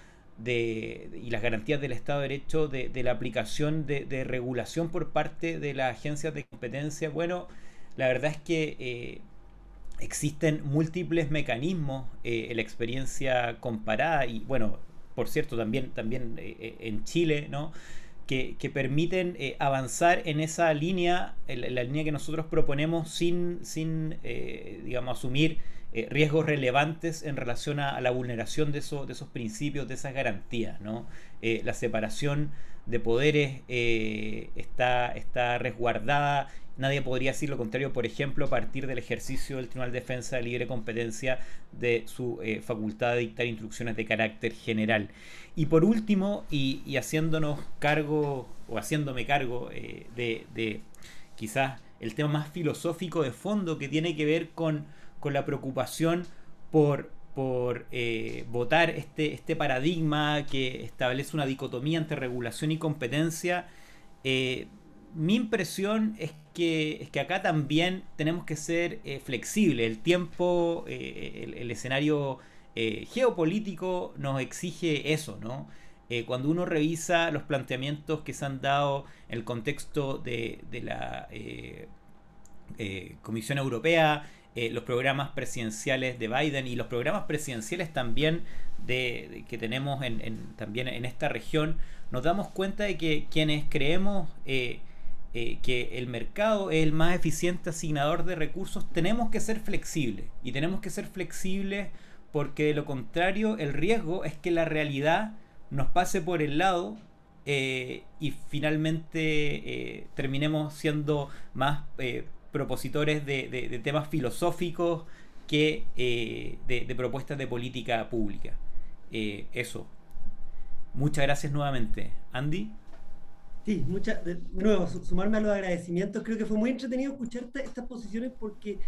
y las garantías del Estado de Derecho de, la aplicación de, regulación por parte de las agencias de competencia, bueno, la verdad es que eh, existen múltiples mecanismos eh, en la experiencia comparada y bueno, por cierto, también, también eh, en Chile, ¿no? Que, permiten avanzar en esa línea, la, línea que nosotros proponemos sin, sin digamos, asumir eh, riesgos relevantes en relación a, la vulneración de, de, esos principios, de esas garantías. ¿no? Eh, la separación de poderes eh, está, está resguardada. Nadie podría decir lo contrario, por ejemplo, a partir del ejercicio del Tribunal de Defensa de Libre Competencia de su facultad de dictar instrucciones de carácter general. Y por último, y, haciéndonos cargo, o haciéndome cargo de, de quizás el tema más filosófico de fondo que tiene que ver con con la preocupación por, por eh, votar este, este paradigma que establece una dicotomía entre regulación y competencia. Eh, mi impresión es que, es que acá también tenemos que ser eh, flexibles. El tiempo, el, escenario geopolítico nos exige eso, ¿no? cuando uno revisa los planteamientos que se han dado en el contexto de, de la Comisión Europea, eh, los programas presidenciales de Biden y los programas presidenciales también de, que tenemos en, también en esta región, nos damos cuenta de que quienes creemos eh, eh, que el mercado es el más eficiente asignador de recursos, tenemos que ser flexibles. Y tenemos que ser flexibles porque de lo contrario el riesgo es que la realidad nos pase por el lado y finalmente terminemos siendo más propositores de, temas filosóficos que eh, de, propuestas de política pública. Eh, eso. Muchas gracias nuevamente. Andy. Sí, de nuevo, sumarme a los agradecimientos. Creo que fue muy entretenido escuchar estas posiciones porque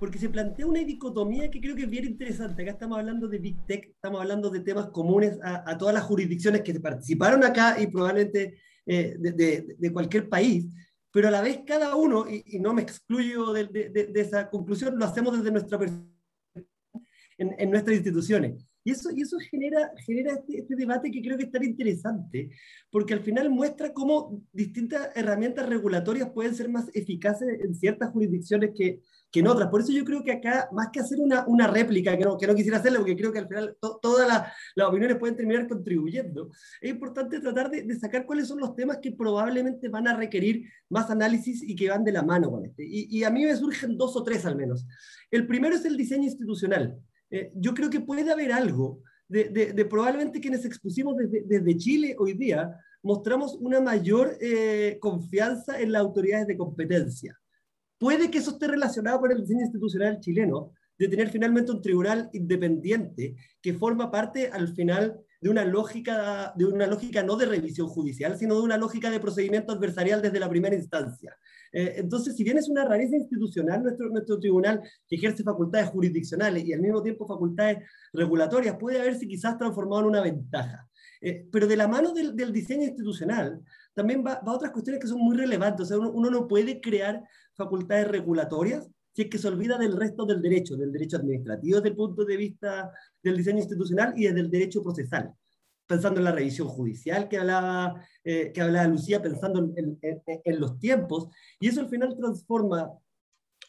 porque se plantea una dicotomía que creo que es bien interesante. Acá estamos hablando de Big Tech, estamos hablando de temas comunes a, todas las jurisdicciones que participaron acá y probablemente eh, de, de, cualquier país, pero a la vez cada uno, y, no me excluyo de, de, esa conclusión, lo hacemos desde nuestra en, en nuestras instituciones. Y eso, y eso genera, genera este, este, debate que creo que es tan interesante, porque al final muestra cómo distintas herramientas regulatorias pueden ser más eficaces en ciertas jurisdicciones que, que en otras. Por eso yo creo que acá, más que hacer una, una réplica, que no, que no quisiera hacerle, porque creo que al final todas las opiniones pueden terminar contribuyendo, es importante tratar de, de, sacar cuáles son los temas que probablemente van a requerir más análisis y que van de la mano con este. Y, y a mí me surgen dos o tres al menos. El primero es el diseño institucional. Eh, yo creo que puede haber algo de, probablemente quienes expusimos desde, desde, Chile hoy día, mostramos una mayor eh, confianza en las autoridades de competencia. Puede que eso esté relacionado con el diseño institucional chileno, de tener finalmente un tribunal independiente que forma parte al final de una lógica, de una lógica no de revisión judicial, sino de una lógica de procedimiento adversarial desde la primera instancia. Eh, entonces, si bien es una rareza institucional nuestro, nuestro tribunal que ejerce facultades jurisdiccionales y al mismo tiempo facultades regulatorias, puede haberse quizás transformado en una ventaja. Eh, pero de la mano del, del diseño institucional también va, va, a otras cuestiones que son muy relevantes. O sea, uno, uno no puede crear facultades regulatorias si es que se olvida del resto del derecho, del derecho administrativo desde el punto de vista del diseño institucional y desde el derecho procesal pensando en la revisión judicial que hablaba, eh, que hablaba Lucía, pensando en, en, los tiempos, y eso al final transforma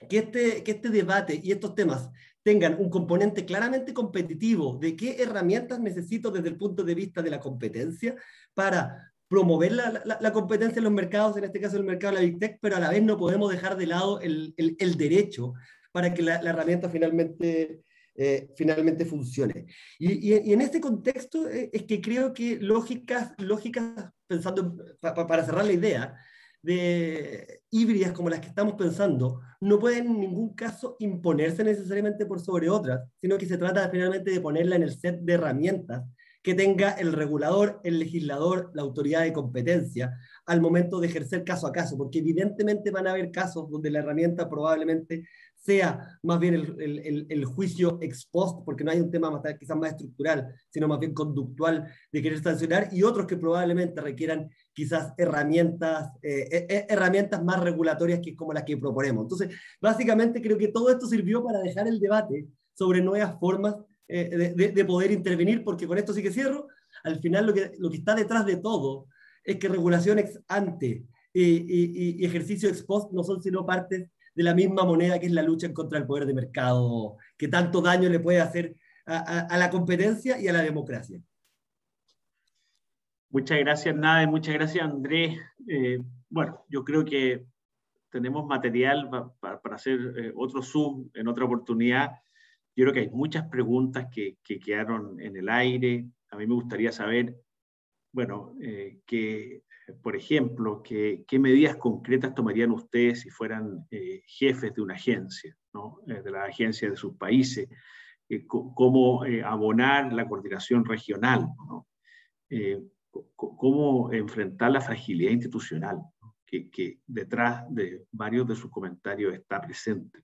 que este, que este debate y estos temas tengan un componente claramente competitivo de qué herramientas necesito desde el punto de vista de la competencia para promover la, la, competencia en los mercados, en este caso el mercado de la Big Tech, pero a la vez no podemos dejar de lado el, el, el derecho para que la, herramienta finalmente eh, finalmente funcione. Y, y, en este contexto eh, es que creo que lógicas, lógicas pensando, para cerrar la idea, de híbridas como las que estamos pensando, no pueden en ningún caso imponerse necesariamente por sobre otras, sino que se trata finalmente de ponerla en el set de herramientas que tenga el regulador, el legislador, la autoridad de competencia al momento de ejercer caso a caso, porque evidentemente van a haber casos donde la herramienta probablemente sea más bien el, el, juicio ex post, porque no hay un tema más, quizás más estructural, sino más bien conductual de querer sancionar, y otros que probablemente requieran quizás herramientas, eh, eh, eh, herramientas más regulatorias que como las que proponemos. Entonces, básicamente creo que todo esto sirvió para dejar el debate sobre nuevas formas de, de, poder intervenir, porque con esto sí que cierro, al final lo que, lo que está detrás de todo es que regulación ex ante y, y, y ejercicio ex post no son sino partes de la misma moneda que es la lucha contra del poder de mercado, que tanto daño le puede hacer a, la competencia y a la democracia. Muchas gracias, Nade, muchas gracias, Andrés. Eh, bueno, yo creo que tenemos material para hacer eh, otro Zoom en otra oportunidad. Yo creo que hay muchas preguntas que, que quedaron en el aire. A mí me gustaría saber, bueno, eh, que por ejemplo, ¿qué, medidas concretas tomarían ustedes si fueran eh, jefes de una agencia, eh, de la agencia de sus países? Eh, ¿Cómo abonar la coordinación regional? ¿Cómo enfrentar la fragilidad institucional que, detrás de varios de sus comentarios está presente?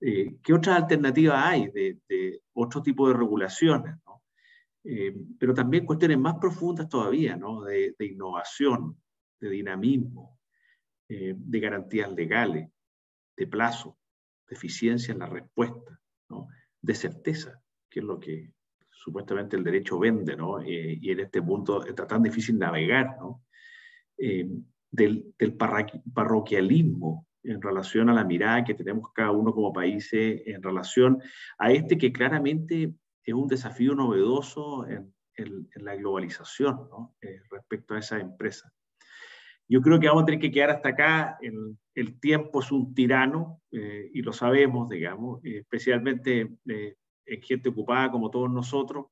¿Qué otras alternativas hay de otro tipo de regulaciones? Eh, pero también cuestiones más profundas todavía, ¿no? de, innovación, de dinamismo, eh, de garantías legales, de plazo, de eficiencia en la respuesta, ¿no? de certeza, que es lo que supuestamente el derecho vende, ¿no? Eh, y en este punto está tan difícil navegar, ¿no? del, del parroquialismo en relación a la mirada que tenemos cada uno como países en relación a este que claramente es un desafío novedoso en, la globalización ¿no? Eh, respecto a esa empresa. Yo creo que vamos a tener que quedar hasta acá. El, el tiempo es un tirano eh, y lo sabemos, digamos, especialmente eh, en gente ocupada como todos nosotros.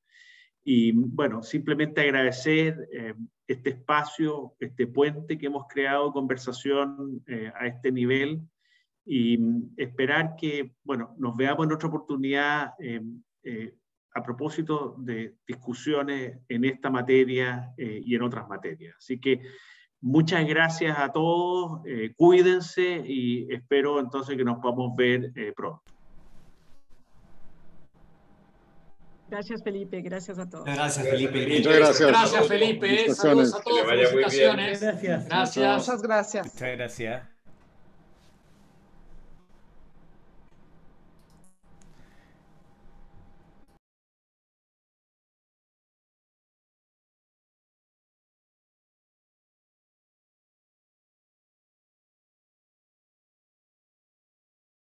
Y bueno, simplemente agradecer este espacio, este puente que hemos creado, conversación a este nivel y esperar que, bueno, nos veamos en otra oportunidad a propósito de discusiones en esta materia eh, y en otras materias. Así que muchas gracias a todos, eh, cuídense y espero entonces que nos podamos ver eh, pronto. Gracias, Felipe. Gracias a todos. Gracias, Felipe. Muchas gracias. Gracias, Felipe. Saludos a todos. Que le vaya muy bien. Felicitaciones. Gracias. Gracias. Muchas gracias. Muchas gracias.